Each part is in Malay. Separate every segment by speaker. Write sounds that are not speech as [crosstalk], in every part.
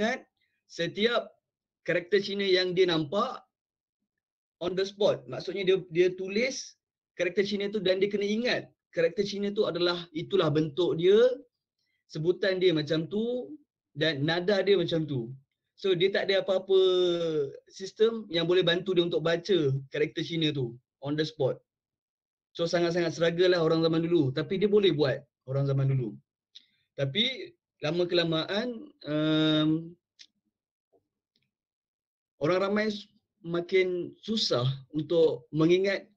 Speaker 1: ingat setiap karakter Cina yang dia nampak on the spot. Maksudnya dia dia tulis karakter Cina tu dan dia kena ingat karakter Cina tu adalah itulah bentuk dia, sebutan dia macam tu dan nada dia macam tu. So dia tak ada apa-apa sistem yang boleh bantu dia untuk baca karakter Cina tu on the spot. So sangat-sangat struggle lah orang zaman dulu tapi dia boleh buat orang zaman dulu. Tapi lama kelamaan um, orang ramai makin susah untuk mengingat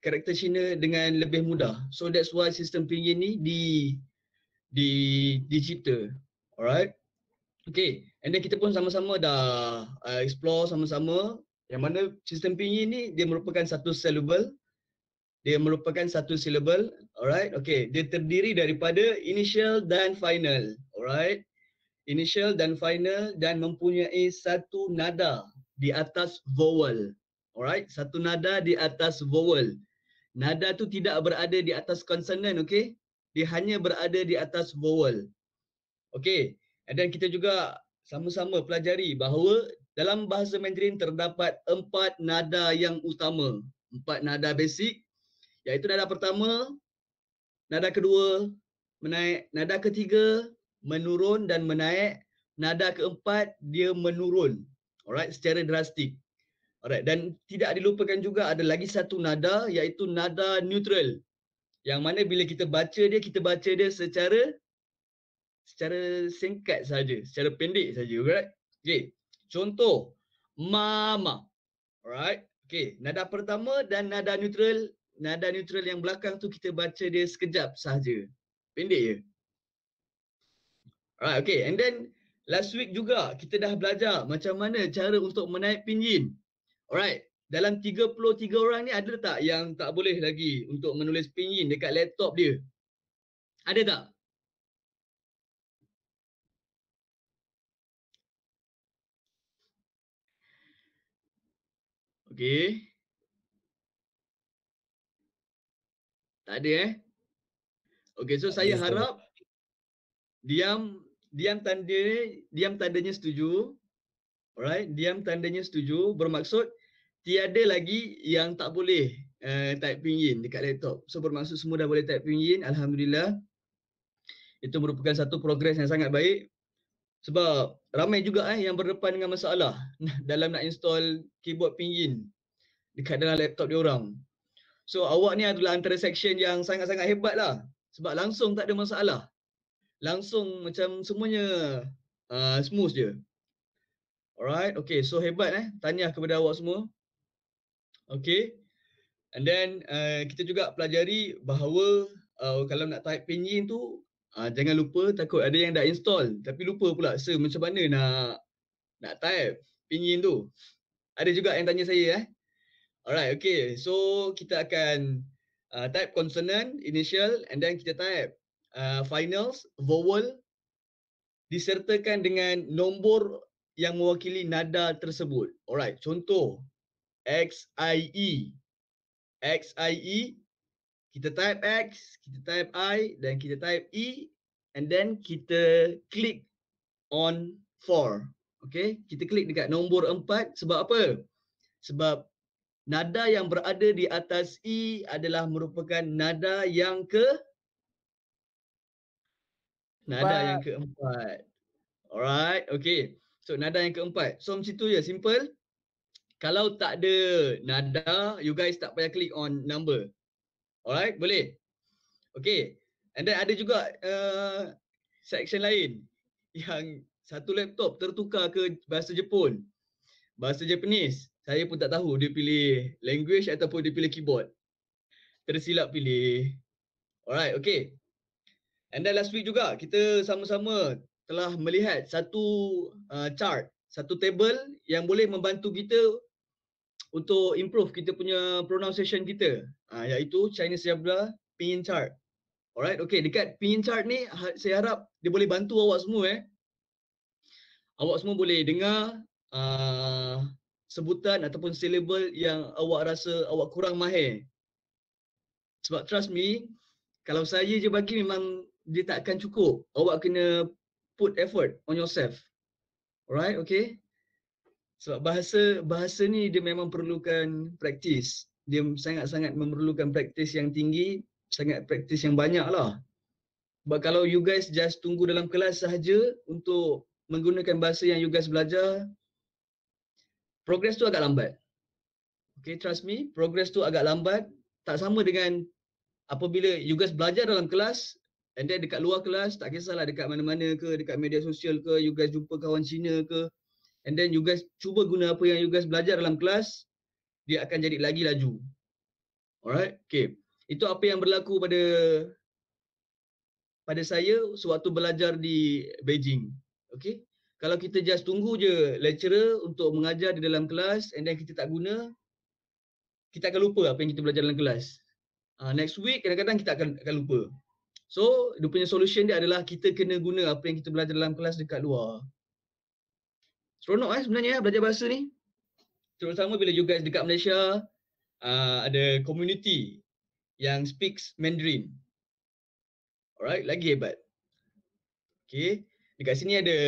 Speaker 1: karakter Cina dengan lebih mudah. So that's why sistem pinyin ni di di dicipta. Alright. Okay. And then kita pun sama-sama dah uh, explore sama-sama yang mana sistem pinyin ni dia merupakan satu syllable. Dia merupakan satu syllable. Alright. Okay. Dia terdiri daripada initial dan final. Alright. Initial dan final dan mempunyai satu nada di atas vowel. Alright. Satu nada di atas vowel. Nada tu tidak berada di atas konsonan, okay? Dia hanya berada di atas vowel. Okay. Dan kita juga sama-sama pelajari bahawa dalam bahasa Mandarin terdapat empat nada yang utama. Empat nada basic. Iaitu nada pertama, nada kedua, menaik. Nada ketiga, menurun dan menaik. Nada keempat, dia menurun. Alright, secara drastik. Alright, dan tidak dilupakan juga ada lagi satu nada iaitu nada neutral. Yang mana bila kita baca dia, kita baca dia secara secara singkat saja, secara pendek saja, alright? Okay, contoh mama. Alright, okay, nada pertama dan nada neutral, nada neutral yang belakang tu kita baca dia sekejap saja. Pendek je. Alright, okay, and then last week juga kita dah belajar macam mana cara untuk menaik pinyin. Alright, dalam 33 orang ni ada tak yang tak boleh lagi untuk menulis pinyin dekat laptop dia? Ada tak? Okay. Tak ada eh? Okay, so saya harap diam diam tanda diam tandanya setuju. Alright, diam tandanya setuju bermaksud tiada lagi yang tak boleh uh, type pinyin dekat laptop. So bermaksud semua dah boleh type pinyin, alhamdulillah. Itu merupakan satu progres yang sangat baik. Sebab ramai juga eh yang berdepan dengan masalah [laughs] dalam nak install keyboard pinyin dekat dalam laptop dia orang. So awak ni adalah antara section yang sangat-sangat hebat lah. Sebab langsung tak ada masalah. Langsung macam semuanya uh, smooth je. Alright, okay. So hebat eh. Tanya kepada awak semua. Okay. And then uh, kita juga pelajari bahawa uh, kalau nak type pinyin tu uh, jangan lupa takut ada yang dah install tapi lupa pula so macam mana nak nak type pinyin tu. Ada juga yang tanya saya eh. Alright, okay. So kita akan uh, type consonant initial and then kita type uh, finals, vowel disertakan dengan nombor yang mewakili nada tersebut. Alright, contoh X I E. X I E kita type X, kita type I dan kita type E and then kita klik on 4. Okay, kita klik dekat nombor 4 sebab apa? Sebab nada yang berada di atas E adalah merupakan nada yang ke nada Empat. yang keempat. Alright, okay. So nada yang keempat. So macam tu je, simple kalau tak ada nada, you guys tak payah klik on number. Alright, boleh? Okay. And then ada juga uh, section lain [laughs] yang satu laptop tertukar ke bahasa Jepun. Bahasa Japanese. Saya pun tak tahu dia pilih language ataupun dia pilih keyboard. Tersilap pilih. Alright, okay. And then last week juga kita sama-sama telah melihat satu uh, chart, satu table yang boleh membantu kita untuk improve kita punya pronunciation kita uh, iaitu Chinese Zebra Pinyin Chart. Alright, okay dekat Pinyin Chart ni ha, saya harap dia boleh bantu awak semua eh. Awak semua boleh dengar uh, sebutan ataupun syllable yang awak rasa awak kurang mahir. Sebab trust me, kalau saya je bagi memang dia tak akan cukup. Awak kena put effort on yourself. Alright, okay. Sebab bahasa bahasa ni dia memang perlukan praktis. Dia sangat-sangat memerlukan praktis yang tinggi, sangat praktis yang banyak lah. Sebab kalau you guys just tunggu dalam kelas sahaja untuk menggunakan bahasa yang you guys belajar, progress tu agak lambat. Okay, trust me, progress tu agak lambat. Tak sama dengan apabila you guys belajar dalam kelas and then dekat luar kelas, tak kisahlah dekat mana-mana ke, dekat media sosial ke, you guys jumpa kawan Cina ke, and then you guys cuba guna apa yang you guys belajar dalam kelas, dia akan jadi lagi laju. Alright, okay. Itu apa yang berlaku pada pada saya sewaktu belajar di Beijing. Okay. Kalau kita just tunggu je lecturer untuk mengajar di dalam kelas and then kita tak guna, kita akan lupa apa yang kita belajar dalam kelas. Uh, next week kadang-kadang kita akan, akan lupa. So, dia punya solution dia adalah kita kena guna apa yang kita belajar dalam kelas dekat luar. Seronok eh sebenarnya eh, belajar bahasa ni. Terutama bila you guys dekat Malaysia uh, ada community yang speaks Mandarin. Alright, lagi hebat. Okay, dekat sini ada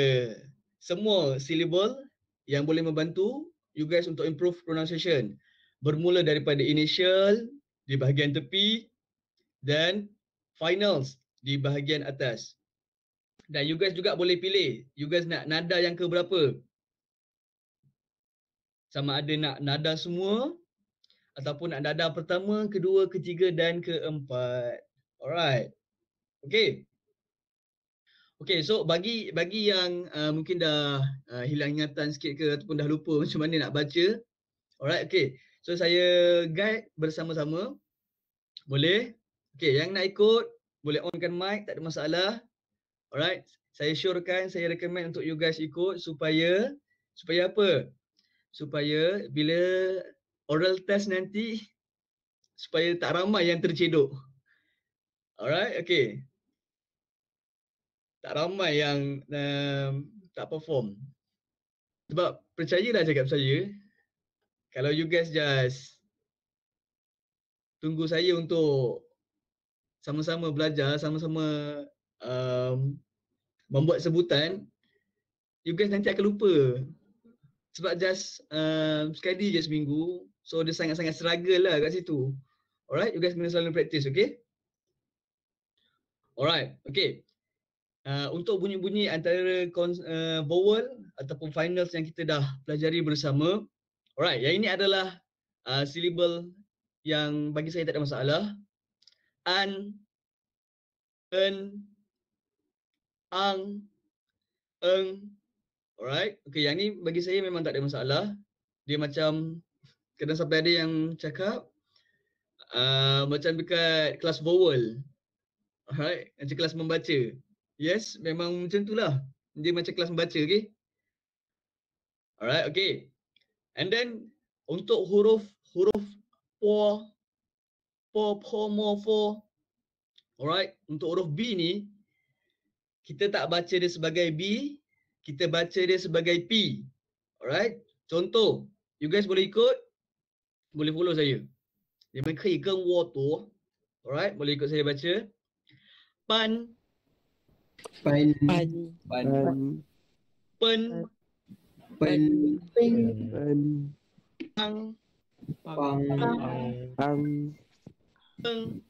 Speaker 1: semua syllable yang boleh membantu you guys untuk improve pronunciation. Bermula daripada initial di bahagian tepi dan finals di bahagian atas. Dan you guys juga boleh pilih you guys nak nada yang ke berapa sama ada nak nada semua ataupun nak nada pertama, kedua, ketiga dan keempat. Alright. Okay. Okay, so bagi bagi yang uh, mungkin dah uh, hilang ingatan sikit ke ataupun dah lupa [laughs] macam mana nak baca. Alright, okay. So saya guide bersama-sama. Boleh? Okay, yang nak ikut boleh onkan mic, tak ada masalah. Alright, saya syorkan, saya recommend untuk you guys ikut supaya supaya apa? supaya bila oral test nanti supaya tak ramai yang tercedok. Alright, okay. Tak ramai yang um, tak perform. Sebab percayalah cakap saya, kalau you guys just tunggu saya untuk sama-sama belajar, sama-sama um, membuat sebutan, you guys nanti akan lupa. Sebab just uh, sekali je seminggu so dia sangat-sangat struggle lah kat situ. Alright you guys kena selalu practice okay? Alright okay. Uh, untuk bunyi-bunyi antara uh, vowel ataupun finals yang kita dah pelajari bersama. Alright yang ini adalah uh, syllable yang bagi saya tak ada masalah an en ang eng Alright. Okay, yang ni bagi saya memang tak ada masalah. Dia macam kadang sampai ada yang cakap uh, macam dekat kelas vowel. Alright, macam kelas membaca. Yes, memang macam itulah. Dia macam kelas membaca, okay? Alright, okay. And then untuk huruf huruf po po po mo fo. Alright, untuk huruf B ni kita tak baca dia sebagai B, kita baca dia sebagai P. Alright. Contoh, you guys boleh ikut, boleh follow saya. Dia mereka ikan water. Alright, boleh ikut saya baca. Pan.
Speaker 2: Pan. Pan.
Speaker 3: Pan.
Speaker 1: Pen.
Speaker 2: Pen.
Speaker 3: Pan.
Speaker 1: Pang.
Speaker 2: Pang.
Speaker 3: Pang.
Speaker 1: Peng.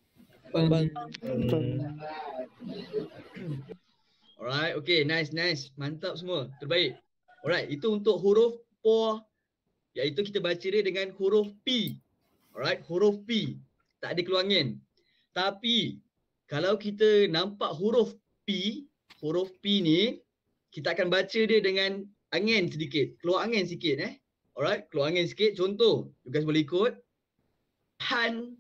Speaker 2: Pang.
Speaker 1: Alright, okay, nice, nice. Mantap semua. Terbaik. Alright, itu untuk huruf po iaitu kita baca dia dengan huruf P. Alright, huruf P. Tak ada keluar angin. Tapi kalau kita nampak huruf P, huruf P ni kita akan baca dia dengan angin sedikit. Keluar angin sikit eh. Alright, keluar angin sikit. Contoh, you guys boleh ikut. Pan.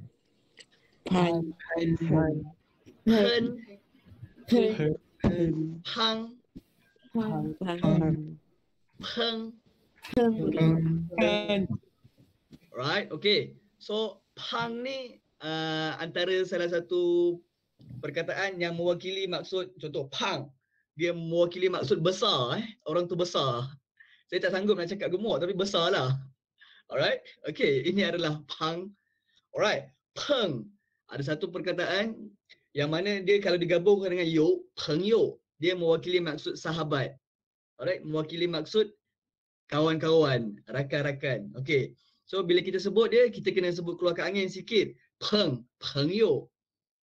Speaker 1: Right, okay. So, pang ni uh, antara salah satu perkataan yang mewakili maksud, contoh pang. Dia mewakili maksud besar eh. Orang tu besar. Saya tak sanggup nak cakap gemuk tapi besar lah. Alright, okay. Ini adalah pang. Alright, peng. Ada satu perkataan yang mana dia kalau digabungkan dengan yo, peng yo, dia mewakili maksud sahabat. Alright, mewakili maksud kawan-kawan, rakan-rakan. Okay. So bila kita sebut dia, kita kena sebut keluarkan angin sikit. Peng, pengyo.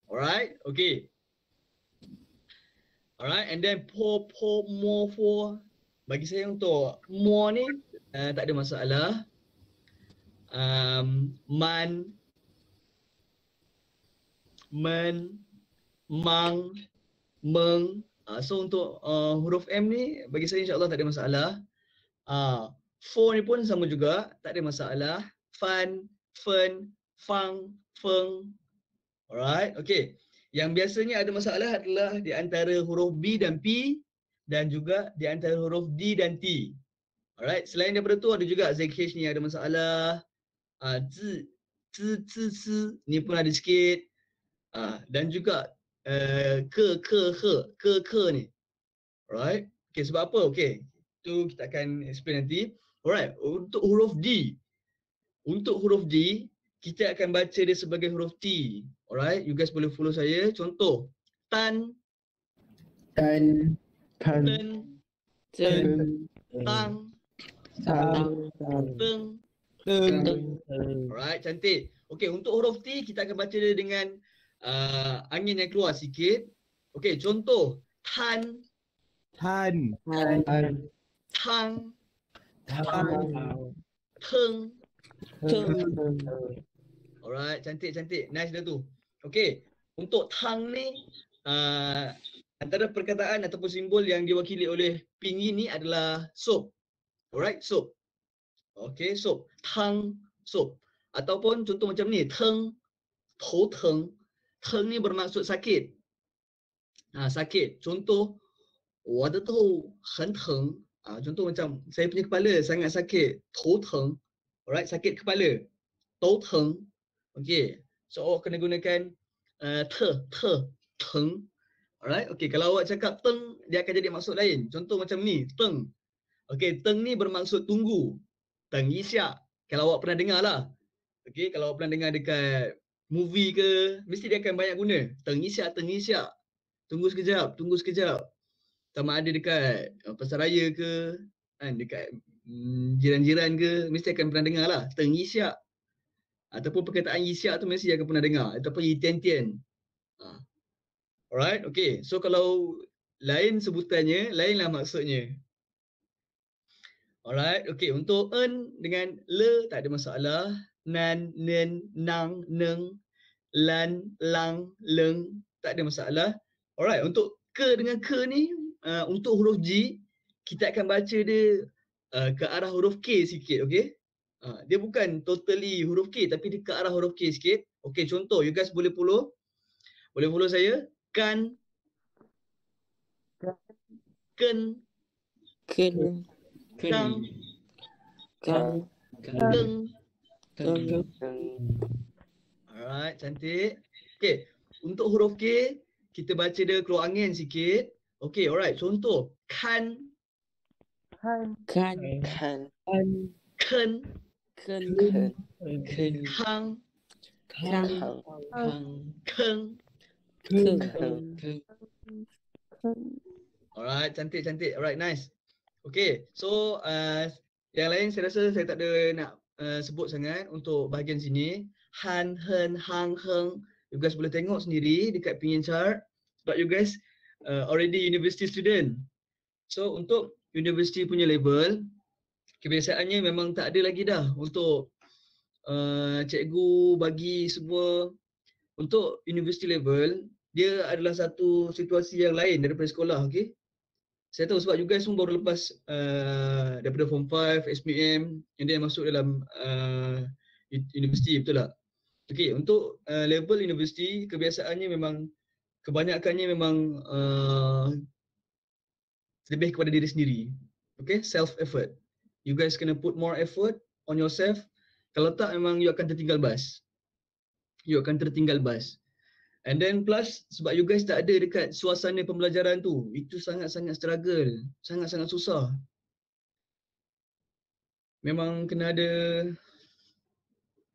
Speaker 1: Alright, okay. Alright, and then po, po, mo, for. Bagi saya untuk mo ni, uh, tak ada masalah. Um, man, men, mang, meng. Uh, so untuk uh, huruf M ni, bagi saya insyaAllah tak ada masalah. Uh, for ni pun sama juga, tak ada masalah. Fan, fen, fang, feng. Alright, okay. Yang biasanya ada masalah adalah di antara huruf B dan P dan juga di antara huruf D dan T. Alright, selain daripada tu ada juga ZH ni ada masalah. Ah, uh, z, z, z, z, ni pun ada sikit. Ah, uh, dan juga uh, ke, ke, ke, ke, ke ni. Alright, okay sebab apa? Okay, tu kita akan explain nanti. Alright, untuk huruf D. Untuk huruf D, kita akan baca dia sebagai huruf T. Alright, you guys boleh follow saya. Contoh, tan,
Speaker 2: Tan.
Speaker 3: Tan.
Speaker 1: ten,
Speaker 2: Ten.
Speaker 1: tang,
Speaker 2: Tang.
Speaker 1: teng.
Speaker 2: Teng.
Speaker 1: Alright, cantik. Okay, untuk huruf T kita akan baca dia dengan uh, angin yang keluar sikit. Okay, contoh, tan,
Speaker 3: Tan.
Speaker 2: Tan.
Speaker 1: tang,
Speaker 2: Tang.
Speaker 1: teng.
Speaker 2: Teng.
Speaker 1: Alright, cantik cantik. Nice dah tu. Okay, untuk tang ni uh, antara perkataan ataupun simbol yang diwakili oleh pinyi ni adalah soap. Alright, soap. Okay, soap. Tang, soap. Ataupun contoh macam ni, teng, tou teng. Teng ni bermaksud sakit. Ha, sakit. Contoh, 我的头很疼. Ha, contoh macam, saya punya kepala sangat sakit. Tou teng. Alright, sakit kepala. Tou teng. Okay. So awak kena gunakan uh, te, te, teng. Alright. Okay. Kalau awak cakap teng, dia akan jadi maksud lain. Contoh macam ni, teng. Okay. Teng ni bermaksud tunggu. Teng isya. Kalau awak pernah dengar lah. Okay. Kalau awak pernah dengar dekat movie ke, mesti dia akan banyak guna. Teng isya. Tunggu sekejap, tunggu sekejap. Sama ada dekat uh, pasaraya ke, kan, dekat mm, jiran-jiran ke, mesti akan pernah dengar lah. Teng isya ataupun perkataan Yisyak tu mesti akan pernah dengar ataupun Yitian Tian. Ha. Alright, okay. So kalau lain sebutannya, lainlah maksudnya. Alright, okay. Untuk en dengan le tak ada masalah. Nan, nen, nang, neng, lan, lang, leng tak ada masalah. Alright, untuk ke dengan ke ni, uh, untuk huruf G, kita akan baca dia uh, ke arah huruf K sikit, okay? Ha, dia bukan totally huruf K tapi dia ke arah huruf K sikit. Okey, contoh you guys boleh follow. Boleh follow saya. Kan ken
Speaker 2: Ken.
Speaker 1: kang
Speaker 2: Kang.
Speaker 1: teng. Alright, cantik. Okey, untuk huruf K kita baca dia keluar angin sikit. Okey, alright. Contoh kan
Speaker 2: Kan.
Speaker 3: Kan.
Speaker 2: Kan.
Speaker 1: ken
Speaker 2: Ken.
Speaker 3: Kan.
Speaker 1: kang
Speaker 2: Kang.
Speaker 1: keng.
Speaker 2: Keng.
Speaker 1: Alright, cantik cantik. Alright, nice. Okay, so uh, yang lain saya rasa saya tak ada nak uh, sebut sangat untuk bahagian sini. Han, hen, hang, heng. You guys boleh tengok sendiri dekat pinyin chart. Sebab you guys uh, already university student. So untuk university punya level, kebiasaannya memang tak ada lagi dah untuk uh, cikgu bagi semua untuk university level dia adalah satu situasi yang lain daripada sekolah okey saya tahu sebab you guys semua baru lepas uh, daripada form 5 SPM and then masuk dalam uh, universiti betul tak? Okey untuk uh, level universiti kebiasaannya memang kebanyakannya memang uh, lebih kepada diri sendiri. Okey self effort you guys kena put more effort on yourself. Kalau tak memang you akan tertinggal bas you akan tertinggal bas and then plus sebab you guys tak ada dekat suasana pembelajaran tu itu sangat-sangat struggle sangat-sangat susah memang kena ada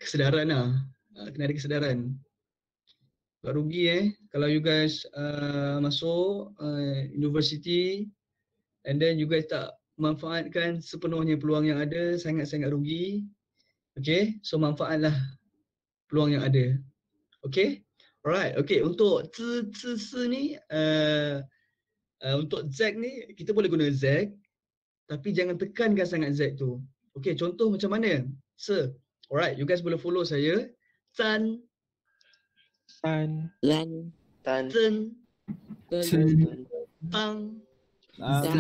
Speaker 1: kesedaran lah Ah, kena ada kesedaran tak rugi eh kalau you guys uh, masuk uh, university and then you guys tak manfaatkan sepenuhnya peluang yang ada, sangat-sangat rugi. Okay, so manfaatlah peluang yang ada. Okay, alright. Okay, untuk zi zi si ni, uh, uh, untuk Z ni kita boleh guna Z, tapi jangan tekankan sangat Z tu. Okay, contoh macam mana? Se, alright. You guys boleh follow saya. Zan,
Speaker 3: Tan.
Speaker 2: Lan.
Speaker 4: Tan.
Speaker 1: Zhen,
Speaker 3: Zen.
Speaker 1: Tang. Zeng.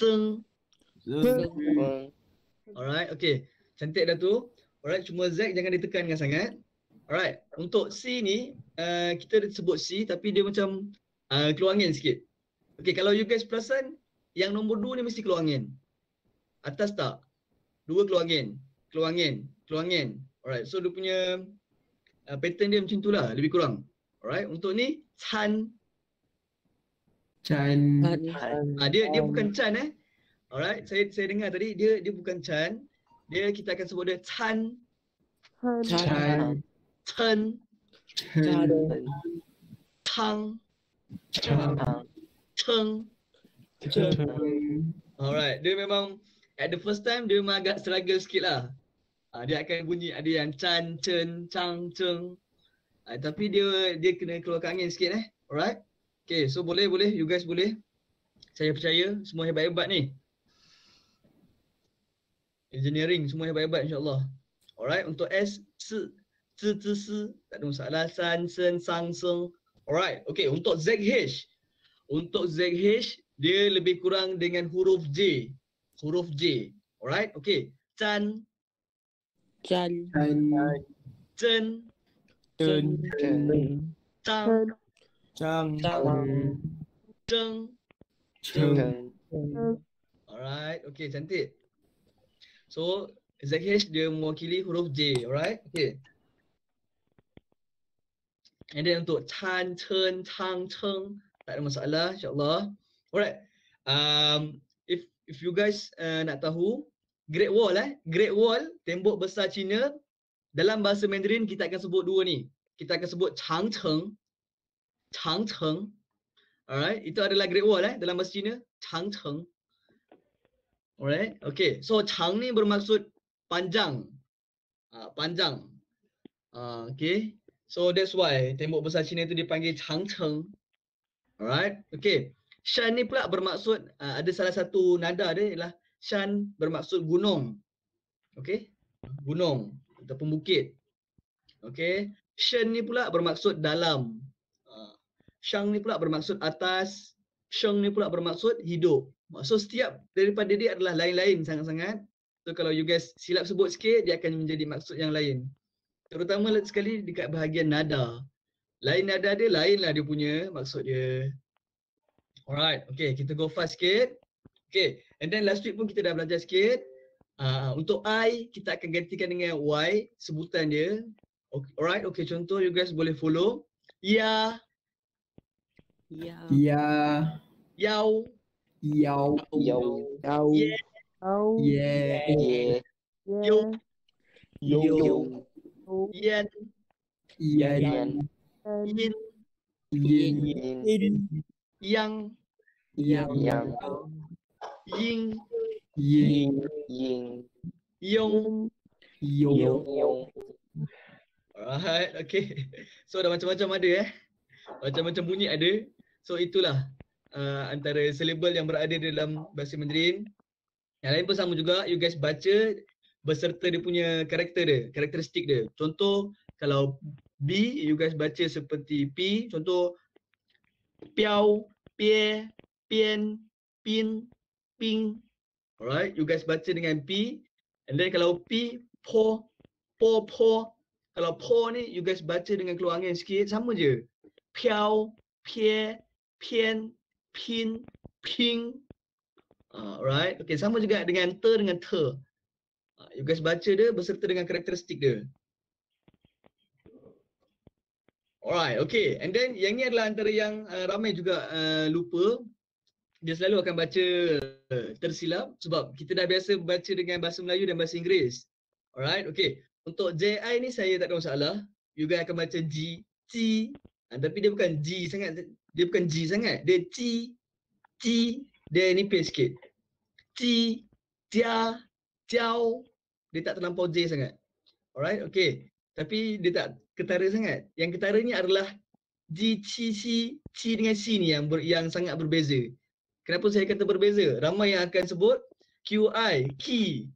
Speaker 3: Zen.
Speaker 4: Peng.
Speaker 1: Alright, okay. Cantik dah tu. Alright, cuma Z jangan ditekankan sangat. Alright, untuk C ni, uh, kita sebut C tapi dia macam uh, keluar angin sikit. Okay, kalau you guys perasan, yang nombor dua ni mesti keluar angin. Atas tak? Dua keluar angin. Keluar angin. Keluar angin. Alright, so dia punya uh, pattern dia macam tu lah, lebih kurang. Alright, untuk ni, Chan.
Speaker 3: Chan.
Speaker 2: Kan.
Speaker 1: Ah, dia dia bukan Chan eh. Alright, saya saya dengar tadi dia dia bukan Chan. Dia kita akan sebut dia Chan,
Speaker 3: Chan.
Speaker 1: Chen,
Speaker 3: Chen.
Speaker 1: Tang,
Speaker 3: Chang.
Speaker 1: Cheng.
Speaker 3: Cheng.
Speaker 1: Alright, dia memang at the first time dia memang agak struggle sikit lah. Ah, dia akan bunyi ada yang Chan, Chen, Chang, Cheng. Ah, tapi dia dia kena keluarkan angin sikit eh. Alright. Okay, so boleh boleh you guys boleh. Saya percaya semua hebat-hebat ni. Engineering semua hebat-hebat insyaAllah. Alright, untuk S, S, Z, Z, S, tak ada masalah. San, Sen, Sang, Seng. Alright, okay untuk ZH. Untuk ZH, dia lebih kurang dengan huruf J. Huruf J. Alright, okay. Chan,
Speaker 2: Chan.
Speaker 3: Chan.
Speaker 1: Chen,
Speaker 3: Chen.
Speaker 1: Chang,
Speaker 3: Chang.
Speaker 2: Chang.
Speaker 1: Cheng.
Speaker 3: Cheng.
Speaker 1: Alright, okay cantik. So ZH dia mewakili huruf J, alright? Okay. And then untuk Chan, Chen, Chang, Cheng, tak ada masalah insyaAllah. Alright. Um, if if you guys uh, nak tahu, Great Wall eh, Great Wall, tembok besar Cina, dalam bahasa Mandarin kita akan sebut dua ni. Kita akan sebut Changcheng, Changcheng. Alright, itu adalah Great Wall eh dalam bahasa Cina, Changcheng. Alright, okay. So Chang ni bermaksud panjang. Uh, panjang. Uh, okay. So that's why tembok besar Cina tu dipanggil Changcheng. Alright, okay. Shan ni pula bermaksud uh, ada salah satu nada dia ialah Shan bermaksud gunung. Okay. Gunung ataupun bukit. Okay. Shen ni pula bermaksud dalam. Uh, Shang ni pula bermaksud atas. Sheng ni pula bermaksud hidup. So setiap daripada dia adalah lain-lain sangat-sangat. So kalau you guys silap sebut sikit dia akan menjadi maksud yang lain. Terutama sekali dekat bahagian nada. Lain nada dia, lainlah dia punya maksud dia. Alright, okay kita go fast sikit. Okay, and then last week pun kita dah belajar sikit. Uh, untuk I, kita akan gantikan dengan Y, sebutan dia. Okay, alright, okay contoh you guys boleh follow. Ya,
Speaker 2: Ya.
Speaker 3: Ya.
Speaker 1: Yao,
Speaker 3: Yao.
Speaker 4: Yo.
Speaker 2: Yao.
Speaker 1: Ye,
Speaker 2: Yao.
Speaker 3: Yeah.
Speaker 4: Ye.
Speaker 1: Yo,
Speaker 3: Yo.
Speaker 4: Yo.
Speaker 1: Yan,
Speaker 3: Yan.
Speaker 4: Yan.
Speaker 1: Yin,
Speaker 3: Yin.
Speaker 4: Yin.
Speaker 1: Yang,
Speaker 3: Yang.
Speaker 4: Yang.
Speaker 1: Ying,
Speaker 3: Yin.
Speaker 4: Ying.
Speaker 1: Yong.
Speaker 3: Yong.
Speaker 4: Yong. Yong.
Speaker 1: Alright, okay. So dah macam-macam ada eh. Macam-macam bunyi ada. So itulah uh, antara syllable yang berada dalam bahasa Mandarin. Yang lain pun sama juga, you guys baca beserta dia punya karakter dia, karakteristik dia. Contoh kalau B, you guys baca seperti P. Contoh piao, pie, pian, pin, ping. Alright, you guys baca dengan P. And then kalau P, po, po, po. Kalau po ni you guys baca dengan keluar angin sikit sama je. Piao, pie, pian, pin, ping. Alright. Okay, sama juga dengan te dengan te. You guys baca dia beserta dengan karakteristik dia. Alright, okay. And then yang ni adalah antara yang uh, ramai juga uh, lupa. Dia selalu akan baca uh, tersilap sebab kita dah biasa baca dengan bahasa Melayu dan bahasa Inggeris. Alright, okay. Untuk JI ni saya tak ada masalah. You guys akan baca G, G. Uh, tapi dia bukan G sangat. Dia bukan G sangat. Dia G, G, dia nipis sikit. Ci, tia, ciao. Dia tak terlampau J sangat. Alright, okay. Tapi dia tak ketara sangat. Yang ketara ni adalah Ji, Ci, Si, Ci dengan Si ni yang ber, yang sangat berbeza. Kenapa saya kata berbeza? Ramai yang akan sebut QI, Ki.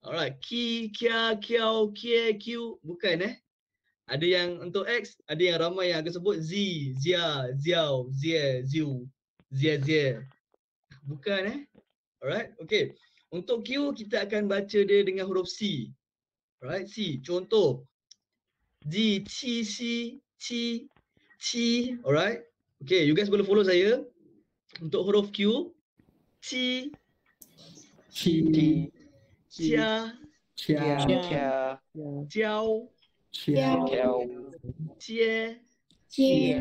Speaker 1: Alright, Ki, Kia, Kiao, Kie, Q. Bukan eh. Ada yang untuk X, ada yang ramai yang akan sebut Z, Zia, Ziao, Zie, Ziu, Zia, Zie. Bukan eh. Alright, okay. Untuk Q, kita akan baca dia dengan huruf C. Alright, C. Contoh. Ji, Ci, Si, Ci, Ci. Alright. Okay, you guys boleh follow saya. Untuk huruf Q, Ci,
Speaker 3: Ci,
Speaker 1: Cia,
Speaker 3: Chia,
Speaker 2: Chia,
Speaker 1: Jiao,
Speaker 3: Chia,
Speaker 1: Jie,
Speaker 2: Chia,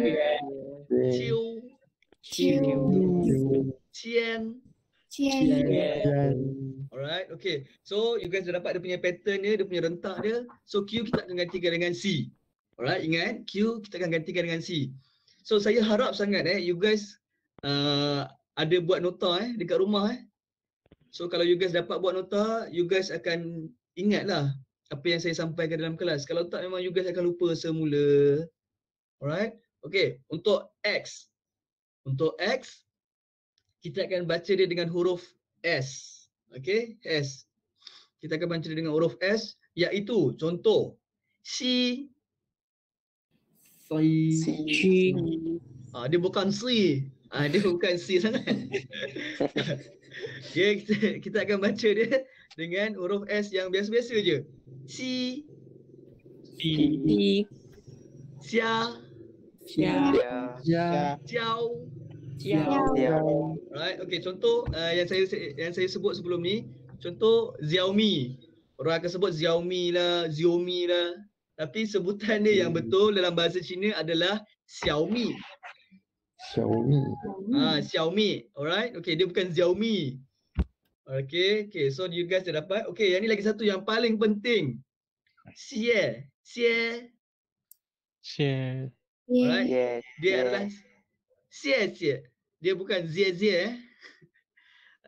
Speaker 1: Qiu,
Speaker 3: Qiu,
Speaker 1: Qian, Alright, okay. So you guys dah dapat dia punya pattern dia, dia punya rentak dia. So Q kita akan gantikan dengan C. Alright, ingat Q kita akan gantikan dengan C. So saya harap sangat eh you guys uh, ada buat nota eh dekat rumah eh. So kalau you guys dapat buat nota, you guys akan ingatlah apa yang saya sampaikan dalam kelas. Kalau tak memang you guys akan lupa semula. Alright. Okay, untuk X. Untuk X kita akan baca dia dengan huruf S. Okay, S. Kita akan baca dia dengan huruf S iaitu contoh si
Speaker 3: Sai,
Speaker 2: Chi,
Speaker 1: ah, dia bukan si. Ah, dia bukan si sangat. [laughs] okay, kita, kita akan baca dia dengan huruf S yang biasa-biasa je. Si,
Speaker 2: Ti,
Speaker 1: Xia,
Speaker 2: Xia,
Speaker 3: Ya,
Speaker 1: Jiao.
Speaker 2: Jiao,
Speaker 1: Right, okay contoh uh, yang saya yang saya sebut sebelum ni, contoh Xiaomi. Orang akan sebut Xiaomi lah, Xiaomi lah. Tapi sebutan dia yang betul dalam bahasa Cina adalah Xiaomi.
Speaker 3: Xiaomi,
Speaker 1: Ah, Xiaomi. Alright. Okay, dia bukan Xiaomi. Okay, okay. So you guys dah dapat. Okay, yang ni lagi satu yang paling penting. Xie, xie.
Speaker 4: Share.
Speaker 1: Alright. Dia adalah xie xie. Dia bukan zie zie eh.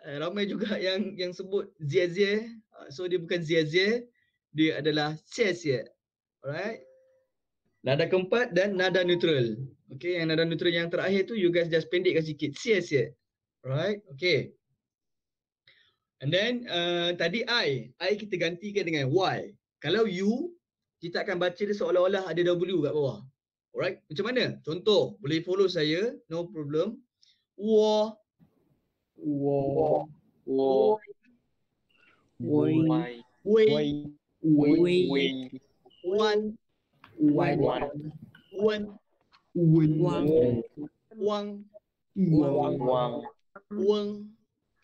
Speaker 1: Uh, [laughs] ramai juga [laughs] yang yang sebut zie zie. Uh, so dia bukan zie zie. Dia adalah xie xie. Alright. Nada keempat dan nada neutral. Okay, yang nada neutral yang terakhir tu you guys just pendekkan sikit. Xie xie. Alright, okay. And then uh, tadi I, I kita gantikan dengan Y. Kalau U, kita akan baca dia seolah-olah ada W kat bawah. Alright, macam mana? Contoh, boleh follow saya, no problem. Wo,
Speaker 3: Wo,
Speaker 4: Wo.
Speaker 2: Wei,
Speaker 1: wei,
Speaker 3: Wei,
Speaker 2: Wei,
Speaker 1: wan,
Speaker 3: Wan,
Speaker 4: Wan.
Speaker 1: Wen,
Speaker 2: Wang,
Speaker 1: wang,
Speaker 3: Wang,
Speaker 4: Wang.
Speaker 1: weng.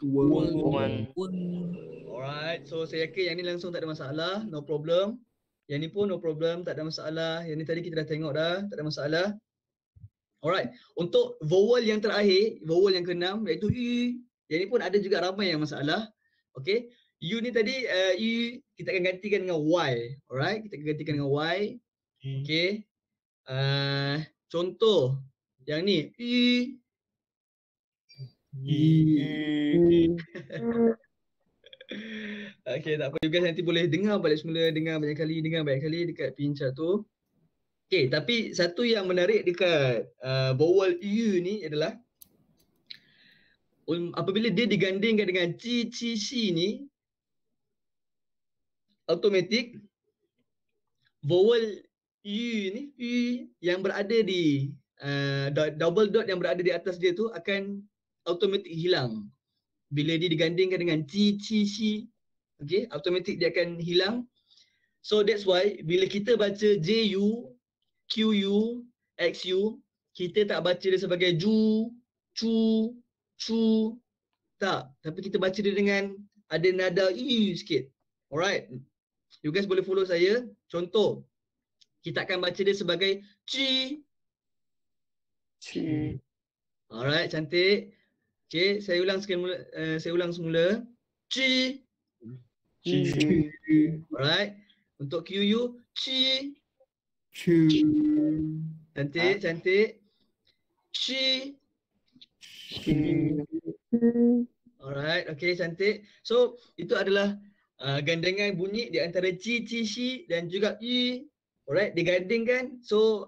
Speaker 3: Wang,
Speaker 4: Wang.
Speaker 2: Wen,
Speaker 1: Alright, so saya yakin yang ni langsung tak ada masalah, no problem. Yang ni pun no problem, tak ada masalah. Yang ni tadi kita dah tengok dah, tak ada masalah. Alright, untuk vowel yang terakhir, vowel yang keenam iaitu U. Yang ni pun ada juga ramai yang masalah. Okay, U ni tadi uh, U kita akan gantikan dengan Y. Alright, kita akan gantikan dengan Y. Okay. Uh, contoh yang ni U.
Speaker 3: Yi, [laughs]
Speaker 1: Okay, tak apa. Guys nanti boleh dengar balik semula, dengar banyak kali, dengar banyak kali dekat pincar tu. Okay, tapi satu yang menarik dekat uh, vowel U ni adalah um, apabila dia digandingkan dengan ci, ci, si ni automatik vowel U ni U yang berada di uh, do- double dot yang berada di atas dia tu akan automatik hilang bila dia digandingkan dengan ci, ci, si okay, automatik dia akan hilang. So that's why bila kita baca JU QU XU kita tak baca dia sebagai ju cu cu tak. Tapi kita baca dia dengan ada nada u sikit. Alright. You guys boleh follow saya. Contoh kita akan baca dia sebagai ci
Speaker 4: Ci.
Speaker 1: alright cantik Okay, saya ulang sekali mula, uh, saya ulang semula. Ci.
Speaker 4: Ci.
Speaker 1: Alright. Untuk QU, ci.
Speaker 3: Chu,
Speaker 1: Cantik, cantik. Ci.
Speaker 4: Ci.
Speaker 2: 嗯
Speaker 1: Alright, okay, cantik. So, itu adalah uh, gandengan bunyi di antara ci, ci, shi dan juga i. Alright, digandingkan. So,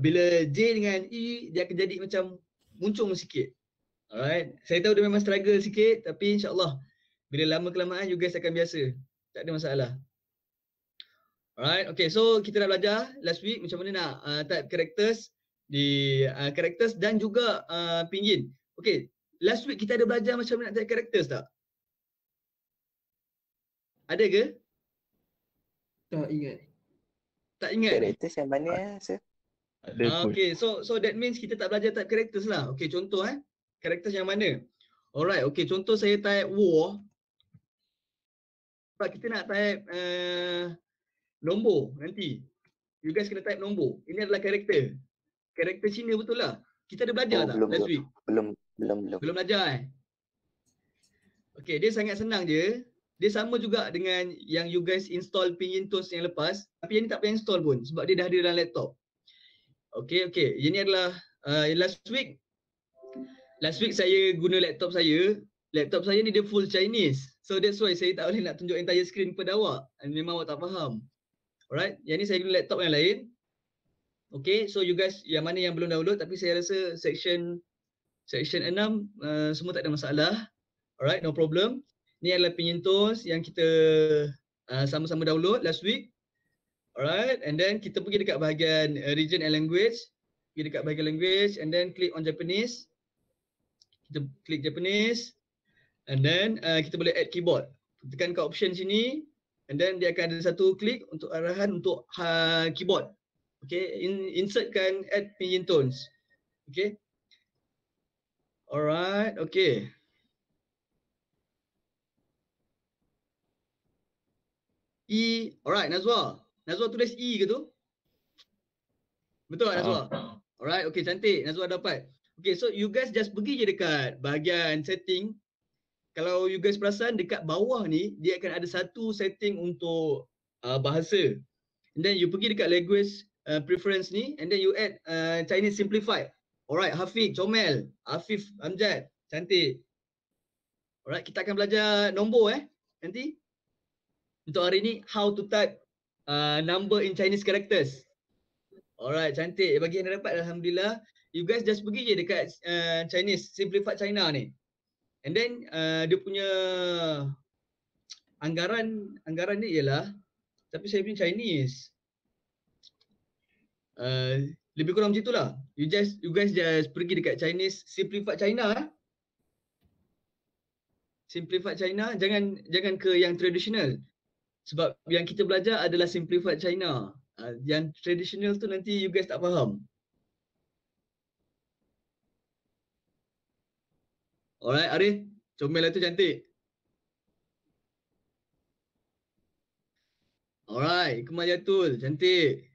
Speaker 1: bila j dengan i, dia akan jadi macam muncung sikit. Alright, saya tahu dia memang struggle sikit tapi insyaAllah bila lama kelamaan you guys akan biasa. Tak ada masalah. Alright, okay. So, kita dah belajar last week macam mana nak uh, type characters di uh, characters dan juga uh, pinyin. Okay, last week kita ada belajar macam mana nak type characters tak? Ada ke?
Speaker 3: Tak ingat.
Speaker 1: Tak ingat?
Speaker 5: Characters yang mana ya, sir?
Speaker 4: Ada
Speaker 1: Ah, okay, so so that means kita tak belajar type characters lah. Okay, contoh eh. Characters yang mana? Alright, okay, contoh saya type war. Sebab kita nak type uh, nombor nanti. You guys kena type nombor. Ini adalah karakter. Karakter Cina betul lah. Kita ada belajar
Speaker 5: Oh,
Speaker 1: tak
Speaker 5: belum,
Speaker 1: last week?
Speaker 5: Belum, belum, belum.
Speaker 1: Belum belajar eh? Okay, dia sangat senang je. Dia sama juga dengan yang you guys install Pinyin yang lepas. Tapi yang ni tak payah install pun sebab dia dah ada dalam laptop. Okay, okay. Ini adalah uh, last week. Last week saya guna laptop saya. Laptop saya ni dia full Chinese. So that's why saya tak boleh nak tunjuk entire screen kepada awak. Memang awak tak faham. Alright, yang ni saya guna laptop yang lain. Okay, so you guys yang mana yang belum download tapi saya rasa section section 6 uh, semua tak ada masalah. Alright, no problem. Ni adalah penyentuh yang kita uh, sama-sama download last week. Alright, and then kita pergi dekat bahagian uh, region and language. Pergi dekat bahagian language and then click on Japanese. Kita klik Japanese and then uh, kita boleh add keyboard. Tekan kat option sini and then dia akan ada satu klik untuk arahan untuk uh, keyboard. Okay, in, insertkan add pinyin tones. Okay. Alright, okay. E, alright Nazwa. Nazwa tulis E ke tu? Betul tak Nazwa? Alright, okay cantik. Nazwa dapat. Okay, so you guys just pergi je dekat bahagian setting. Kalau you guys perasan dekat bawah ni, dia akan ada satu setting untuk uh, bahasa. And then you pergi dekat language uh, preference ni and then you add uh, Chinese simplified. Alright, Hafiq, Comel, Afif, Amjad. Cantik. Alright, kita akan belajar nombor eh nanti. Untuk hari ni how to type uh, number in Chinese characters. Alright, cantik. Bagi yang dapat alhamdulillah. You guys just pergi je dekat uh, Chinese simplified China ni. And then uh, dia punya anggaran anggaran ni ialah tapi saya punya Chinese. Uh, lebih kurang macam itulah. You just you guys just pergi dekat Chinese simplified China. Simplified China jangan jangan ke yang traditional. Sebab yang kita belajar adalah simplified China. Uh, yang traditional tu nanti you guys tak faham. Alright Arif, comel lah tu cantik. Alright, Ikmal Jatul, cantik.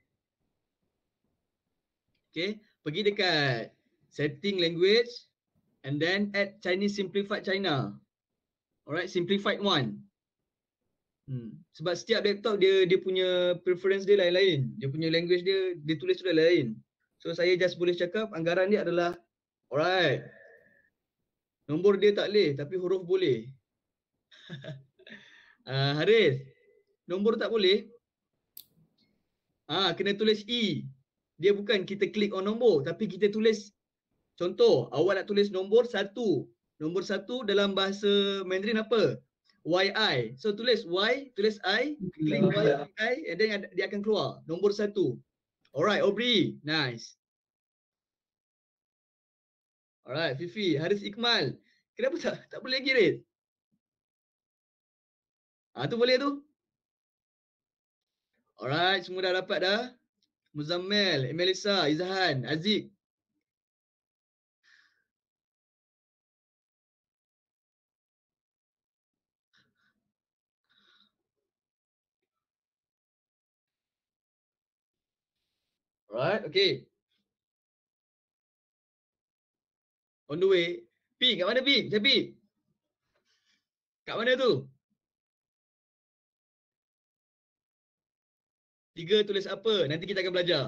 Speaker 1: Okay, pergi dekat setting language and then add Chinese simplified China. Alright, simplified one. Hmm. Sebab setiap laptop dia dia punya preference dia lain-lain. Dia punya language dia dia tulis tu lain-lain. So saya just boleh cakap anggaran dia adalah alright. Nombor dia tak boleh tapi huruf boleh. uh, [laughs] Haris, nombor tak boleh. Ah, kena tulis E. Dia bukan kita klik on nombor tapi kita tulis contoh awak nak tulis nombor satu. Nombor satu dalam bahasa Mandarin apa? YI. So tulis Y, tulis I, klik YI and then dia akan keluar nombor satu. Alright, Aubrey. Nice. Alright, Fifi. Haris Ikmal. Kenapa tak tak boleh lagi rate? Ah tu boleh tu. Alright, semua dah dapat dah. Muzammel, Melissa, Izhan, Aziz. Alright, okay. On the way. Pi, kat mana Pi? Macam Pi? Kat mana tu? Tiga tulis apa? Nanti kita akan belajar.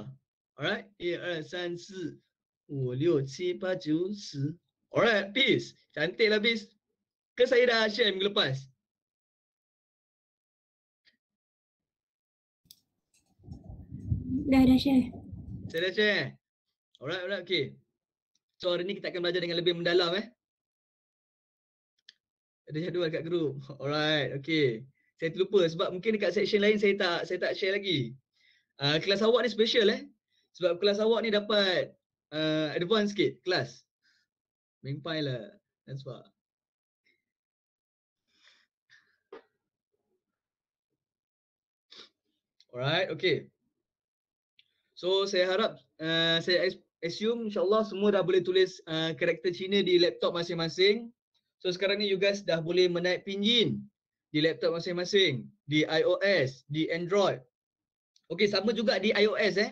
Speaker 1: Alright? 一二三四五六七八九十 Alright, peace. Cantik lah peace. Ke saya dah share minggu lepas?
Speaker 6: Dah dah share.
Speaker 1: Saya dah share. Alright, alright, okay. So hari ni kita akan belajar dengan lebih mendalam eh. Ada jadual kat grup. Alright, okay. Saya terlupa sebab mungkin dekat section lain saya tak saya tak share lagi. Uh, kelas awak ni special eh. Sebab kelas awak ni dapat uh, advance sikit kelas. Mengpai lah. That's why. Alright, okay. So saya harap uh, saya assume insyaAllah semua dah boleh tulis uh, karakter Cina di laptop masing-masing. So sekarang ni you guys dah boleh menaik pinyin di laptop masing-masing, di iOS, di Android. Okay, sama juga di iOS eh.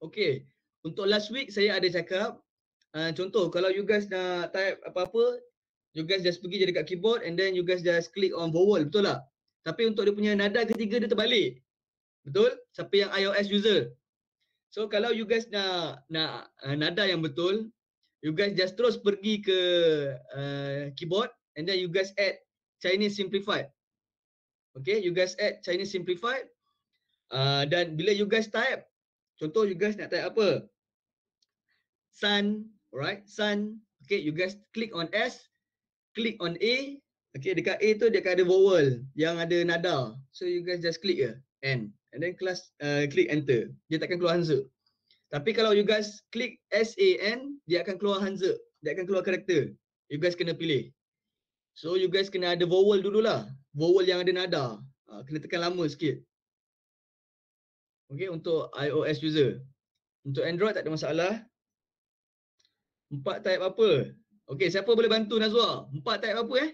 Speaker 1: Okay, untuk last week saya ada cakap, uh, contoh kalau you guys nak type apa-apa, you guys just pergi je dekat keyboard and then you guys just click on vowel, betul tak? Tapi untuk dia punya nada ketiga dia terbalik. Betul? Siapa yang iOS user? So kalau you guys nak nak uh, nada yang betul, you guys just terus pergi ke uh, keyboard and then you guys add Chinese simplified. Okay, you guys add Chinese simplified. Uh, dan bila you guys type, contoh you guys nak type apa? Sun, alright, sun. Okay, you guys click on S, click on A. Okay, dekat A tu dia akan ada vowel yang ada nada. So you guys just click je, N. And then class uh, click enter. Dia takkan keluar Hanza. Tapi kalau you guys click S A N, dia akan keluar Hanza. Dia akan keluar karakter. You guys kena pilih. So you guys kena ada vowel dululah. Vowel yang ada nada. Uh, kena tekan lama sikit. Okay, untuk iOS user. Untuk Android tak ada masalah. Empat type apa? Okay, siapa boleh bantu Nazwa? Empat type apa eh?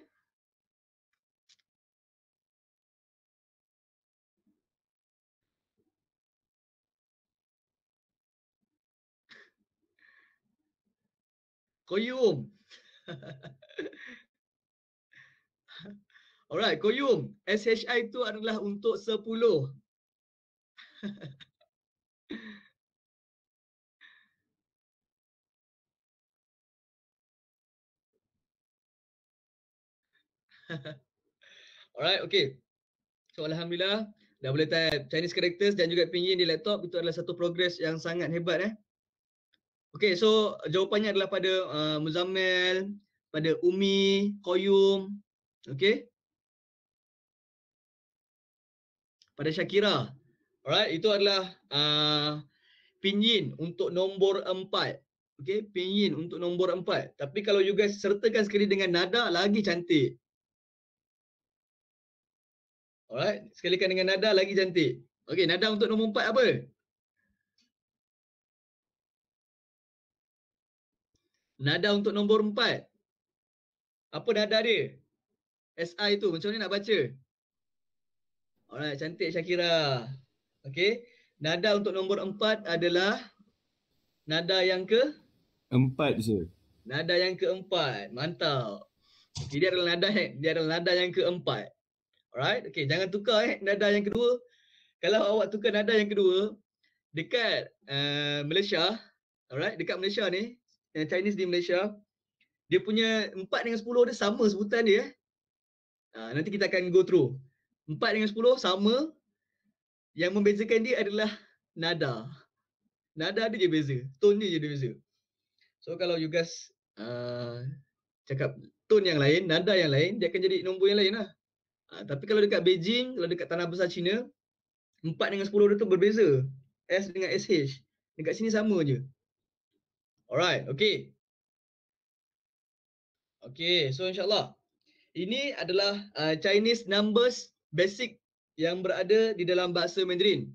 Speaker 1: Koyum. [laughs] Alright, Koyum. SHI itu adalah untuk 10. [laughs] Alright, okay. So Alhamdulillah dah boleh type Chinese characters dan juga pinyin di laptop. Itu adalah satu progress yang sangat hebat eh. Okay, so jawapannya adalah pada uh, Muzammil, pada Umi, Koyum, okay. Pada Syakira. Alright, itu adalah uh, pinyin untuk nombor empat. Okay, pinyin untuk nombor empat. Tapi kalau you guys sertakan sekali dengan nada, lagi cantik. Alright, sekalikan dengan nada lagi cantik. Okay, nada untuk nombor empat apa? Nada untuk nombor empat. Apa nada dia? SI tu, macam mana nak baca? Alright, cantik Syakira. Okay, nada untuk nombor empat adalah nada yang ke?
Speaker 7: Empat je.
Speaker 1: Nada yang keempat. Mantap. Okay, dia adalah nada yang, dia adalah nada yang keempat. Alright, okay, jangan tukar eh nada yang kedua. Kalau awak tukar nada yang kedua dekat uh, Malaysia, alright, dekat Malaysia ni, yang Chinese di Malaysia, dia punya 4 dengan 10 dia sama sebutan dia eh. Uh, nanti kita akan go through. 4 dengan 10 sama. Yang membezakan dia adalah nada. Nada dia je beza. Tone dia je dia beza. So kalau you guys uh, cakap tone yang lain, nada yang lain, dia akan jadi nombor yang lain lah. Uh, tapi kalau dekat Beijing, kalau dekat tanah besar China, 4 dengan 10 dia tu berbeza. S dengan SH. Dekat sini sama je. Alright, okay. Okay, so insyaAllah. Ini adalah uh, Chinese numbers basic yang berada di dalam bahasa Mandarin.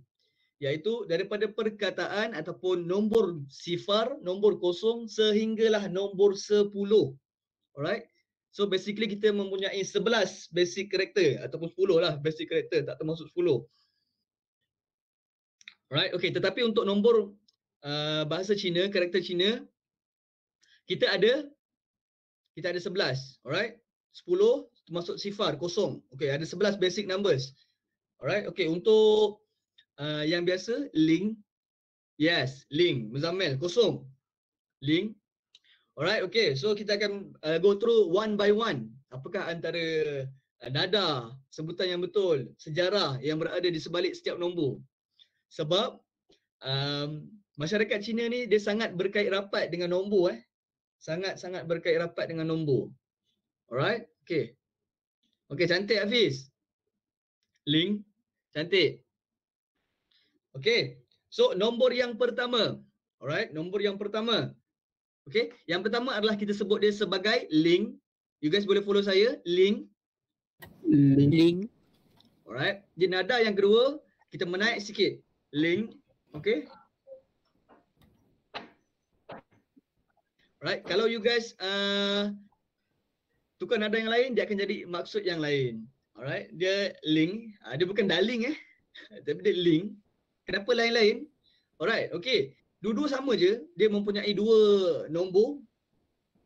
Speaker 1: Iaitu daripada perkataan ataupun nombor sifar, nombor kosong sehinggalah nombor sepuluh. Alright. So basically kita mempunyai 11 basic character ataupun 10 lah basic character tak termasuk 10. Alright, okay. Tetapi untuk nombor uh, bahasa Cina, karakter Cina, kita ada kita ada 11. Alright. 10 termasuk sifar, kosong. Okay, ada 11 basic numbers. Alright, okay. Untuk uh, yang biasa, link. Yes, link. Muzammil, kosong. Link. Alright, okay. So kita akan uh, go through one by one. Apakah antara uh, nada, sebutan yang betul, sejarah yang berada di sebalik setiap nombor. Sebab um, masyarakat Cina ni dia sangat berkait rapat dengan nombor eh. Sangat-sangat berkait rapat dengan nombor. Alright, okay. Okay, cantik Hafiz. Link, cantik. Okay, so nombor yang pertama. Alright, nombor yang pertama. Okay, yang pertama adalah kita sebut dia sebagai link. You guys boleh follow saya, link.
Speaker 2: Link.
Speaker 1: Alright, di nada yang kedua, kita menaik sikit. Link, okay. Alright, kalau you guys uh, tukar nada yang lain, dia akan jadi maksud yang lain. Alright, dia link. Uh, dia bukan darling eh. [laughs] Tapi dia link. Kenapa lain-lain? Alright, okay. Dua-dua sama je, dia mempunyai dua nombor,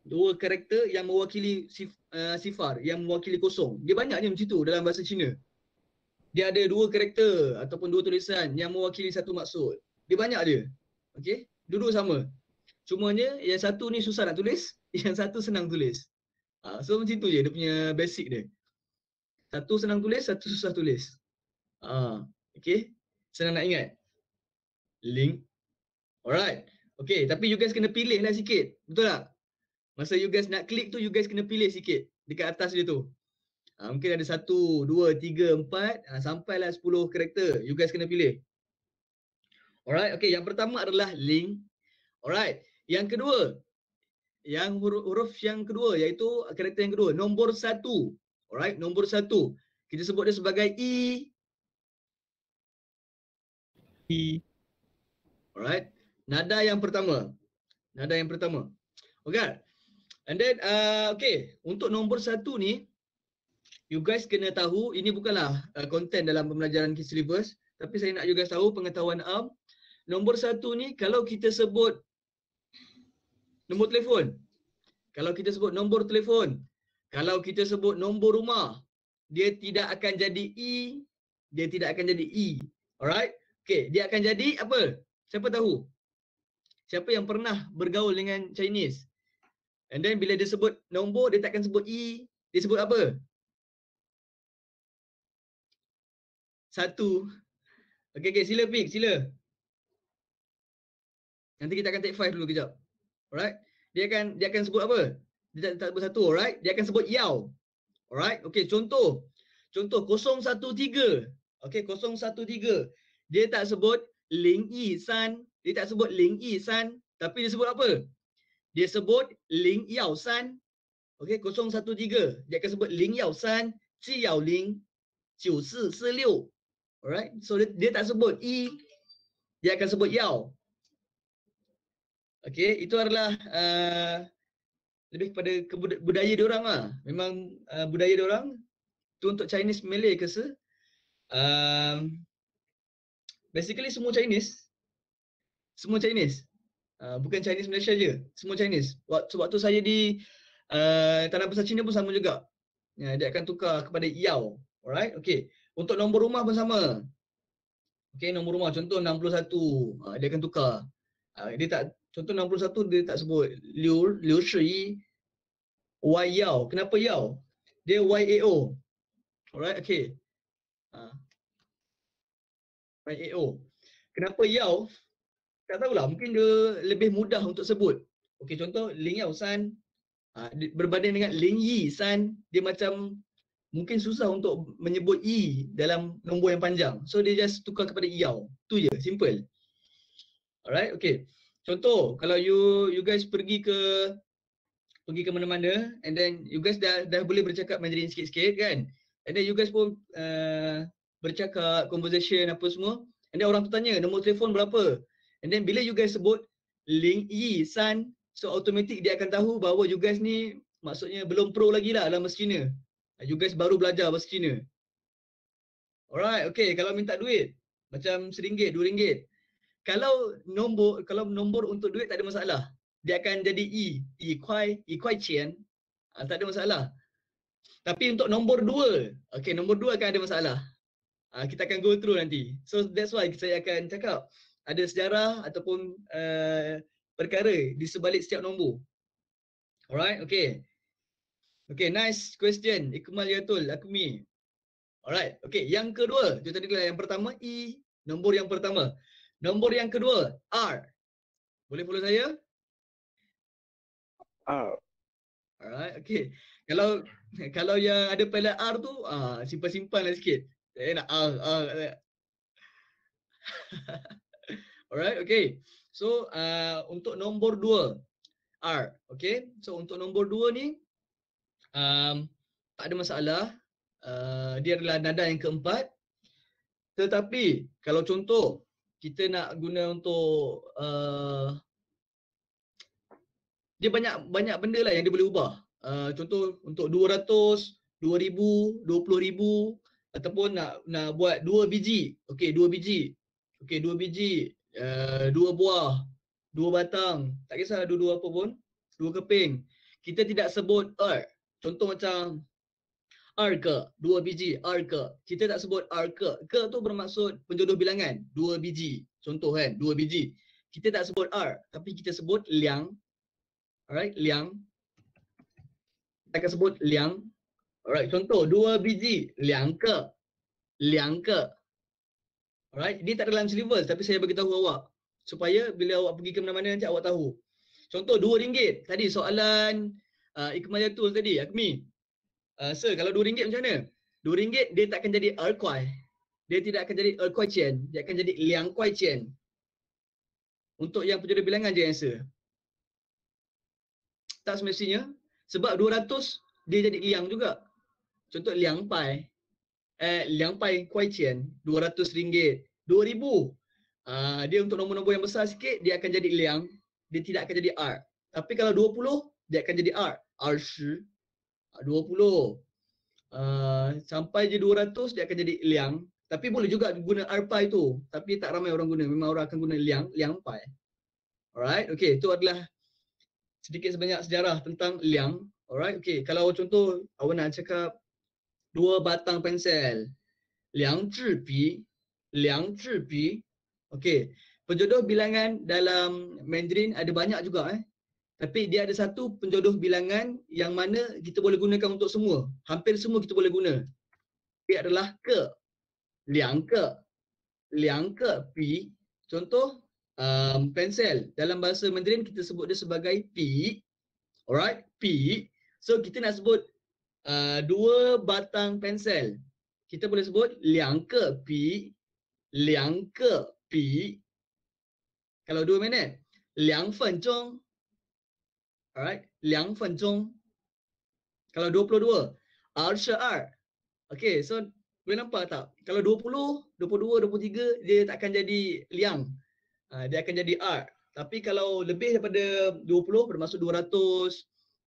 Speaker 1: dua karakter yang mewakili sif, uh, sifar, yang mewakili kosong. Dia banyak je macam tu dalam bahasa Cina. Dia ada dua karakter ataupun dua tulisan yang mewakili satu maksud. Dia banyak dia. Okay, dua-dua sama. Cumanya yang satu ni susah nak tulis, [laughs] yang satu senang tulis. Uh, so macam tu je dia punya basic dia. Satu senang tulis, satu susah tulis. Uh, okay, senang nak ingat. Link Alright. Okay, tapi you guys kena pilih lah sikit. Betul tak? Masa you guys nak klik tu, you guys kena pilih sikit dekat atas dia tu. Ha, mungkin ada satu, dua, tiga, empat, ha, sampailah sepuluh karakter. You guys kena pilih. Alright, okay. Yang pertama adalah link. Alright. Yang kedua, yang huruf, huruf yang kedua iaitu karakter yang kedua, nombor satu. Alright, nombor satu. Kita sebut dia sebagai E.
Speaker 4: E.
Speaker 1: Alright. Nada yang pertama. Nada yang pertama. Okay. And then, uh, okay. Untuk nombor satu ni, you guys kena tahu, ini bukanlah uh, konten dalam pembelajaran Syllabus. Tapi saya nak you guys tahu pengetahuan am. Nombor satu ni, kalau kita sebut nombor telefon. Kalau kita sebut nombor telefon. Kalau kita sebut nombor rumah. Dia tidak akan jadi E. Dia tidak akan jadi E. Alright. Okay. Dia akan jadi apa? Siapa tahu? siapa yang pernah bergaul dengan Chinese. And then bila dia sebut nombor, dia takkan sebut E, dia sebut apa? Satu. Okay, okay, sila pick, sila. Nanti kita akan take five dulu kejap. Alright. Dia akan dia akan sebut apa? Dia tak, sebut satu, alright. Dia akan sebut yao. Alright. Okay, contoh. Contoh 013. Okay, 013. Dia tak sebut ling yi san dia tak sebut Ling Yi San, tapi dia sebut apa? Dia sebut Ling Yao San. Okey, 013. Dia akan sebut Ling Yao San, Ji Yao Ling, Jiu Si Si Liu. Alright, so dia, dia tak sebut Yi, dia akan sebut Yao. Okey, itu adalah uh, lebih kepada budaya dia orang lah. Memang uh, budaya dia orang tu untuk Chinese Malay ke se? Uh, basically semua Chinese semua Chinese. Uh, bukan Chinese Malaysia je, semua Chinese. Waktu waktu saya di uh, tanah besar Cina pun sama juga. Ya, dia akan tukar kepada Yao. Alright, okay. Untuk nombor rumah pun sama. Okay, nombor rumah contoh 61. Uh, dia akan tukar. Uh, dia tak, contoh 61 dia tak sebut Liu, Liu Shi, Y Yao. Kenapa Yao? Dia YAO. Alright, okay. Uh, YAO. Kenapa Yao? tak tahulah mungkin dia lebih mudah untuk sebut. Okey contoh Ling Yao San ha, berbanding dengan Ling Yi San dia macam mungkin susah untuk menyebut yi dalam nombor yang panjang. So dia just tukar kepada yao. Tu je, simple. Alright, okay. Contoh kalau you you guys pergi ke pergi ke mana-mana and then you guys dah dah boleh bercakap Mandarin sikit-sikit kan. And then you guys pun uh, bercakap conversation apa semua. And then orang tu tanya nombor telefon berapa? And then bila you guys sebut Ling Yi San, so automatic dia akan tahu bahawa you guys ni maksudnya belum pro lagi lah dalam bahasa Cina. You guys baru belajar bahasa Cina. Alright, okay. Kalau minta duit, macam RM1, RM2. Kalau nombor kalau nombor untuk duit tak ada masalah. Dia akan jadi E. E kuai, E kuai qian. Ha, tak ada masalah. Tapi untuk nombor dua, okay, nombor dua akan ada masalah. Ha, kita akan go through nanti. So that's why saya akan cakap ada sejarah ataupun uh, perkara di sebalik setiap nombor. Alright, okay. Okay, nice question. Ikmal Yatul, Akmi. Alright, okay. Yang kedua, itu tadi lah yang pertama E, nombor yang pertama. Nombor yang kedua, R. Boleh follow saya?
Speaker 5: R.
Speaker 1: Alright, okay. Kalau kalau yang ada pelat R tu, ah simpan-simpan lah sikit. Saya nak R, R. [laughs] Alright, okay. So, uh, untuk nombor dua, R. Okay. So, untuk nombor dua ni, um, tak ada masalah. Uh, dia adalah nada yang keempat. Tetapi, kalau contoh, kita nak guna untuk uh, dia banyak banyak benda lah yang dia boleh ubah. Uh, contoh untuk 200, 2000, 20000 ataupun nak nak buat dua biji. Okey, dua biji. Okey, dua biji, uh, dua buah, dua batang. Tak kisah dua-dua apa pun. Dua keping. Kita tidak sebut er. Contoh macam R ke, dua biji, R ke. Kita tak sebut R ke. Tu bermaksud penjodoh bilangan, dua biji. Contoh kan, dua biji. Kita tak sebut R, tapi kita sebut liang. Alright, liang. Kita akan sebut liang. Alright, contoh dua biji, liang ke. Liang ke. Alright, dia tak ada dalam syllabus tapi saya bagi tahu awak supaya bila awak pergi ke mana-mana nanti awak tahu. Contoh dua ringgit. Tadi soalan uh, Ikmal Yatul tadi, Akmi. Uh, sir, kalau RM2 macam mana? RM2 dia tak akan jadi erkuai. Dia tidak akan jadi erkuai chen. Dia akan jadi liang kuai chen. Untuk yang penjodoh bilangan je answer. Tak semestinya. Sebab 200 dia jadi liang juga. Contoh liang pai. Eh, liang pai kuai chen. RM200. 2000 Uh, dia untuk nombor-nombor yang besar sikit, dia akan jadi liang. Dia tidak akan jadi R. Tapi kalau 20, dia akan jadi R. R10. 20. Uh, sampai je 200 dia akan jadi liang. Tapi boleh juga guna arpai tu. Tapi tak ramai orang guna. Memang orang akan guna liang, liang pai. Alright, okay. Itu adalah sedikit sebanyak sejarah tentang liang. Alright, okay. Kalau contoh awak nak cakap dua batang pensel. Liang zhibi. Liang zhibi. Okay. Penjodoh bilangan dalam Mandarin ada banyak juga eh. Tapi dia ada satu penjodoh bilangan yang mana kita boleh gunakan untuk semua. Hampir semua kita boleh guna. Dia adalah ke. Liang ke. Liang ke pi. Contoh um, pensel. Dalam bahasa Mandarin kita sebut dia sebagai pi. Alright, pi. So kita nak sebut uh, dua batang pensel. Kita boleh sebut liang ke pi. Liang ke pi. Kalau dua minit. Liang fen zhong. Alright, 2分钟. Kalau 22, 22. Okay, so boleh nampak tak? Kalau 20, 22, 23, dia tak akan jadi liang. Uh, dia akan jadi R. Tapi kalau lebih daripada 20, bermaksud 200,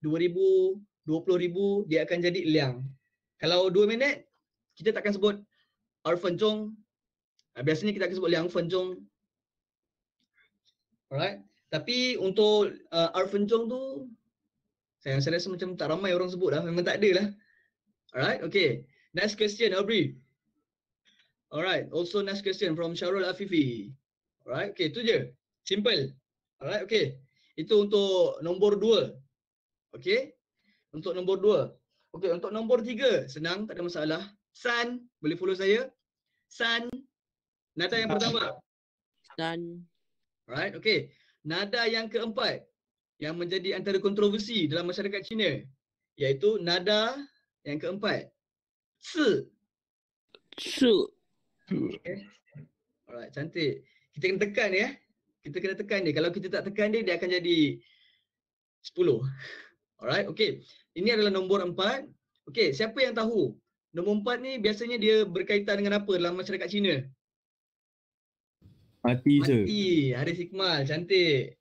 Speaker 1: 2000, 20,000, dia akan jadi liang. Kalau 2 minit, kita takkan sebut R 分钟. Uh, biasanya kita akan sebut liang 分钟. Alright. Tapi untuk uh, R Fencong tu saya, saya rasa macam tak ramai orang sebut lah. Memang tak ada lah. Alright, okay. Next question, Aubrey. Alright, also next question from Syarul Afifi. Alright, okay, tu je. Simple. Alright, okay. Itu untuk nombor dua. Okay. Untuk nombor dua. Okay, untuk nombor tiga. Senang, tak ada masalah. San, boleh follow saya. San. Nada yang pertama.
Speaker 2: Sun.
Speaker 1: Alright, okay. Nada yang keempat yang menjadi antara kontroversi dalam masyarakat Cina iaitu nada yang keempat. Si.
Speaker 2: Su.
Speaker 1: Okay. Alright, cantik. Kita kena tekan ya. Kita kena tekan dia. Kalau kita tak tekan dia, dia akan jadi 10. Alright, okay. Ini adalah nombor empat. Okay, siapa yang tahu? Nombor empat ni biasanya dia berkaitan dengan apa dalam masyarakat Cina?
Speaker 7: Mati sir.
Speaker 1: Mati. Haris Hikmal, cantik.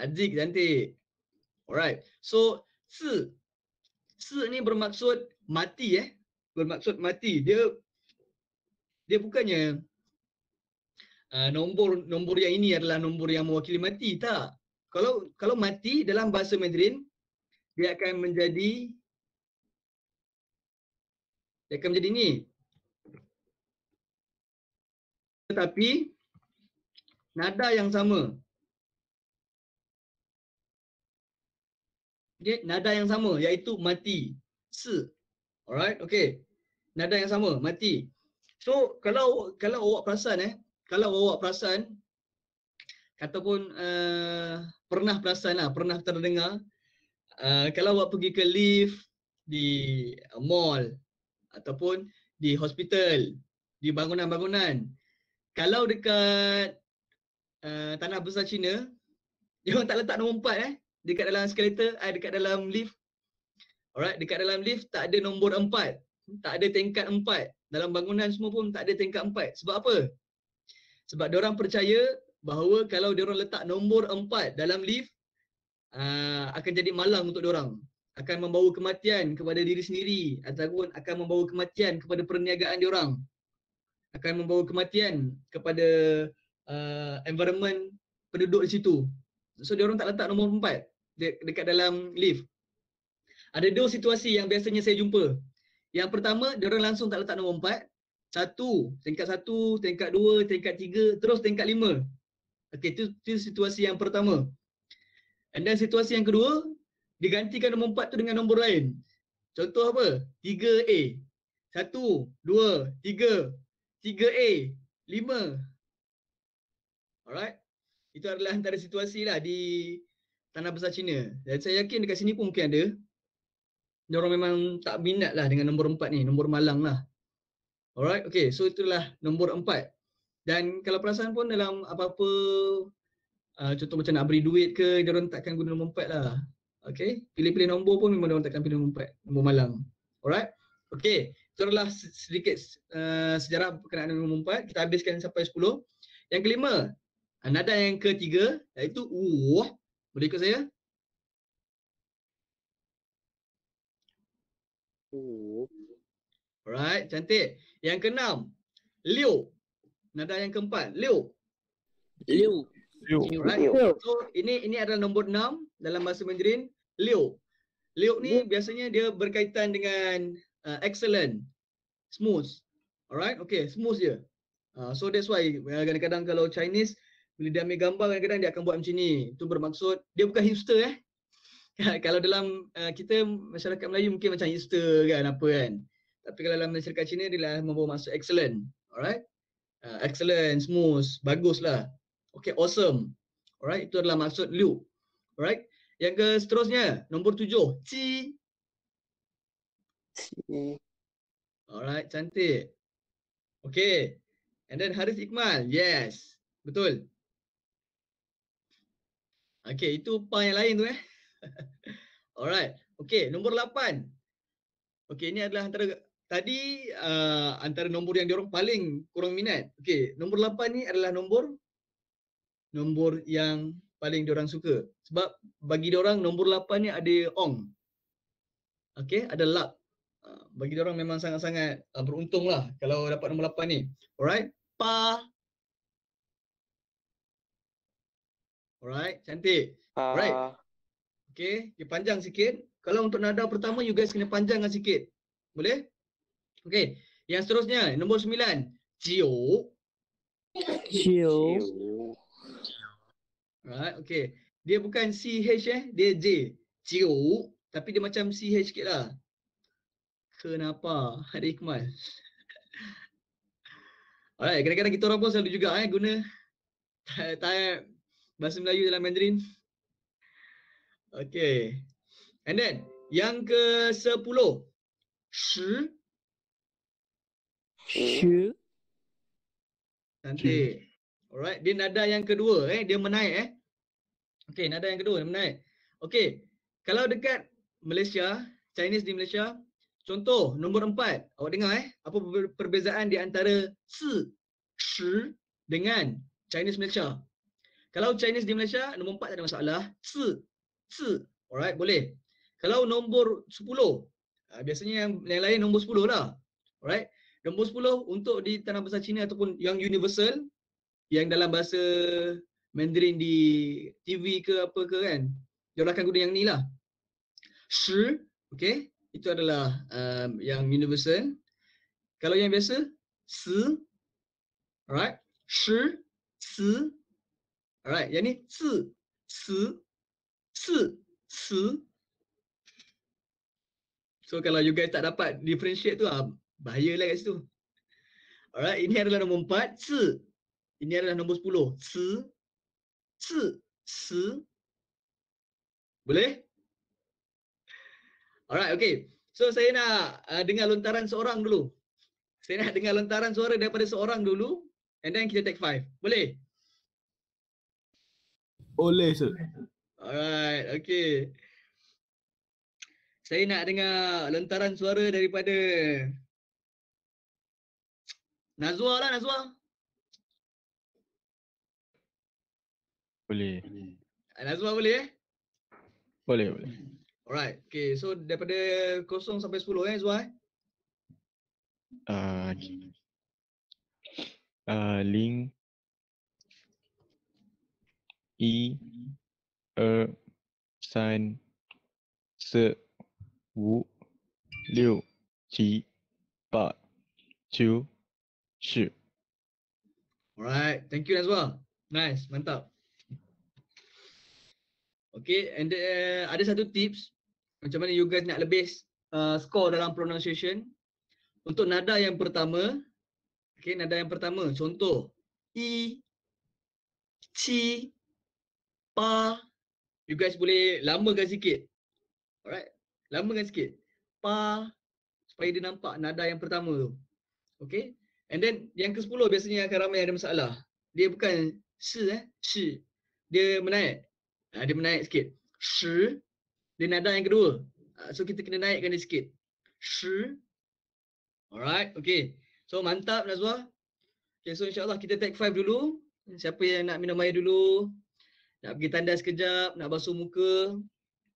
Speaker 1: Azik, cantik. Alright. So, si. Si ni bermaksud mati eh. Bermaksud mati. Dia dia bukannya uh, nombor nombor yang ini adalah nombor yang mewakili mati. Tak. Kalau kalau mati dalam bahasa Mandarin, dia akan menjadi dia akan menjadi ni. Tetapi nada yang sama. Okay, nada yang sama iaitu mati. Si. Alright, okay. Nada yang sama, mati. So, kalau kalau awak perasan eh, kalau awak perasan ataupun uh, pernah perasan lah, pernah terdengar uh, kalau awak pergi ke lift di mall ataupun di hospital, di bangunan-bangunan. Kalau dekat uh, tanah besar Cina, dia orang tak letak nombor empat eh dekat dalam eskalator, eh, dekat dalam lift. Alright, dekat dalam lift tak ada nombor empat. Tak ada tingkat empat. Dalam bangunan semua pun tak ada tingkat empat. Sebab apa? Sebab orang percaya bahawa kalau orang letak nombor empat dalam lift, uh, akan jadi malang untuk orang akan membawa kematian kepada diri sendiri ataupun akan membawa kematian kepada perniagaan diorang akan membawa kematian kepada uh, environment penduduk di situ so diorang tak letak nombor empat de- dekat dalam lift ada dua situasi yang biasanya saya jumpa yang pertama diorang langsung tak letak nombor empat satu tingkat satu tingkat dua tingkat tiga terus tingkat lima okey itu, itu situasi yang pertama and then situasi yang kedua digantikan nombor 4 tu dengan nombor lain. Contoh apa? 3A. 1, 2, 3. 3A. 5. Alright. Itu adalah antara situasi lah di tanah besar Cina. Dan saya yakin dekat sini pun mungkin ada. Diorang memang tak minat lah dengan nombor 4 ni. Nombor malang lah. Alright. Okay. So itulah nombor 4. Dan kalau perasan pun dalam apa-apa uh, contoh macam nak beri duit ke, diorang takkan guna nombor 4 lah. Okay, pilih-pilih nombor pun memang orang takkan pilih nombor empat, nombor malang. Alright, okay. Itu adalah sedikit uh, sejarah berkenaan dengan nombor empat. Kita habiskan sampai sepuluh. Yang kelima, nada yang ketiga iaitu uh. Boleh ikut saya?
Speaker 5: Uh.
Speaker 1: Alright, cantik. Yang keenam, liu. Nada yang keempat, liu.
Speaker 2: Liu.
Speaker 4: Liu.
Speaker 1: Alright. So ini ini adalah nombor enam dalam bahasa Mandarin. Liu. Liu ni biasanya dia berkaitan dengan uh, excellent, smooth. Alright, okay, smooth je. Uh, so that's why uh, kadang-kadang kalau Chinese bila dia ambil gambar kadang-kadang dia akan buat macam ni. Itu bermaksud dia bukan hipster eh. [laughs] kalau dalam uh, kita masyarakat Melayu mungkin macam hipster kan apa kan. Tapi kalau dalam masyarakat Cina dia lah membawa maksud excellent. Alright. Uh, excellent, smooth, bagus lah. Okay, awesome. Alright, itu adalah maksud Liu. Alright. Yang ke seterusnya, nombor tujuh, Ci. Alright, cantik. Okay. And then Haris Iqmal. Yes. Betul. Okay, itu pa yang lain tu eh. [laughs] Alright. Okay, nombor lapan. Okay, ini adalah antara tadi uh, antara nombor yang diorang paling kurang minat. Okay, nombor lapan ni adalah nombor nombor yang paling diorang suka. Sebab bagi diorang nombor 8 ni ada ong. Okay, ada luck. Uh, bagi diorang memang sangat-sangat uh, beruntung lah kalau dapat nombor 8 ni. Alright, pa. Alright, cantik. Right.
Speaker 5: Ah.
Speaker 1: Okay, dia panjang sikit. Kalau untuk nada pertama, you guys kena panjangkan sikit. Boleh? Okay, yang seterusnya, nombor 9. Cio.
Speaker 2: Ciu.
Speaker 5: Ciu.
Speaker 1: Right, okay. Dia bukan CH eh, dia J. Cio. Tapi dia macam CH sikit lah. Kenapa? Ada Iqmal. [laughs] Alright, kadang-kadang kita orang pun selalu juga eh guna [laughs] type bahasa Melayu dalam Mandarin. Okay. And then, yang ke sepuluh. Shi.
Speaker 2: Shu.
Speaker 1: Cantik. Alright, dia nada yang kedua eh, dia menaik eh. Okey, nada yang kedua dia menaik. Okey, kalau dekat Malaysia, Chinese di Malaysia, contoh nombor empat, awak dengar eh, apa per- perbezaan di antara si, shi dengan Chinese Malaysia. Kalau Chinese di Malaysia, nombor empat tak ada masalah. Si, si, alright, boleh. Kalau nombor sepuluh, ah, biasanya yang, yang lain nombor sepuluh lah. Alright, nombor sepuluh untuk di tanah besar Cina ataupun yang universal, yang dalam bahasa Mandarin di TV ke apa ke kan. Orang akan guna yang ni lah. Shi, okay. Itu adalah um, yang universal. Kalau yang biasa, si. Alright. Shi, si. Alright. Yang ni, si, si, si, si. So kalau you guys tak dapat differentiate tu ah bahayalah kat situ. Alright, ini adalah nombor empat. Si. Ini adalah nombor sepuluh. Si. Si. Si. Boleh? Alright, okay. So saya nak uh, dengar lontaran seorang dulu. Saya nak dengar lontaran suara daripada seorang dulu and then kita take five. Boleh?
Speaker 7: Boleh, sir.
Speaker 1: Alright, okay. Saya nak dengar lontaran suara daripada Nazwa lah Nazwa.
Speaker 4: Boleh.
Speaker 1: Ah, Nazwa boleh eh?
Speaker 4: Boleh, boleh.
Speaker 1: Alright, okay. So daripada kosong sampai sepuluh eh Zwa eh?
Speaker 4: Uh, uh, Ling I Er San Se Wu Liu Qi Ba Ju Shi
Speaker 1: Alright, thank you Nazwa. Nice, mantap. Okay, and uh, ada satu tips macam mana you guys nak lebih uh, score dalam pronunciation. Untuk nada yang pertama, okay, nada yang pertama, contoh i, ci, pa, you guys boleh lamakan sikit. Alright, lamakan sikit. Pa, supaya dia nampak nada yang pertama tu. Okay, And then yang ke-10 biasanya akan ramai ada masalah. Dia bukan shi eh, shi. Dia menaik. Ha, dia menaik sikit. Shi. Dia nada yang kedua. Ha, so kita kena naikkan dia sikit. Shi. Alright, okay. So mantap Nazwa. Okay, so insyaAllah kita take five dulu. Siapa yang nak minum air dulu. Nak pergi tandas sekejap. Nak basuh muka.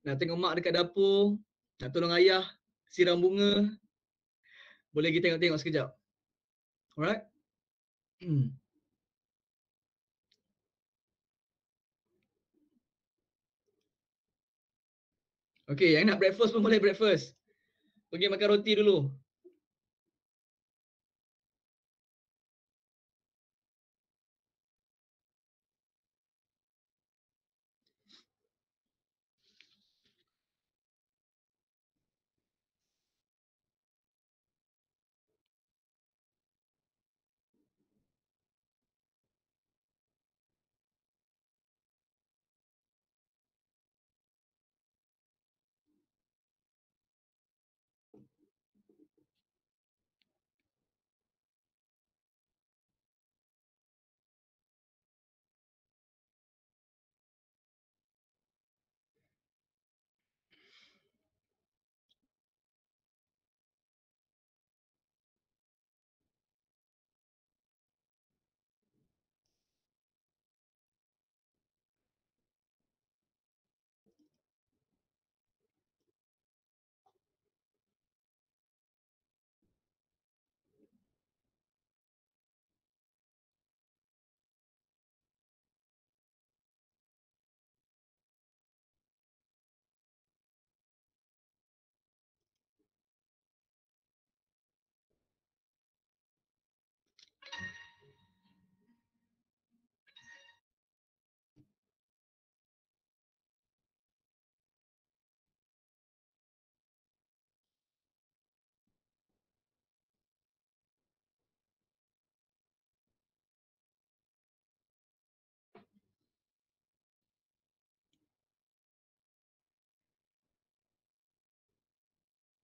Speaker 1: Nak tengok mak dekat dapur. Nak tolong ayah siram bunga. Boleh kita tengok-tengok sekejap. Alright. Hmm. Okay, yang nak breakfast pun boleh breakfast. Pergi makan roti dulu.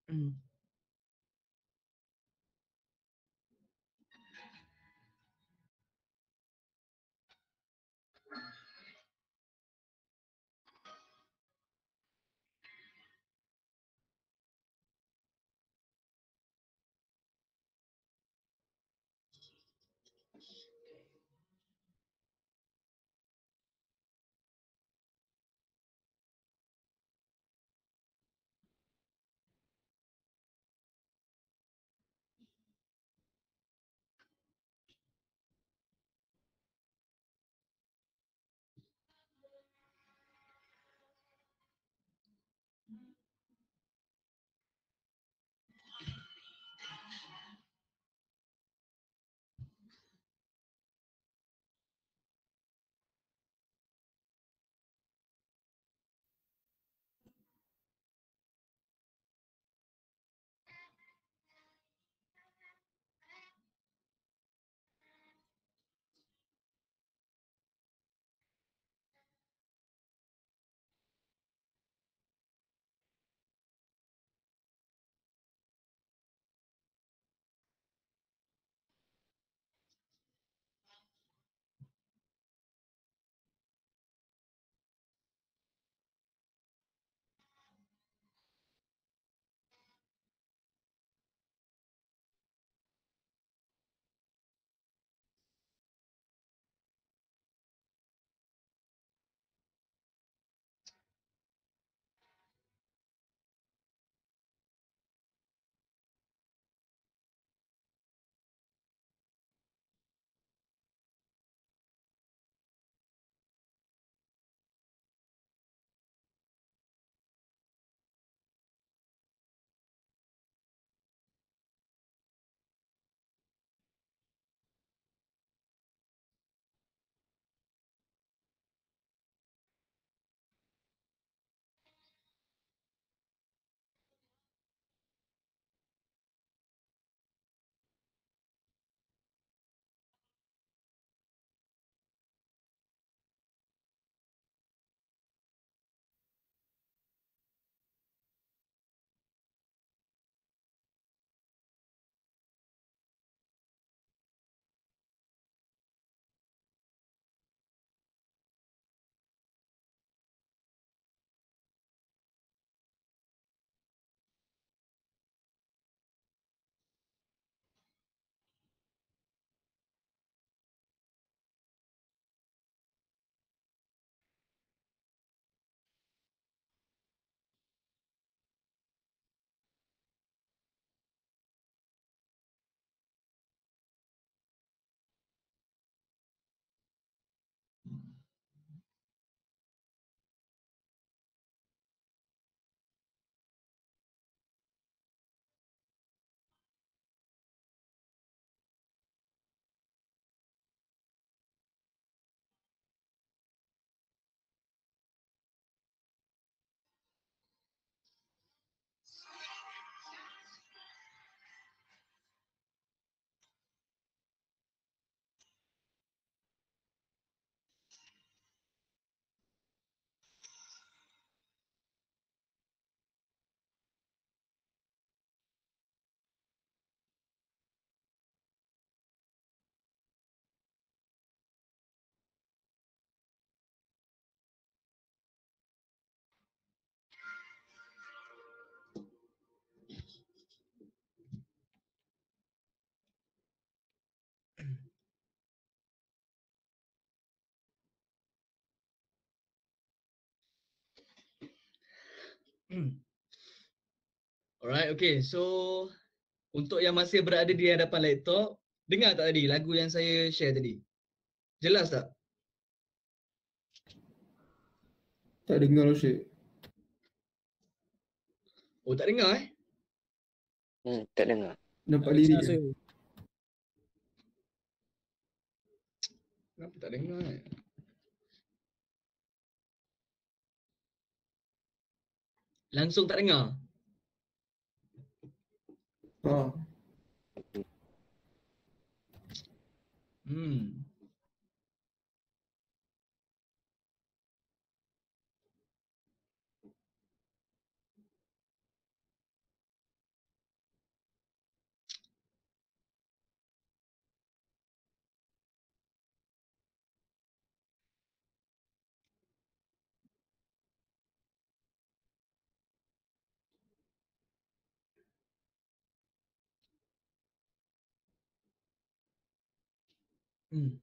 Speaker 1: Hmm. Alright, okay. So untuk yang masih berada di hadapan laptop, dengar tak tadi lagu yang saya share tadi? Jelas tak?
Speaker 3: Tak dengar Syed.
Speaker 1: Oh tak dengar eh?
Speaker 5: Hmm, tak dengar.
Speaker 3: Nampak
Speaker 2: Tak
Speaker 3: lirik
Speaker 2: sir.
Speaker 1: Kenapa tak dengar eh? Langsung tak dengar?
Speaker 3: Ha.
Speaker 1: Hmm. Mm.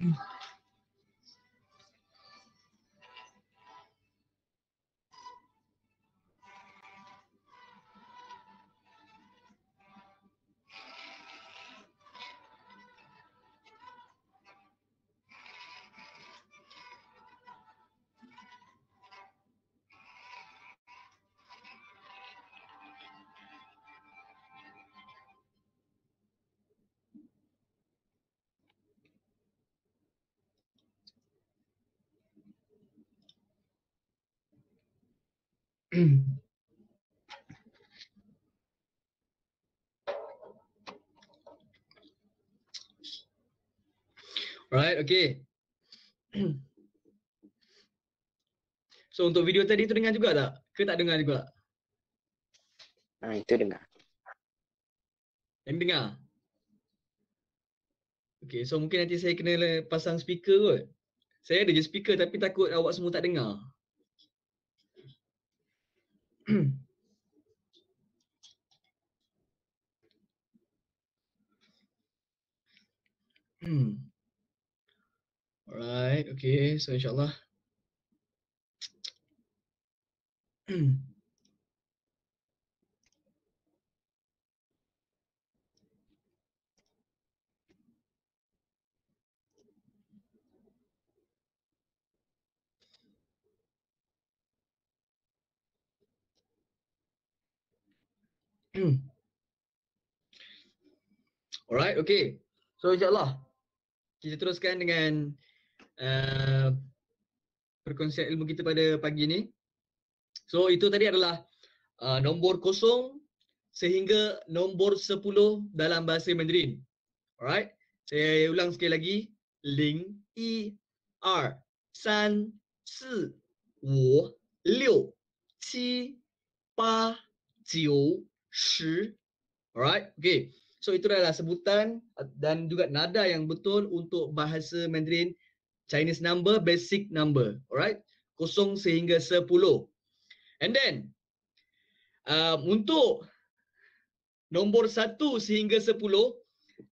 Speaker 1: mm. Alright, okay. So untuk video tadi tu dengar juga tak? Ke tak dengar juga?
Speaker 5: Ha, itu dengar.
Speaker 1: Yang dengar? Okay, so mungkin nanti saya kena pasang speaker kot. Saya ada je speaker tapi takut awak semua tak dengar. Hmm. Alright, okay. So insyaAllah. Alright, okay. So insyaAllah kita teruskan dengan uh, perkongsian ilmu kita pada pagi ni. So itu tadi adalah uh, nombor kosong sehingga nombor sepuluh dalam bahasa Mandarin. Alright. Saya ulang sekali lagi. Ling, i, er, san, si, wu, liu, qi, ba, jiu, shi. Alright. Okay. So itu adalah sebutan uh, dan juga nada yang betul untuk bahasa Mandarin Chinese number, basic number. Alright. Kosong sehingga sepuluh. And then um, untuk nombor satu sehingga sepuluh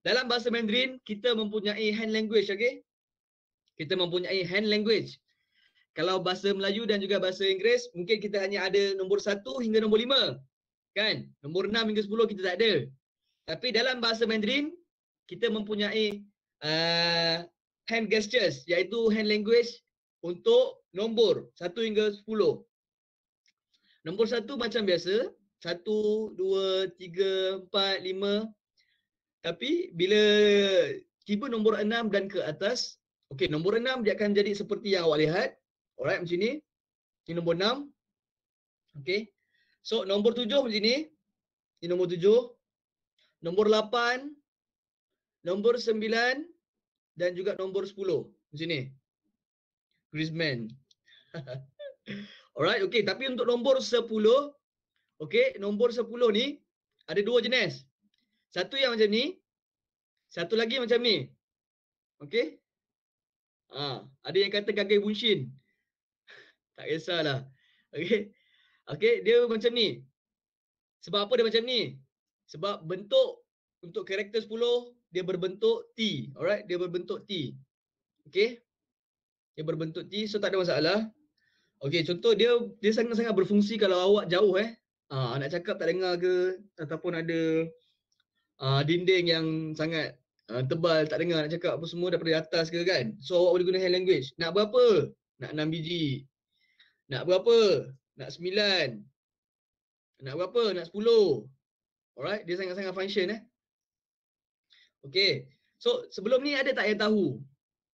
Speaker 1: dalam bahasa Mandarin kita mempunyai hand language, okay? Kita mempunyai hand language. Kalau bahasa Melayu dan juga bahasa Inggeris mungkin kita hanya ada nombor satu hingga nombor lima. Kan? Nombor enam hingga sepuluh kita tak ada. Tapi dalam bahasa Mandarin kita mempunyai uh, hand gestures iaitu hand language untuk nombor satu hingga sepuluh. Nombor satu macam biasa. Satu, dua, tiga, empat, lima. Tapi bila tiba nombor enam dan ke atas. Okey, nombor enam dia akan jadi seperti yang awak lihat. Alright, macam ni. Ini nombor enam. Okey. So, nombor tujuh macam ni. Ini nombor tujuh. Nombor lapan. Nombor sembilan. Dan juga nombor sepuluh. Macam ni. Griezmann. [laughs] Alright, okay. Tapi untuk nombor 10, okay, nombor 10 ni ada dua jenis. Satu yang macam ni, satu lagi macam ni. Okay. Ha, ada yang kata gagai bunshin. [laughs] tak kisahlah. Okay. Okay, dia macam ni. Sebab apa dia macam ni? Sebab bentuk untuk karakter 10, dia berbentuk T. Alright, dia berbentuk T. Okay. Dia berbentuk T, so tak ada masalah. Okey, contoh dia dia sangat-sangat berfungsi kalau awak jauh eh. Ah, nak cakap tak dengar ke ataupun ada ah, dinding yang sangat ah, tebal tak dengar nak cakap apa semua daripada atas ke kan. So awak boleh guna hand language. Nak berapa? Nak 6 biji. Nak berapa? Nak 9. Nak berapa? Nak 10. Alright, dia sangat-sangat function eh. Okey. So sebelum ni ada tak yang tahu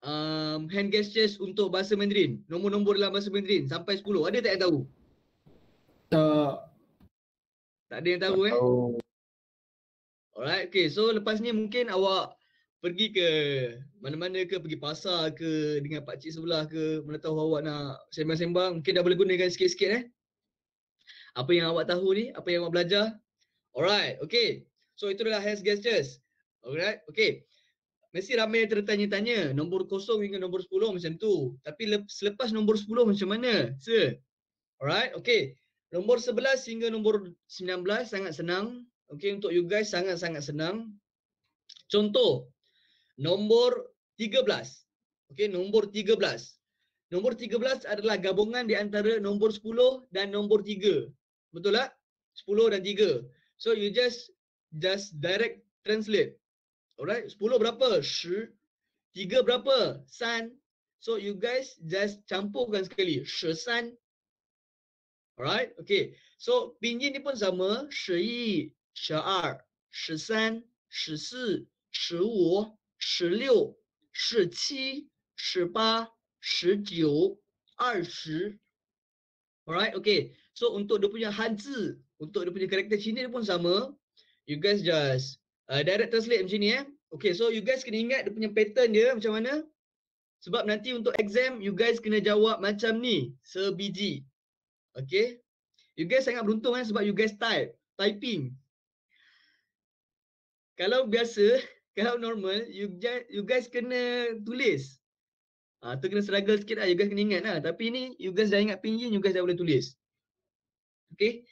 Speaker 1: um, hand gestures untuk bahasa Mandarin? Nombor-nombor dalam bahasa Mandarin sampai 10. Ada tak yang tahu?
Speaker 3: Tak.
Speaker 1: Tak ada yang tahu eh? Alright, okay. So lepas ni mungkin awak pergi ke mana-mana ke, pergi pasar ke, dengan pakcik sebelah ke, mana tahu awak nak sembang-sembang, mungkin dah boleh gunakan sikit-sikit eh. Apa yang awak tahu ni, apa yang awak belajar. Alright, okay. So itu adalah hand gestures. Alright, okay. Mesti ramai yang tertanya-tanya, nombor kosong hingga nombor 10 macam tu. Tapi lep- selepas nombor 10 macam mana? Sir? Alright, okay. Nombor 11 hingga nombor 19 sangat senang. Okay, untuk you guys sangat-sangat senang. Contoh, nombor 13. Okay, nombor 13. Nombor 13 adalah gabungan di antara nombor 10 dan nombor 3. Betul tak? 10 dan 3. So you just just direct translate. Alright, 10 berapa? 10. 3 berapa? 3. So you guys just campurkan sekali. 13. Alright, okay. So pinyin ni pun sama. 11, 12, 13, 14, 15, 16, 17, 18, 19, 20. Alright, okay. So untuk dia punya hanzi, untuk dia punya karakter Cina dia pun sama. You guys just uh, direct translate macam ni eh. Okay, so you guys kena ingat dia punya pattern dia macam mana. Sebab nanti untuk exam, you guys kena jawab macam ni, sebiji. Okay. You guys sangat beruntung kan sebab you guys type, typing. Kalau biasa, [laughs] kalau normal, you you guys kena tulis. Ah, tu kena struggle sikit lah, you guys kena ingat lah. Tapi ni, you guys dah ingat pinyin, you guys dah boleh tulis. Okay.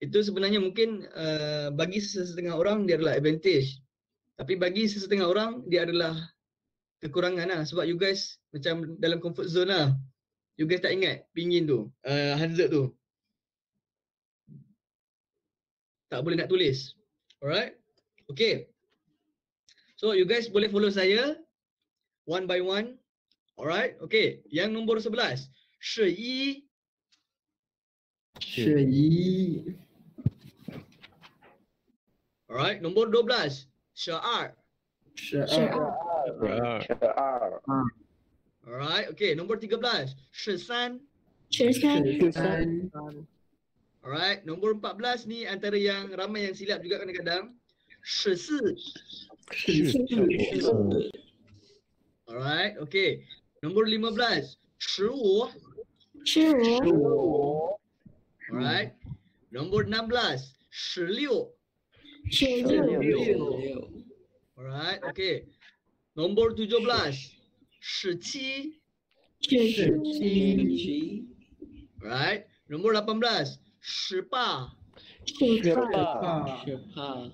Speaker 1: Itu sebenarnya mungkin uh, bagi sesetengah orang dia adalah advantage. Tapi bagi sesetengah orang dia adalah kekurangan lah. Sebab you guys macam dalam comfort zone lah. You guys tak ingat pinyin tu, uh, Hanzat tu. Tak boleh nak tulis. Alright. Okay. So you guys boleh follow saya one by one. Alright. Okay. Yang nombor 11. Shi yi
Speaker 3: Sure.
Speaker 1: Alright, nombor 12.
Speaker 4: Syar.
Speaker 5: Syar. Syar.
Speaker 1: Alright, okay. Nombor 13.
Speaker 3: Syesan. Syesan.
Speaker 1: Alright, nombor 14 ni antara yang ramai yang silap juga kadang-kadang.
Speaker 3: Syesu.
Speaker 1: Alright, okay. Nombor 15.
Speaker 6: Syuruh. Syuruh.
Speaker 1: Alright. Nombor 16. Shiliu.
Speaker 6: Shiliu.
Speaker 1: Alright. Okay. Nombor 17. Shiqi.
Speaker 3: Shiqi.
Speaker 1: Alright. Nombor 18. Shiba.
Speaker 2: Shiba. Shiba.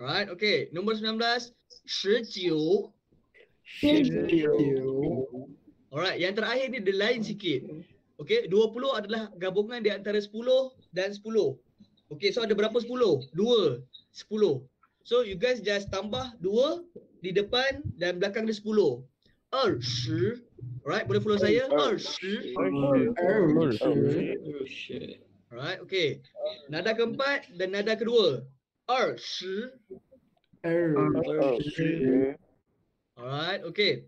Speaker 1: Alright. Okay. Nombor 19. Shijiu.
Speaker 3: Shijiu.
Speaker 1: Alright. Yang terakhir ni dia lain sikit. Okey, 20 adalah gabungan di antara 10 dan 10. Okey, so ada berapa 10? 2, 10. So you guys just tambah 2 di depan dan belakang dia 10. Ursh. Alright, boleh follow saya?
Speaker 2: Ursh.
Speaker 1: Alright, okay. Nada keempat dan nada kedua.
Speaker 5: Ursh.
Speaker 1: Alright, okay.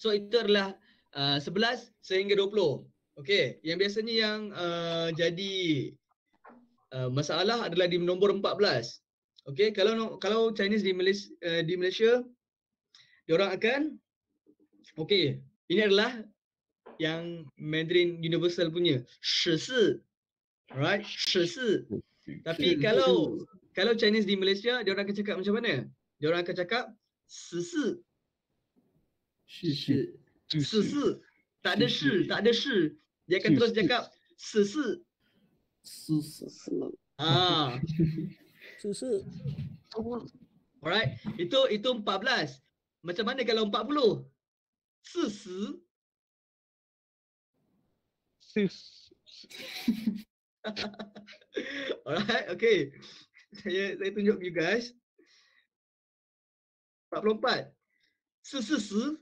Speaker 1: So itu adalah uh, 11 sehingga 20. Okey, yang biasanya yang uh, jadi uh, masalah adalah di nombor 14. Okey, kalau kalau Chinese di Malaysia, uh, eh, di Malaysia diorang akan Okey, ini adalah yang Mandarin Universal punya. Shisi. alright. Shisi. Tapi kalau kalau Chinese di Malaysia, dia orang akan cakap macam mana? Dia orang akan cakap si
Speaker 3: si. Si
Speaker 1: si. Si si. Tak ada shi, tak ada shi. Dia akan terus cakap
Speaker 3: sese.
Speaker 5: Susu.
Speaker 1: Ah.
Speaker 2: Sese.
Speaker 1: Alright. Itu itu 14. Macam mana kalau 40? Sese.
Speaker 4: Susu. [laughs]
Speaker 1: Alright, okay. Saya saya tunjuk you guys. 44. Sese. Susu.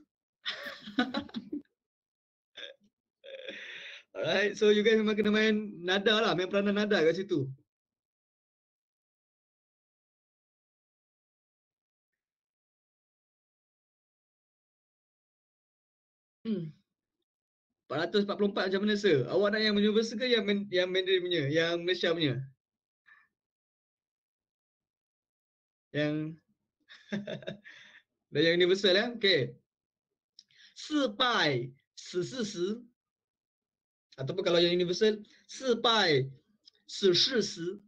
Speaker 1: Alright, so you guys memang kena main nada lah, main peranan nada kat situ. Hmm. 444 macam mana sir? Awak nak yang universal ke yang Man- yang Mandarin punya, yang Malaysia punya? Yang [laughs] Dan yang universal ya. Okey. 四拜十四十 ataupun kalau yang universal 四拜十四十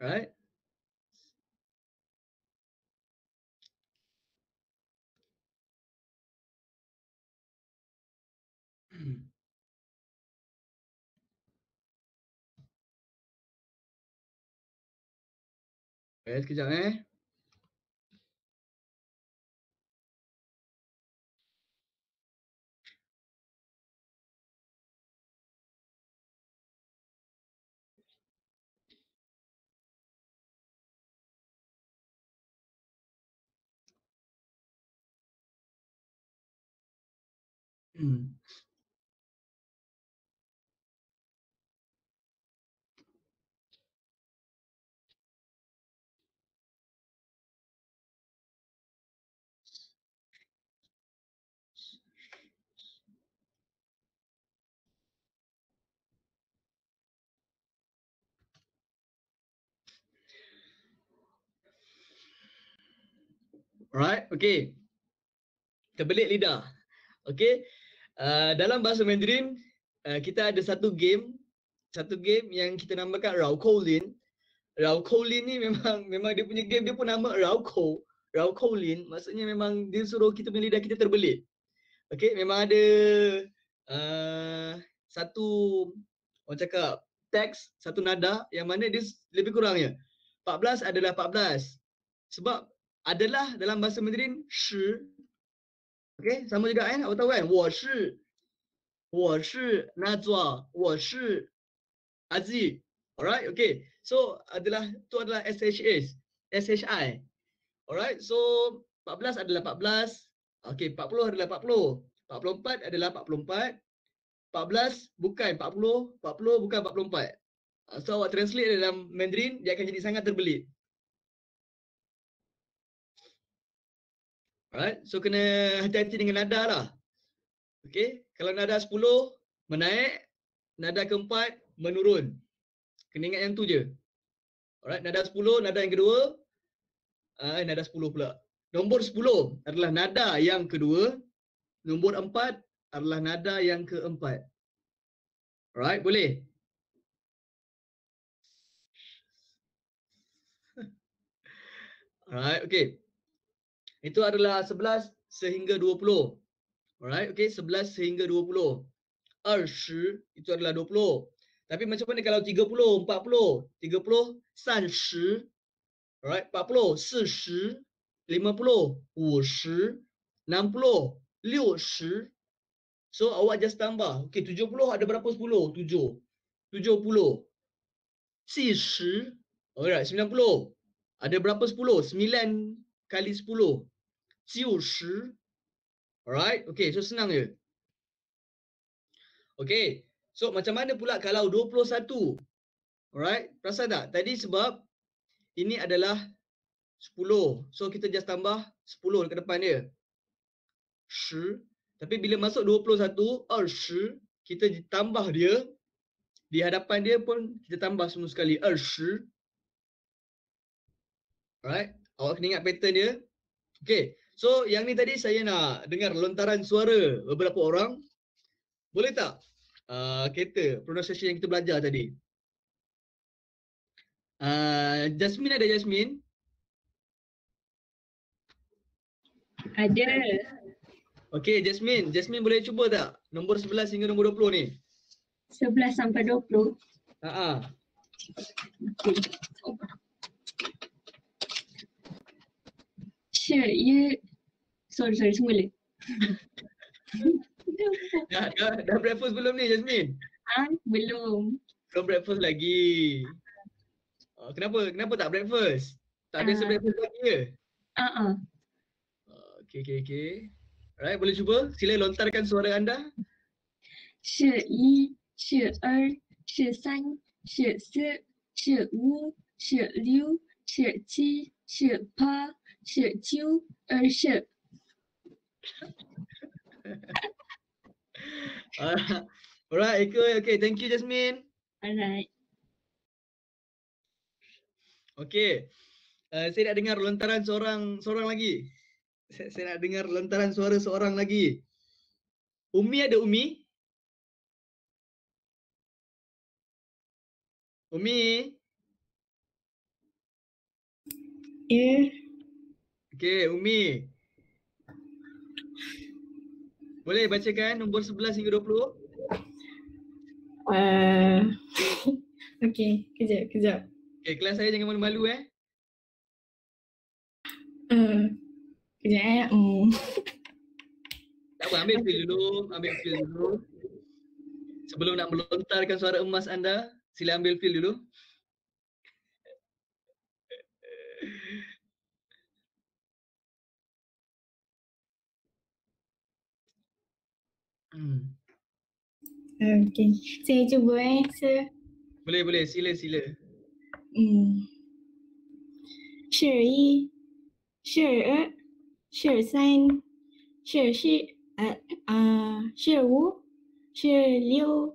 Speaker 1: Right? Eh, sekejap eh. Alright, okay. Terbelit lidah. Okay, Uh, dalam bahasa Mandarin, uh, kita ada satu game, satu game yang kita namakan Rao Lin. Rao Lin ni memang [laughs] memang dia punya game dia pun nama Rao Kou. Rao Lin maksudnya memang dia suruh kita punya lidah kita terbelit. Okay, memang ada uh, satu orang cakap teks, satu nada yang mana dia lebih kurangnya 14 adalah 14. Sebab adalah dalam bahasa Mandarin shi. Okey, sama juga kan? Awak tahu kan? 我是我是 Najwa, 我是 Aziz. Alright, okay. So adalah tu adalah SHS, SHI. Alright, so 14 adalah 14. Okay, 40 adalah 40. 44 adalah 44. 14 bukan 40, 40 bukan 44. Ah, So awak translate dalam Mandarin, dia akan jadi sangat terbelit. Alright, so kena hati-hati dengan nada lah. Okay, kalau nada 10 menaik, nada keempat menurun. Kena ingat yang tu je. Alright, nada 10, nada yang kedua, uh, nada 10 pula. Nombor 10 adalah nada yang kedua, nombor 4 adalah nada yang keempat. Alright, boleh? [laughs] Alright, okay. Itu adalah 11 sehingga 20. Alright, okay. 11 sehingga 20. 20 itu adalah 20. Tapi macam mana kalau 30, 40, 30, 30, alright, 40, 40, 50, 50, 60, 60. So awak just tambah. Okay, 70 ada berapa 10? 7. 70. 70. Alright, 90. Ada berapa 10? 9 kali 10. 90. Alright, okay, so senang je. Okay, so macam mana pula kalau 21? Alright, perasan tak? Tadi sebab ini adalah 10. So kita just tambah 10 dekat depan dia. 10. Tapi bila masuk 21, 20, kita tambah dia. Di hadapan dia pun kita tambah semua sekali. 20. Alright, awak kena ingat pattern dia. Okay, so yang ni tadi saya nak dengar lontaran suara beberapa orang. Boleh tak? Uh, kata pronunciation yang kita belajar tadi. Uh, Jasmine ada Jasmine?
Speaker 6: Ada.
Speaker 1: Okay, Jasmine. Jasmine boleh cuba tak? Nombor 11 hingga nombor 20 ni.
Speaker 6: 11 sampai 20.
Speaker 1: Ha
Speaker 6: Okey. Sure, ya. Sorry, sorry, semula. [laughs]
Speaker 1: Dah, dah, dah breakfast belum ni Jasmine?
Speaker 6: Ah, belum.
Speaker 1: Belum breakfast lagi. Uh, kenapa? Kenapa tak breakfast? Tak biasa
Speaker 6: Ah.
Speaker 1: breakfast lagi ke?
Speaker 6: Ah, ah.
Speaker 1: Uh, okay, okay, okay. Alright, boleh cuba? Sila lontarkan suara anda.
Speaker 6: 是一，是二，是三，是四，是五，是六，是七，是八， 是九，二十。
Speaker 1: Uh, alright, okay, okay. Thank you [laughs] Jasmine.
Speaker 6: Alright.
Speaker 1: Okay. Uh, saya nak dengar lontaran seorang seorang lagi. Saya, saya nak dengar lontaran suara seorang lagi. Umi ada Umi? Umi?
Speaker 6: Ya.
Speaker 1: Okay, Umi. Boleh bacakan nombor 11 hingga 20?
Speaker 7: Uh, okay, kejap, kejap.
Speaker 1: Okay, kelas saya jangan malu-malu eh.
Speaker 7: Uh, kejap eh. Um, [laughs]
Speaker 1: Tak apa, ambil feel dulu. Ambil feel dulu. Sebelum nak melontarkan suara emas anda, sila ambil feel dulu. Hmm.
Speaker 7: Okey. Saya cuba eh, sir.
Speaker 1: Boleh, boleh. Sila, sila.
Speaker 7: Hmm. Sure, E. Sure, E. Sure, Sain. Sure, Shi. Uh, uh, sure, Wu. Sure, Liu.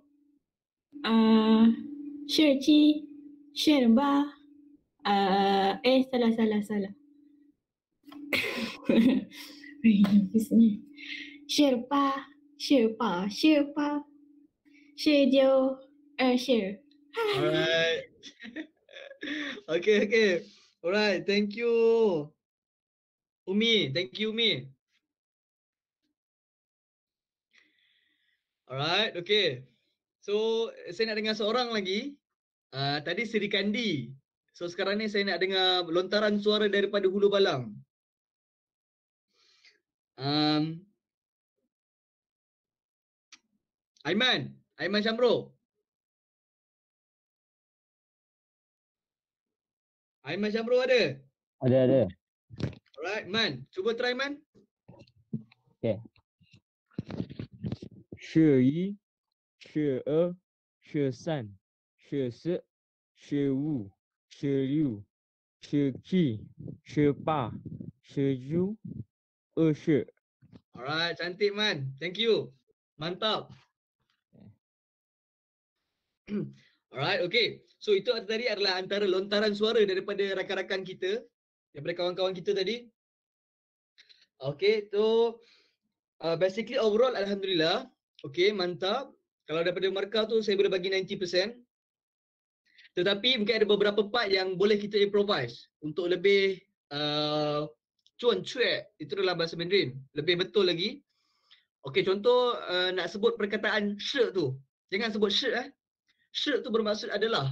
Speaker 7: Uh, sure, Chi. Sure, Ba. Uh, eh, salah, salah, salah. [laughs] Sherpa. 十八、十八、十九、二十。
Speaker 1: Alright. [laughs] okay, okay. Alright, thank you. Umi, thank you Umi. Alright, okay. So, saya nak dengar seorang lagi. Uh, tadi Sri Kandi. So, sekarang ni saya nak dengar lontaran suara daripada Hulu Balang. Um, Aiman, Aiman Syamro. Aiman Syamro ada?
Speaker 8: Ada ada.
Speaker 1: Alright, Man. Cuba try Man.
Speaker 8: 十一、十二、十三、十四、十五、十六、十七、十八、十九、二十。
Speaker 1: Alright, cantik Man. Thank you. Mantap. [clears throat] Alright, okay. So itu tadi adalah antara lontaran suara daripada rakan-rakan kita, daripada kawan-kawan kita tadi. Okay, so uh, basically overall Alhamdulillah. Okay, mantap. Kalau daripada markah tu saya boleh bagi 90%. Tetapi mungkin ada beberapa part yang boleh kita improvise untuk lebih uh, cuan cuek. Itu dalam bahasa Mandarin. Lebih betul lagi. Okey, contoh uh, nak sebut perkataan shi tu. Jangan sebut shi eh shi tu bermaksud adalah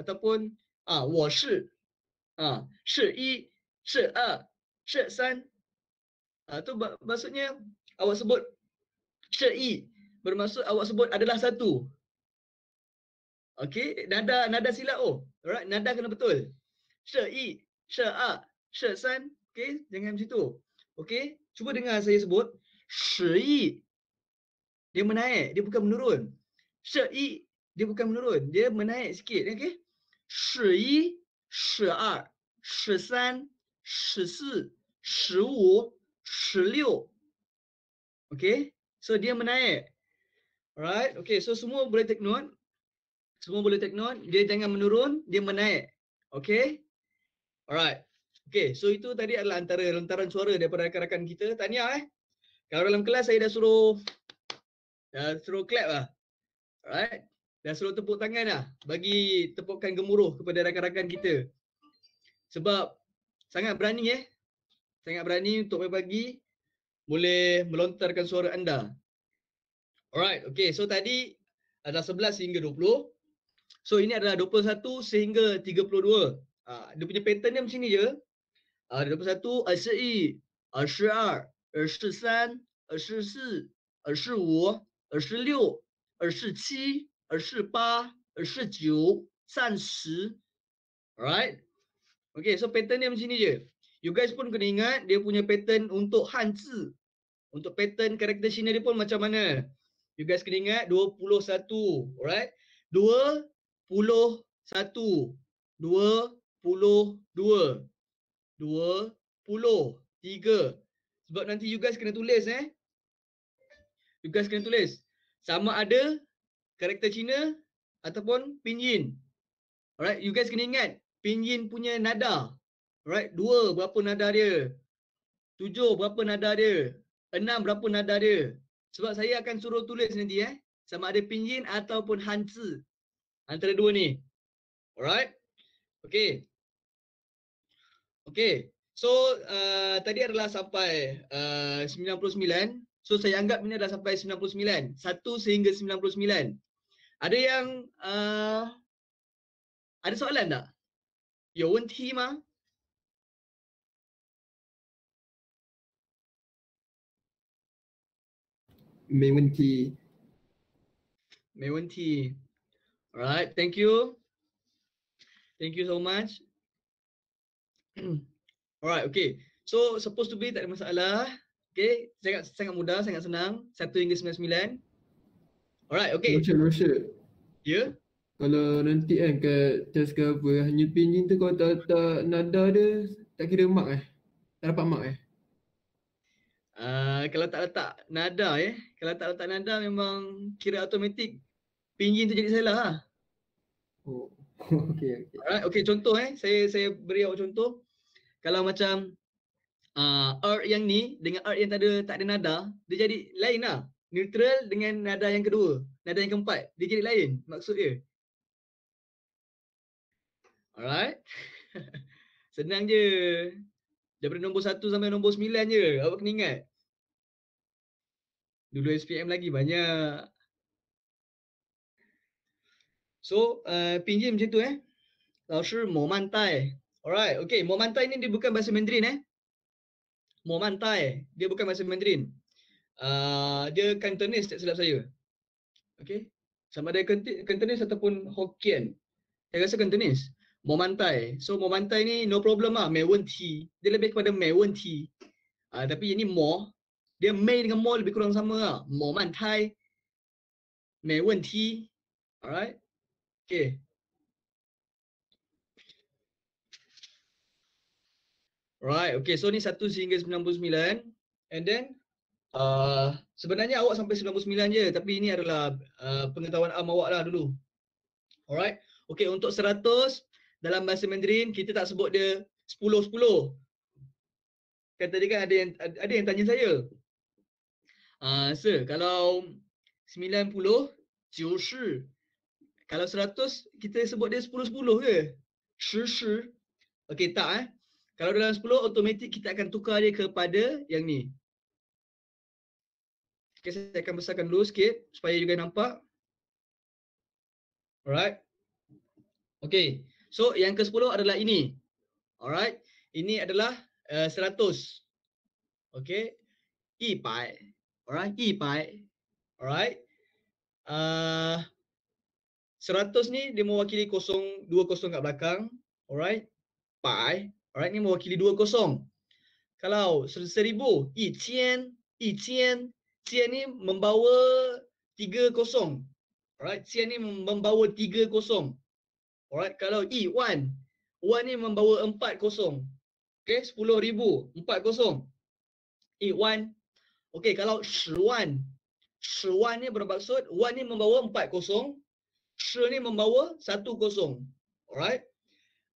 Speaker 1: ataupun ah wo shi ah shi yi shi a shi san ah tu maksudnya awak sebut shi yi bermaksud awak sebut adalah satu okey nada nada silap oh alright nada kena betul shi yi shi a shi san okey jangan macam tu okey cuba dengar saya sebut shi yi dia menaik dia bukan menurun. Shi yi dia bukan menurun dia menaik sikit Okay? shi yi shi er shi san shi si shi wu shi liu so dia menaik alright Okay, so semua boleh take note semua boleh take note dia jangan menurun dia menaik okay? alright Okay, so itu tadi adalah antara lontaran suara daripada rakan-rakan kita. Tahniah eh. Kalau dalam kelas saya dah suruh dah suruh clap lah. Alright. Dah suruh tepuk tangan lah. Bagi tepukan gemuruh kepada rakan-rakan kita. Sebab sangat berani eh. Sangat berani untuk pagi boleh melontarkan suara anda. Alright, okay. So tadi adalah 11 hingga 20. So ini adalah 21 sehingga 32. Ah, dia punya pattern dia macam ni je. Ah, 21, 21, 22, 23, 24, 25, 26, 27, 28, 29, 30. Alright. Okay, so pattern dia macam ni je. You guys pun kena ingat dia punya pattern untuk Hanzi. Untuk pattern karakter Cina dia pun macam mana. You guys kena ingat 21. Alright. 21. 22. 23. Sebab nanti you guys kena tulis eh. You guys kena tulis. Sama ada karakter Cina ataupun pinyin. Alright, you guys kena ingat pinyin punya nada. Alright, dua berapa nada dia? Tujuh berapa nada dia? Enam berapa nada dia? Sebab saya akan suruh tulis nanti eh. Sama ada pinyin ataupun hanzi. Antara dua ni. Alright. Okay. Okay. So uh, tadi adalah sampai uh, 99. So saya anggap ini adalah sampai 99. 1 sehingga 99. Ada yang uh, ada soalan tak? 有问题吗？
Speaker 3: 没问题。
Speaker 1: 没问题。Alright, thank you. Thank you so much. [clears throat] Alright, okay. So supposed to be tak ada masalah. Okay, sangat sangat mudah, sangat senang. 1 hingga 99. Alright, okay.
Speaker 3: Roshan, Roshan.
Speaker 1: Ya. Yeah.
Speaker 3: Kalau nanti kan kat test ke apa, hanya pinjin tu kalau tak letak nada dia, tak kira mark eh? Tak dapat mark eh?
Speaker 1: Uh, kalau tak letak nada eh. Kalau tak letak nada memang kira automatik pinjin tu jadi salah lah.
Speaker 3: Oh, [laughs] okey okey.
Speaker 1: Alright, okay contoh eh. Saya saya beri awak contoh. Kalau macam uh, er yang ni dengan er yang tak ada tak ada nada, dia jadi lain lah. Neutral dengan nada yang kedua, nada yang keempat, jadi lain maksud dia. Alright. [laughs] Senang je. Daripada nombor satu sampai nombor sembilan je. Awak kena ingat. Dulu SPM lagi banyak. So, uh, pinjam macam tu eh. 老师 mo mantai. Alright, okay. Mo mantai ni dia bukan bahasa Mandarin eh. Mo mantai. Dia bukan bahasa Mandarin. Uh, dia Cantonese tak silap saya. Okay. Sama ada Cantonese ataupun Hokkien. Saya rasa Cantonese. Mo mantai. So mo mantai ni no problem lah. Mei wen ti. Dia lebih kepada mei wen ti. Uh, tapi yang ni mo. Dia mei dengan mo lebih kurang sama lah. Mo mantai. Mei wen ti. Alright. Okay. Right, okay. So ni 1 sehingga 99. And then, uh, sebenarnya awak sampai 99 je. Tapi ini adalah uh, pengetahuan am awak lah dulu. Alright. Okay, untuk 100 dalam bahasa Mandarin, kita tak sebut dia 10-10. Kan tadi kan ada yang ada yang tanya saya. Uh, sir, kalau 90, 90. Kalau 100, kita sebut dia 10-10 ke? 10-10. Okay, tak eh. Kalau dalam 10 automatik kita akan tukar dia kepada yang ni. Okay, saya akan besarkan dulu sikit supaya you guys nampak. Alright. Okay. So yang ke-10 adalah ini. Alright. Ini adalah eh, uh, 100. Okay. E-pi. Alright. E-pi. Alright. Ah, uh, 100 ni dia mewakili kosong, dua kosong kat belakang. Alright. Pi. Alright. Ni mewakili dua kosong. Kalau seribu, i-tian, i-tian, Sian ni membawa 3-0. Alright, Sian ni membawa 3-0. Alright, kalau E, Wan. Wan ni membawa 4-0. Okay, 10 ribu, 4-0. E, Wan. Okay, kalau Shi Wan. Shi Wan ni bermaksud Wan ni membawa 4-0. Shi ni membawa 1-0. Alright.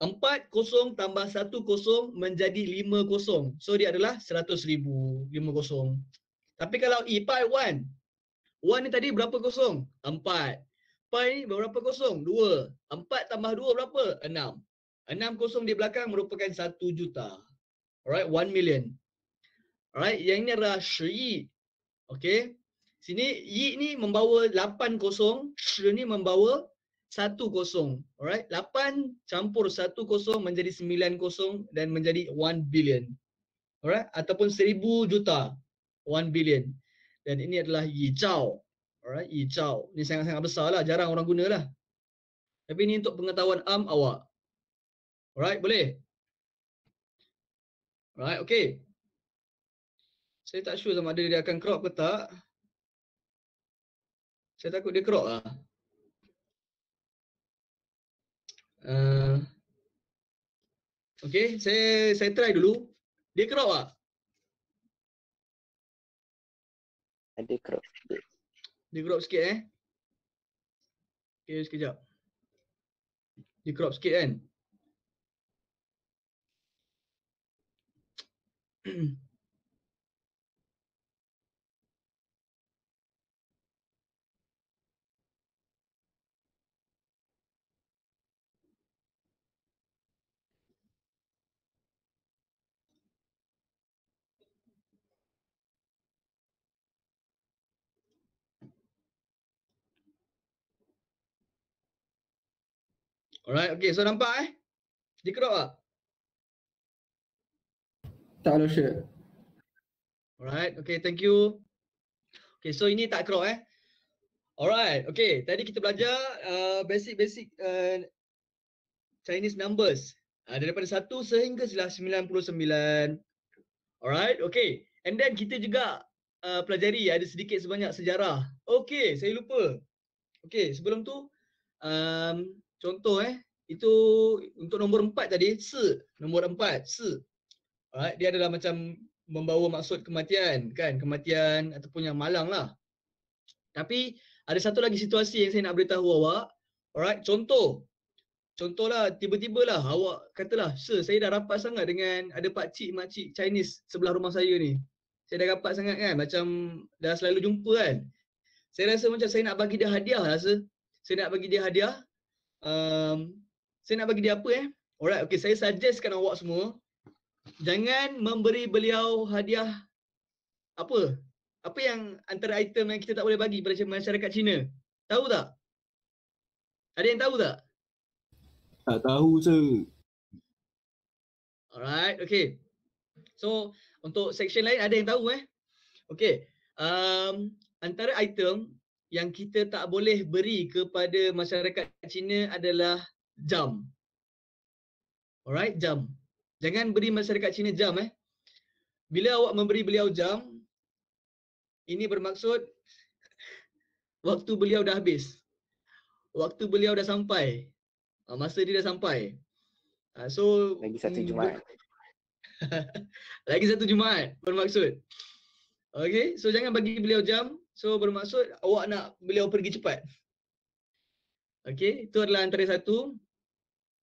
Speaker 1: 4-0 tambah 1-0 menjadi 5-0. So dia adalah 100,000. 5-0. Tapi kalau i pai one, one ni tadi berapa kosong? Empat. Pai ni berapa kosong? Dua. Empat tambah dua berapa? Enam. Enam kosong di belakang merupakan satu juta. Alright, one million. Alright, yang ini adalah shi Okay. Sini yi ni membawa lapan kosong, shi ni membawa satu kosong. Alright, lapan campur satu kosong menjadi sembilan kosong dan menjadi one billion. Alright, ataupun seribu juta. One billion. Dan ini adalah yijau. Alright, yijau. Ini sangat-sangat besar lah, jarang orang guna lah. Tapi ini untuk pengetahuan am awak. Alright, boleh? Alright, okay. Saya tak sure sama ada dia akan crop ke tak. Saya takut dia crop lah. Uh, okay, saya saya try dulu. Dia crop tak?
Speaker 5: Ada crop sikit.
Speaker 1: Dia crop sikit eh. Okay, sekejap. Dia crop sikit kan? [clears throat] Alright, okay. So nampak eh? Dia crop tak?
Speaker 3: Tak ada share.
Speaker 1: Alright, okay. Thank you. Okay, so ini tak crop eh. Alright, okay. Tadi kita belajar uh, basic-basic uh, Chinese numbers. Uh, daripada 1 sehingga sila 99. Alright, okay. And then kita juga uh, pelajari ada sedikit sebanyak sejarah. Okay, saya lupa. Okay, sebelum tu um, contoh eh itu untuk nombor empat tadi se nombor empat se alright dia adalah macam membawa maksud kematian kan kematian ataupun yang malang lah tapi ada satu lagi situasi yang saya nak beritahu awak alright contoh contohlah tiba-tiba lah awak katalah, sir saya dah rapat sangat dengan ada pak cik mak cik Chinese sebelah rumah saya ni. Saya dah rapat sangat kan macam dah selalu jumpa kan. Saya rasa macam saya nak bagi dia hadiah lah sir. Saya nak bagi dia hadiah. Um, saya nak bagi dia apa eh? Alright, okay saya suggestkan awak semua jangan memberi beliau hadiah apa? Apa yang antara item yang kita tak boleh bagi pada masyarakat Cina? Tahu tak? Ada yang tahu tak?
Speaker 3: Tak tahu sir.
Speaker 1: Alright, okay. So untuk section lain ada yang tahu eh? Okay. Um, antara item yang kita tak boleh beri kepada masyarakat Cina adalah jam. Alright, jam. Jangan beri masyarakat Cina jam eh. Bila awak memberi beliau jam, ini bermaksud [laughs] waktu beliau dah habis. Waktu beliau dah sampai. Ah, Masa dia dah sampai. Ah, So
Speaker 5: Lagi satu
Speaker 1: mm,
Speaker 5: Jumaat. [laughs]
Speaker 1: lagi satu Jumaat bermaksud. Okay, so jangan bagi beliau jam. So bermaksud awak nak beliau pergi cepat. Okay, itu adalah antara satu.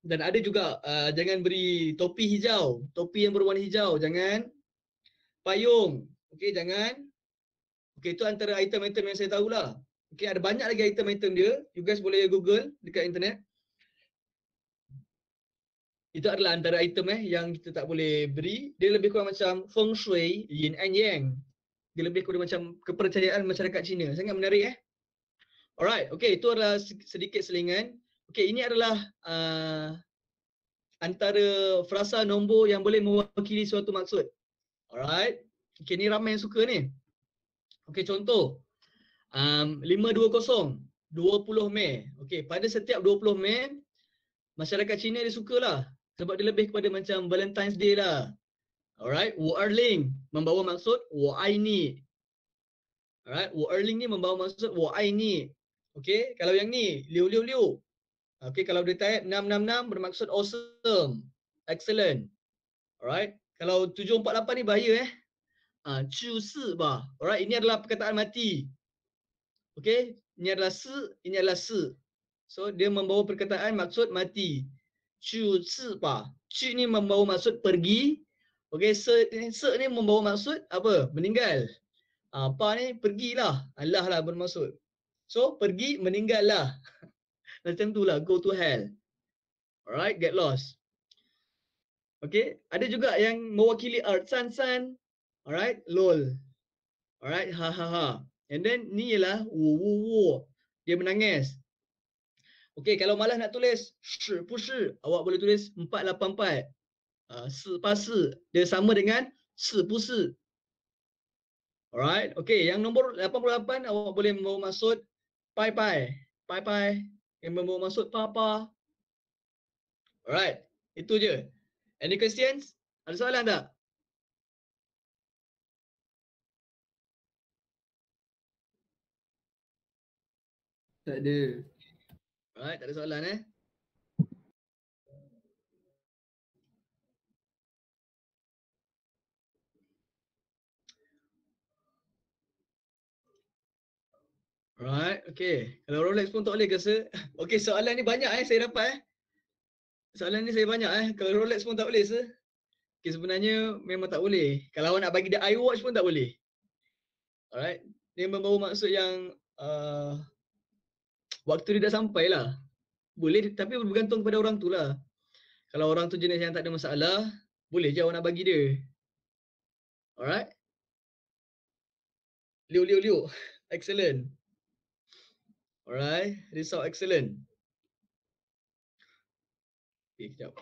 Speaker 1: Dan ada juga uh, jangan beri topi hijau. Topi yang berwarna hijau. Jangan. Payung. Okay, jangan. Okay, itu antara item-item yang saya tahulah. Okay, ada banyak lagi item-item dia. You guys boleh google dekat internet. Itu adalah antara item eh yang kita tak boleh beri. Dia lebih kurang macam feng shui, yin and yang. Dia lebih kurang macam kepercayaan masyarakat Cina. Sangat menarik eh. Alright, okay itu adalah se- sedikit selingan. Okay, ini adalah uh, antara frasa nombor yang boleh mewakili suatu maksud. Alright. Okay, ni ramai yang suka ni. Okay, contoh. Um, 520, 20 Mei. Okay, pada setiap 20 Mei, masyarakat Cina dia sukalah. Sebab dia lebih kepada macam Valentine's Day lah. Alright, Wu Erling membawa maksud Wu Ai Ni. Alright, Wu Erling ni membawa maksud Wu Ai Ni. Okay, kalau yang ni, Liu Liu Liu. Okay, kalau dia type 666 bermaksud awesome. Excellent. Alright, kalau 748 ni bahaya eh. Ah, Chu Si Ba. Alright, ini adalah perkataan mati. Okay, ini adalah si, ini adalah si. So, dia membawa perkataan maksud mati. Chu Si Ba. Chu ni membawa maksud pergi. Okay, se, ni membawa maksud apa? Meninggal. Ah, pa ni pergilah. Allah lah bermaksud. So, pergi meninggal lah. [laughs] Macam tu lah, go to hell. Alright, get lost. Okay, ada juga yang mewakili art san san. Alright, lol. Alright, ha ha ha. And then ni ialah wu wu wu. Dia menangis. Okay, kalau malas nak tulis shi pu shi, awak boleh tulis 484. Uh, si pa si. Dia sama dengan si pu si. Alright, okay. Yang nombor 88 awak boleh membawa maksud pai pai. Pai pai. Yang membawa maksud papa. Alright, itu je. Any questions? Ada soalan tak?
Speaker 3: Tak ada.
Speaker 1: Alright, tak ada soalan eh. Alright, okay. Kalau Rolex pun tak boleh ke sir? [laughs] Okay, soalan ni banyak eh saya dapat eh. Soalan ni saya banyak eh. Kalau Rolex pun tak boleh sir? Okay, sebenarnya memang tak boleh. Kalau awak nak bagi dia iWatch pun tak boleh. Alright. Dia membawa maksud yang uh, waktu dia dah sampai lah. Boleh tapi bergantung kepada orang tu lah. Kalau orang tu jenis yang tak ada masalah, boleh je awak nak bagi dia. Alright. Liu liu liu. [laughs] Excellent. Alright. Result excellent. Okay, kejap.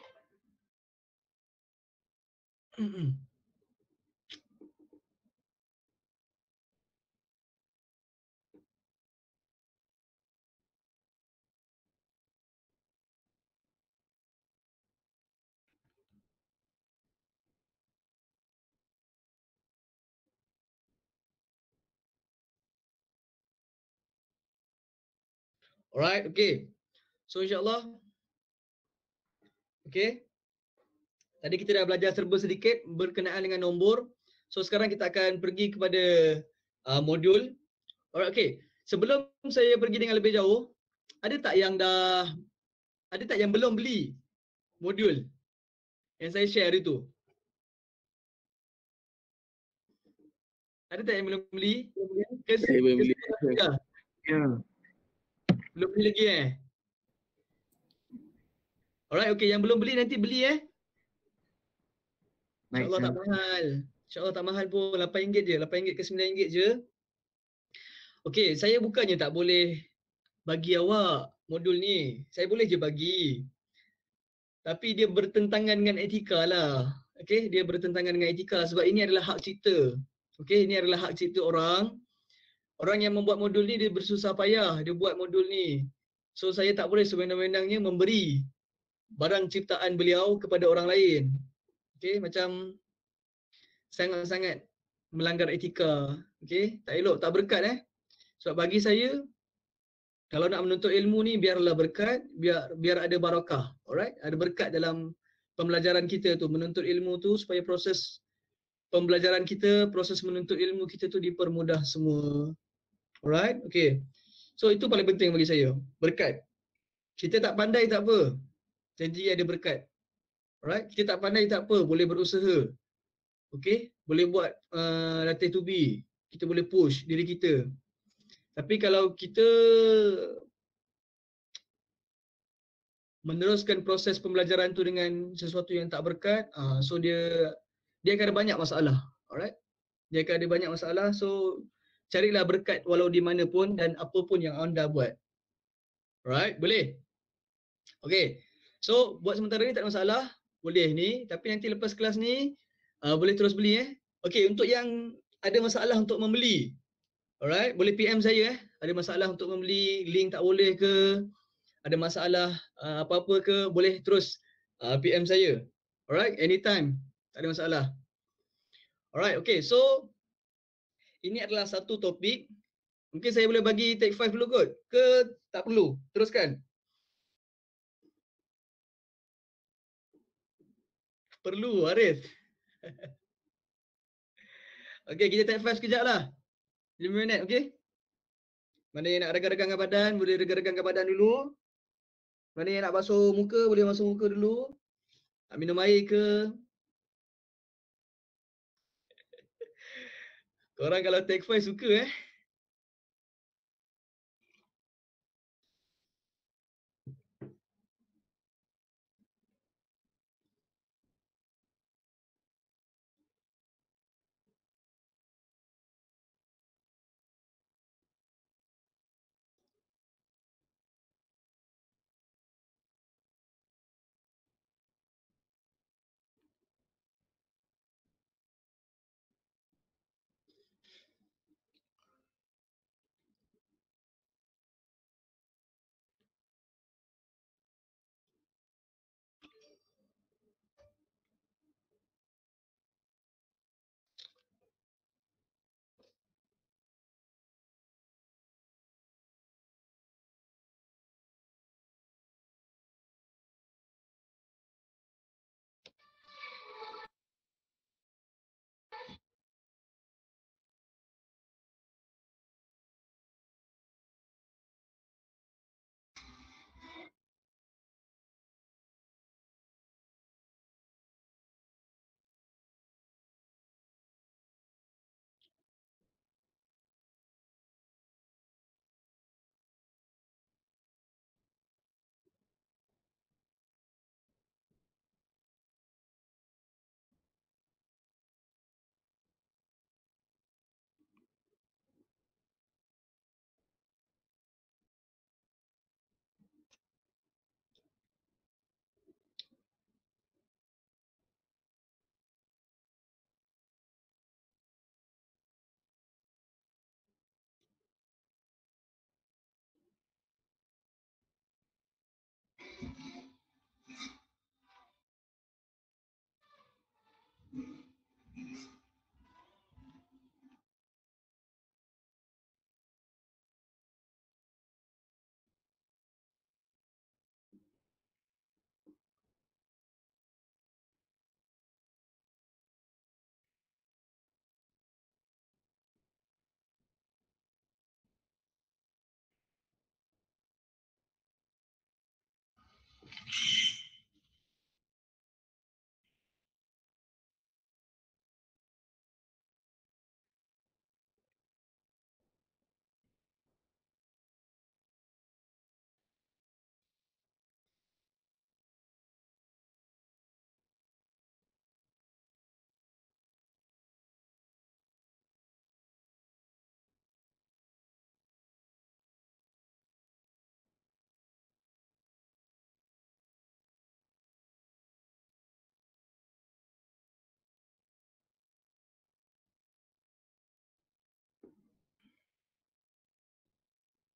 Speaker 1: Alright, okay. So insyaAllah. Okay. Tadi kita dah belajar serba sedikit berkenaan dengan nombor. So sekarang kita akan pergi kepada uh, modul. Alright, okay. Sebelum saya pergi dengan lebih jauh, ada tak yang dah ada tak yang belum beli modul yang saya share hari tu? Ada tak yang belum beli?
Speaker 2: Saya belum beli.
Speaker 3: Ya.
Speaker 1: Belum beli lagi eh? Alright, okay. Yang belum beli nanti beli eh. InsyaAllah tak
Speaker 3: sir.
Speaker 1: mahal. InsyaAllah tak mahal pun. RM8 je. RM8 ke RM9 je. Okay, saya bukannya tak boleh bagi awak modul ni. Saya boleh je bagi. Tapi dia bertentangan dengan etika lah. Okay, dia bertentangan dengan etika sebab ini adalah hak cipta. Okay, ini adalah hak cipta orang. Orang yang membuat modul ni dia bersusah payah. Dia buat modul ni. So saya tak boleh sewenang-wenangnya memberi barang ciptaan beliau kepada orang lain. Okay, macam sangat-sangat melanggar etika. Okay, tak elok, tak berkat eh. Sebab bagi saya, kalau nak menuntut ilmu ni biarlah berkat, biar biar ada barakah. Alright, ada berkat dalam pembelajaran kita tu, menuntut ilmu tu supaya proses pembelajaran kita, proses menuntut ilmu kita tu dipermudah semua. Alright, okay. So itu paling penting bagi saya, berkat. Kita tak pandai tak apa, janji ada berkat. Alright, kita tak pandai tak apa, boleh berusaha. Okay, boleh buat uh, latih tubi. Kita boleh push diri kita. Tapi kalau kita meneruskan proses pembelajaran tu dengan sesuatu yang tak berkat, uh, so dia dia akan ada banyak masalah. Alright? Dia akan ada banyak masalah. So carilah berkat walau di mana pun dan apa pun yang anda buat. Alright? Boleh? Okay. So buat sementara ni tak ada masalah. Boleh ni. Tapi nanti lepas kelas ni uh, boleh terus beli eh. Okay. Untuk yang ada masalah untuk membeli. Alright. Boleh PM saya eh. Ada masalah untuk membeli. Link tak boleh ke. Ada masalah uh, apa-apa ke. Boleh terus uh, PM saya. Alright. Anytime. Tak ada masalah. Alright. Okay. So ini adalah satu topik. Mungkin saya boleh bagi take 5 dulu kot. Ke tak perlu? Teruskan. Perlu Arif. [laughs] Okey, kita take 5 sekejap lah. 5 minit, okey? Mana yang nak regang-regangkan badan, boleh regang-regangkan badan dulu. Mana yang nak basuh muka, boleh basuh muka dulu. Nak minum air ke? Korang kalau take 5 suka eh.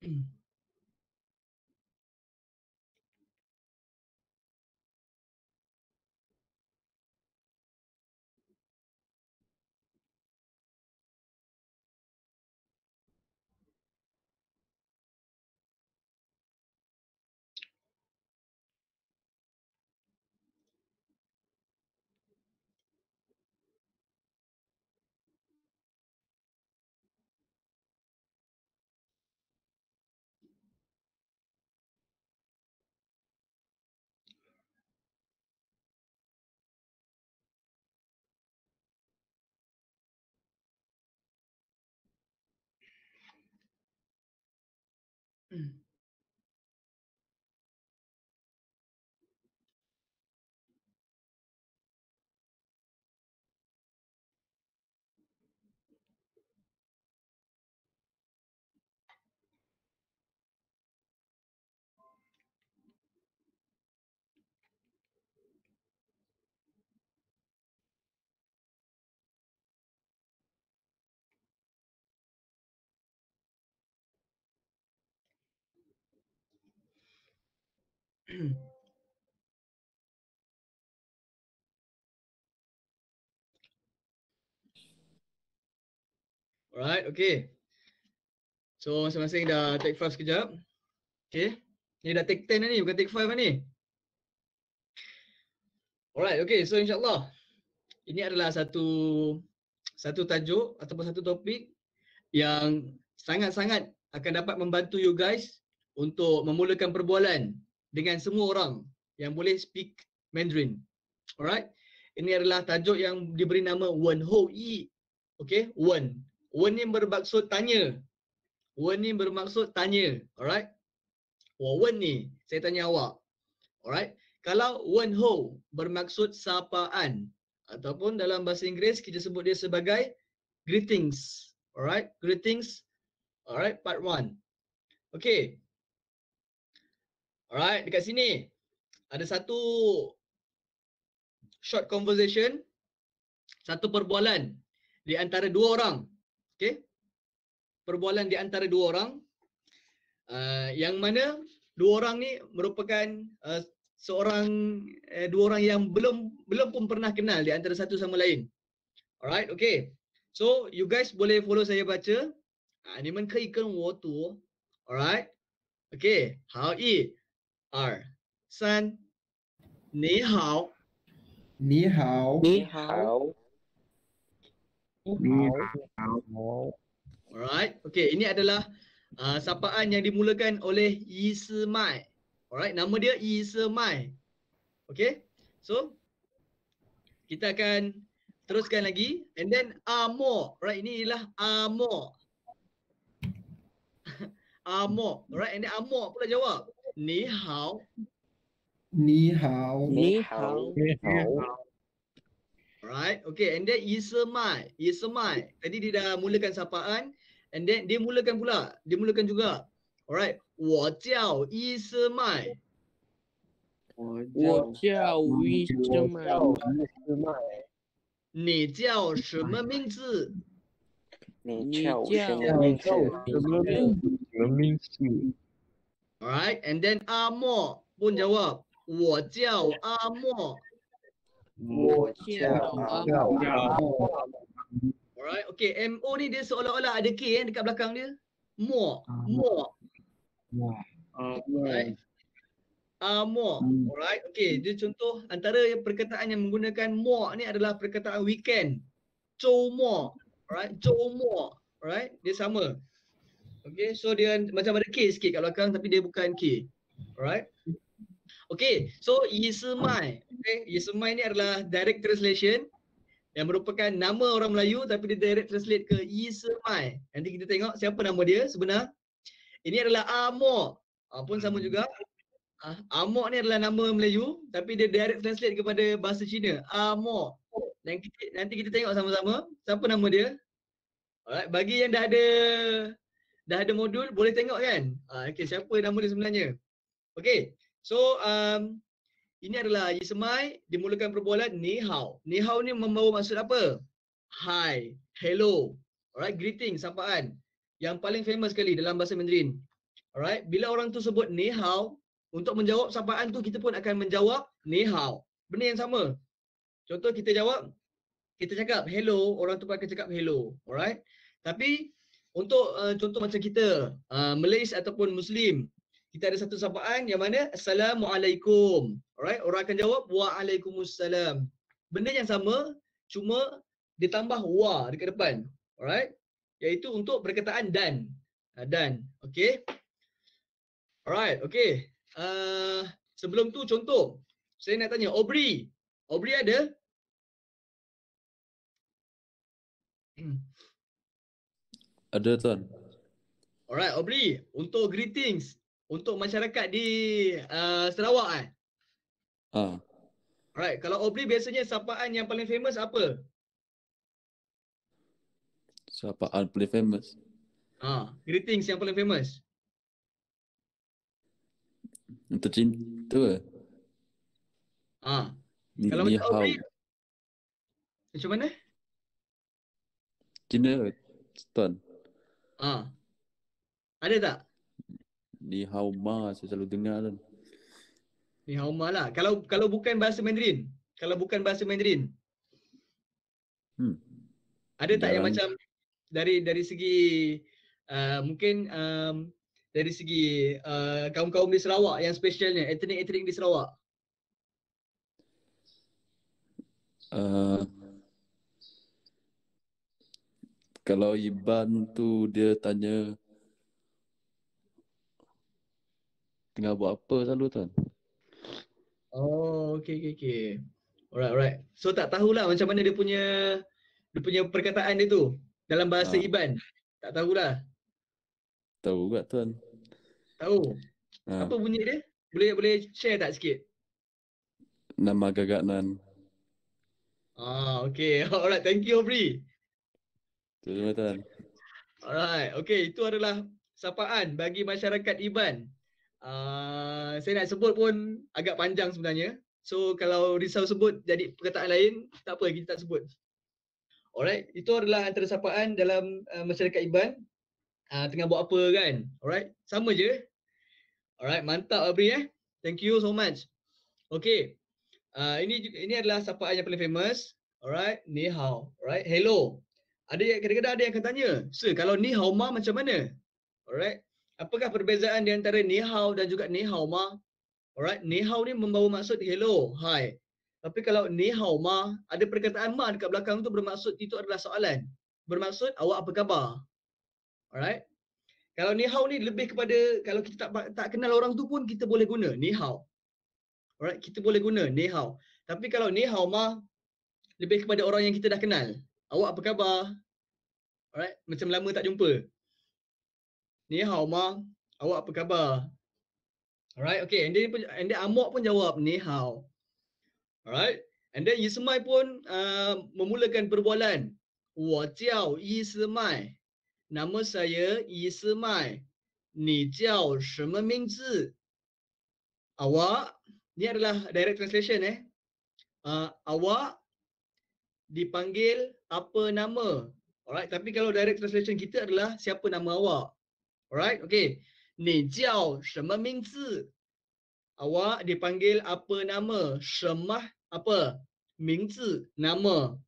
Speaker 1: Mm-hmm. Mm. Alright, okay. So masing-masing dah take five sekejap. Okay. Ni dah take 10 dah ni, bukan take 5 dah ni. Alright, okay. So insyaAllah. Ini adalah satu satu tajuk ataupun satu topik yang sangat-sangat akan dapat membantu you guys untuk memulakan perbualan dengan semua orang yang boleh speak Mandarin. Alright. Ini adalah tajuk yang diberi nama Wen Ho Yi. Okay, Wen. Wen ni bermaksud tanya. Wen ni bermaksud tanya. Alright. Wah, Wen ni, saya tanya awak. Alright. Kalau Wen Ho bermaksud sapaan ataupun dalam bahasa Inggeris kita sebut dia sebagai greetings. Alright. Greetings. Alright, part 1. Okay. Alright, dekat sini ada satu short conversation, satu perbualan di antara dua orang. Okay. Perbualan di antara dua orang. Uh, yang mana dua orang ni merupakan uh, seorang uh, dua orang yang belum belum pun pernah kenal di antara satu sama lain. Alright, okay. So you guys boleh follow saya baca. Ah, 你们可以跟我读。Alright. Okay. 好，一、 二、三。你好，
Speaker 3: 你好，
Speaker 5: 你好，
Speaker 8: 你好，
Speaker 1: Alright. Okay, ini adalah uh, sapaan yang dimulakan oleh Yi Si Mai. Alright, nama dia Yi Si Mai. Okay. So kita akan teruskan lagi and then amo. Alright, ini ialah amo. [laughs] amo. Alright, and then amo pula jawab. Ni hao.
Speaker 3: 你好，
Speaker 5: 你好，
Speaker 8: 你好，
Speaker 1: Alright. Okay, and then Yi Si Mai. Yi Si Mai. Tadi dia dah mulakan sapaan and then dia mulakan pula. Dia mulakan juga. Alright. 我叫伊斯麦。
Speaker 5: 我叫医生麦，
Speaker 1: 你叫什么名字？
Speaker 5: 你
Speaker 8: 你
Speaker 5: 叫
Speaker 8: 叫
Speaker 5: 什么名字？
Speaker 8: 什么名什么名字？
Speaker 1: Alright, and then 阿莫 pun jawab. 我叫阿莫。
Speaker 5: 我叫阿莫，
Speaker 1: Alright, okay. MO ni dia seolah-olah ada K eh, dekat belakang dia. Mo, mo. Alright. Amo. Alright, okay. Dia contoh antara yang perkataan yang menggunakan mo ni adalah perkataan weekend. Zhou mo. Alright, zhou mo. Alright, dia sama. Okay, so dia macam ada K sikit kat belakang tapi dia bukan K. Alright. Okay, so Yi Si Mai. Okay, Yi Si Mai ni adalah direct translation yang merupakan nama orang Melayu tapi dia direct translate ke Yi Si Mai. Nanti kita tengok siapa nama dia sebenar. Ini adalah Amo. Ah, pun sama juga. Ah, Amok ni adalah nama Melayu tapi dia direct translate kepada bahasa Cina. Amok. Dan kita, nanti kita tengok sama-sama siapa nama dia. Alright, bagi yang dah ada dah ada modul boleh tengok kan? Ah, okay, siapa nama dia sebenarnya? Okay. So um, ini adalah Yisemai dimulakan perbualan ni hao. Ni hao ni membawa maksud apa? Hi, hello. Alright, greeting, sapaan. Yang paling famous sekali dalam bahasa Mandarin. Alright, bila orang tu sebut ni hao, untuk menjawab sapaan tu kita pun akan menjawab ni hao. Benda yang sama. Contoh kita jawab, kita cakap hello, orang tu pun akan cakap hello. Alright. Tapi untuk uh, contoh macam kita, uh, Malaysia ataupun Muslim, kita ada satu sapaan yang mana Assalamualaikum. Alright, orang akan jawab Waalaikumsalam. Benda yang sama, cuma ditambah wa dekat depan. Alright. Iaitu untuk perkataan dan. Uh, dan. Okay. Alright, okay. Uh, sebelum tu contoh, saya nak tanya Aubrey. Aubrey ada?
Speaker 9: Ada tuan.
Speaker 1: Alright, Aubrey. Untuk greetings untuk masyarakat di uh, Sarawak kan?
Speaker 9: Ah,
Speaker 1: Alright, kalau Aubrey biasanya sapaan yang paling famous apa?
Speaker 9: sapaan paling famous.
Speaker 1: Ha, greetings yang paling famous.
Speaker 9: Untuk cinta ke?
Speaker 1: Ha,
Speaker 9: Ni,
Speaker 1: kalau
Speaker 9: ni
Speaker 1: macam. Aubrey macam mana?
Speaker 9: Cina tuan?
Speaker 1: Ha. Ada tak?
Speaker 9: Ni hao ma saya selalu dengar tuan.
Speaker 1: Ni Hauma lah. Kalau kalau bukan bahasa Mandarin, kalau bukan bahasa Mandarin,
Speaker 9: Hmm.
Speaker 1: ada tak yang
Speaker 9: Jarang.
Speaker 1: macam dari dari segi uh, mungkin um, dari segi uh, kaum-kaum di Sarawak yang spesialnya, etnik-etnik di Sarawak?
Speaker 9: Uh, kalau Iban tu dia tanya tengah buat apa selalu tuan?
Speaker 1: Oh, okey okey okey. Alright alright. So tak tahulah macam mana dia punya dia punya perkataan dia tu dalam bahasa
Speaker 9: Ah.
Speaker 1: Iban. Tak tahulah.
Speaker 9: Tahu juga tuan.
Speaker 1: Tahu.
Speaker 9: Ha,
Speaker 1: Apa bunyi dia? Boleh boleh share tak sikit?
Speaker 9: nama gagak nan.
Speaker 1: Ah, okey. [laughs] Alright, thank you Aubrey.
Speaker 9: Tu semua tuan.
Speaker 1: Alright, okey. Itu adalah sapaan bagi masyarakat Iban. Uh, saya nak sebut pun agak panjang sebenarnya. So kalau risau sebut jadi perkataan lain, tak apa kita tak sebut. Alright, itu adalah antara sapaan dalam uh, masyarakat Iban. Uh, tengah buat apa kan? Alright, sama je. Alright, mantap Abri eh. Thank you so much. Okay. Uh, ini ini adalah sapaan yang paling famous. Alright, ni hao. Alright, hello. Ada yang kadang-kadang ada yang akan tanya, "Sir, kalau ni hao ma macam mana?" Alright. Apakah perbezaan di antara ni hao dan juga ni hao ma? Alright, ni hao ni membawa maksud hello, hi. Tapi kalau ni hao ma, ada perkataan ma dekat belakang tu bermaksud itu adalah soalan. Bermaksud awak apa khabar? Alright. Kalau ni hao ni lebih kepada kalau kita tak tak kenal orang tu pun kita boleh guna ni hao. Alright, kita boleh guna ni hao. Tapi kalau ni hao ma lebih kepada orang yang kita dah kenal. Awak apa khabar? Alright, macam lama tak jumpa. Ni hao ma, awak apa khabar? Alright, okay. And then, and then Amok pun jawab, ni hao. Alright, and then Yismai pun uh, memulakan perbualan. Wa jiao Yismai. Nama saya Yismai. Ni jiao shema mingzi. Awak, ni adalah direct translation eh. Uh, awak, dipanggil apa nama? Alright, tapi kalau direct translation kita adalah siapa nama awak? Alright, okay. 你叫什么名字？Awak dipanggil apa nama? 什么 apa? 名字 nama.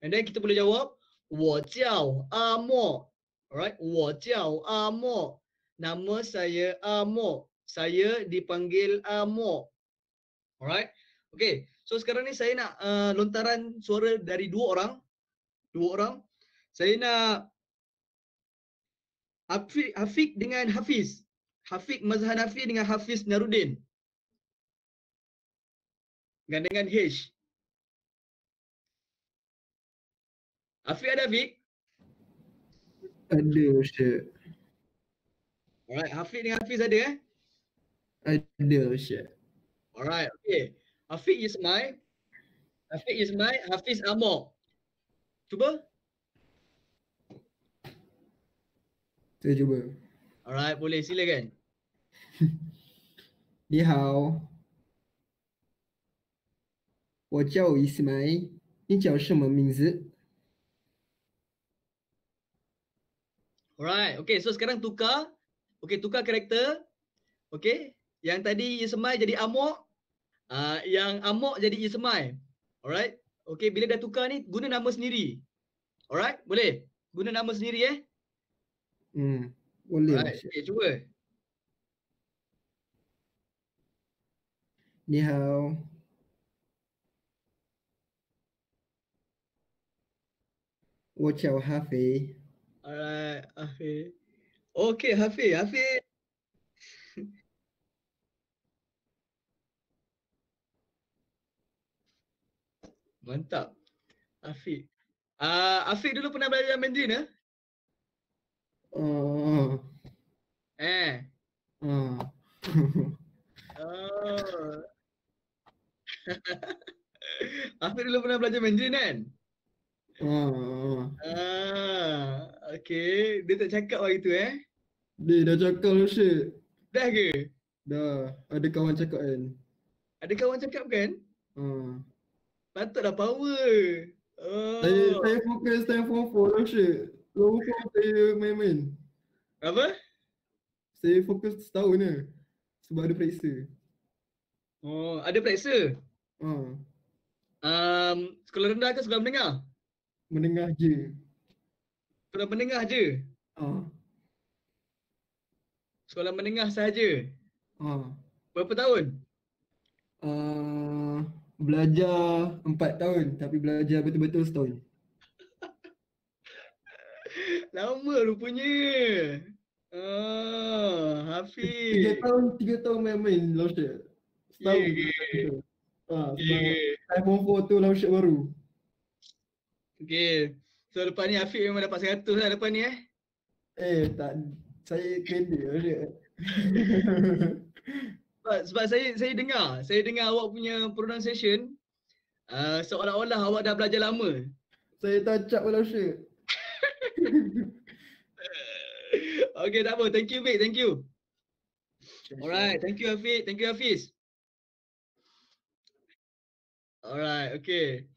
Speaker 1: And then kita boleh jawab 我叫阿莫。Alright, 我叫阿莫。Nama saya Amo. Saya dipanggil Amo. Alright. Okay. So sekarang ni saya nak uh, lontaran suara dari dua orang. Dua orang. Saya nak Afiq, Afiq dengan Hafiz. Hafiq Mazhar Nafi dengan Hafiz Narudin. Gandengan H. Afiq ada Afiq?
Speaker 3: Ada Ustaz.
Speaker 1: Alright, Hafiq dengan Hafiz ada eh?
Speaker 3: Ada Ustaz.
Speaker 1: Alright, okay. Afiq Ismail. Afiq Ismail, Hafiz Amor. Cuba.
Speaker 3: Kita cuba.
Speaker 1: Alright, boleh silakan. [laughs]
Speaker 3: 你好，我叫伊斯麦，你叫什么名字？
Speaker 1: Alright, okay. So sekarang tukar. Okey, tukar karakter. Okey. Yang tadi Ismail jadi Amok. Uh, yang Amok jadi Ismail. Alright. Okey, bila dah tukar ni guna nama sendiri. Alright, boleh? Guna nama sendiri eh.
Speaker 3: Hmm. Boleh.
Speaker 1: Alright, okay, cuba.
Speaker 3: Ni hao. Wo chào Hafiz.
Speaker 1: Alright, Hafiz. Okey, Hafiz. Hafiz. Mantap. Afiq. Uh, Afiq dulu pernah belajar Mandarin eh?
Speaker 3: Oh.
Speaker 1: Eh.
Speaker 3: Oh.
Speaker 1: Oh. [laughs] Afiq dulu pernah belajar Mandarin kan?
Speaker 3: oh.
Speaker 1: Ah, okey. Dia tak cakap waktu tu eh?
Speaker 3: Dia dah cakap lah Syed.
Speaker 1: Dah ke?
Speaker 3: Dah. Ada kawan cakap kan.
Speaker 1: Ada kawan cakap kan?
Speaker 3: Oh.
Speaker 1: Patutlah power. Oh.
Speaker 3: Saya, saya fokus time form 4 lah Syed. Form 4 saya main-main.
Speaker 1: Apa?
Speaker 3: Saya fokus setahun je. Sebab ada periksa.
Speaker 1: Oh, ada periksa?
Speaker 3: Oh.
Speaker 1: Um, sekolah rendah ke sekolah menengah?
Speaker 3: Menengah je.
Speaker 1: Sekolah menengah je?
Speaker 3: Oh.
Speaker 1: Sekolah menengah sahaja?
Speaker 3: Oh.
Speaker 1: Berapa tahun?
Speaker 3: Uh, belajar 4 tahun tapi belajar betul-betul setahun. [laughs]
Speaker 1: Lama rupanya. Ah, Hafiz.
Speaker 3: Tiga tahun, tiga tahun main-main Lausyek. Setahun. Ah,
Speaker 1: ke?
Speaker 3: sebab
Speaker 1: Ya.
Speaker 3: time form 4 tu baru.
Speaker 1: Okey. So lepas ni Hafiz memang dapat 100 lah lepas ni eh.
Speaker 3: Eh, tak. Saya kena Lausyek. [laughs]
Speaker 1: Sebab, sebab saya saya dengar, saya dengar awak punya pronunciation uh, seolah-olah awak dah belajar lama.
Speaker 3: saya tacap Lausyek.
Speaker 1: Okay, tak apa. Thank you, Vic. Thank you. Alright, thank you Hafiz. Thank you Hafiz. Alright, okay.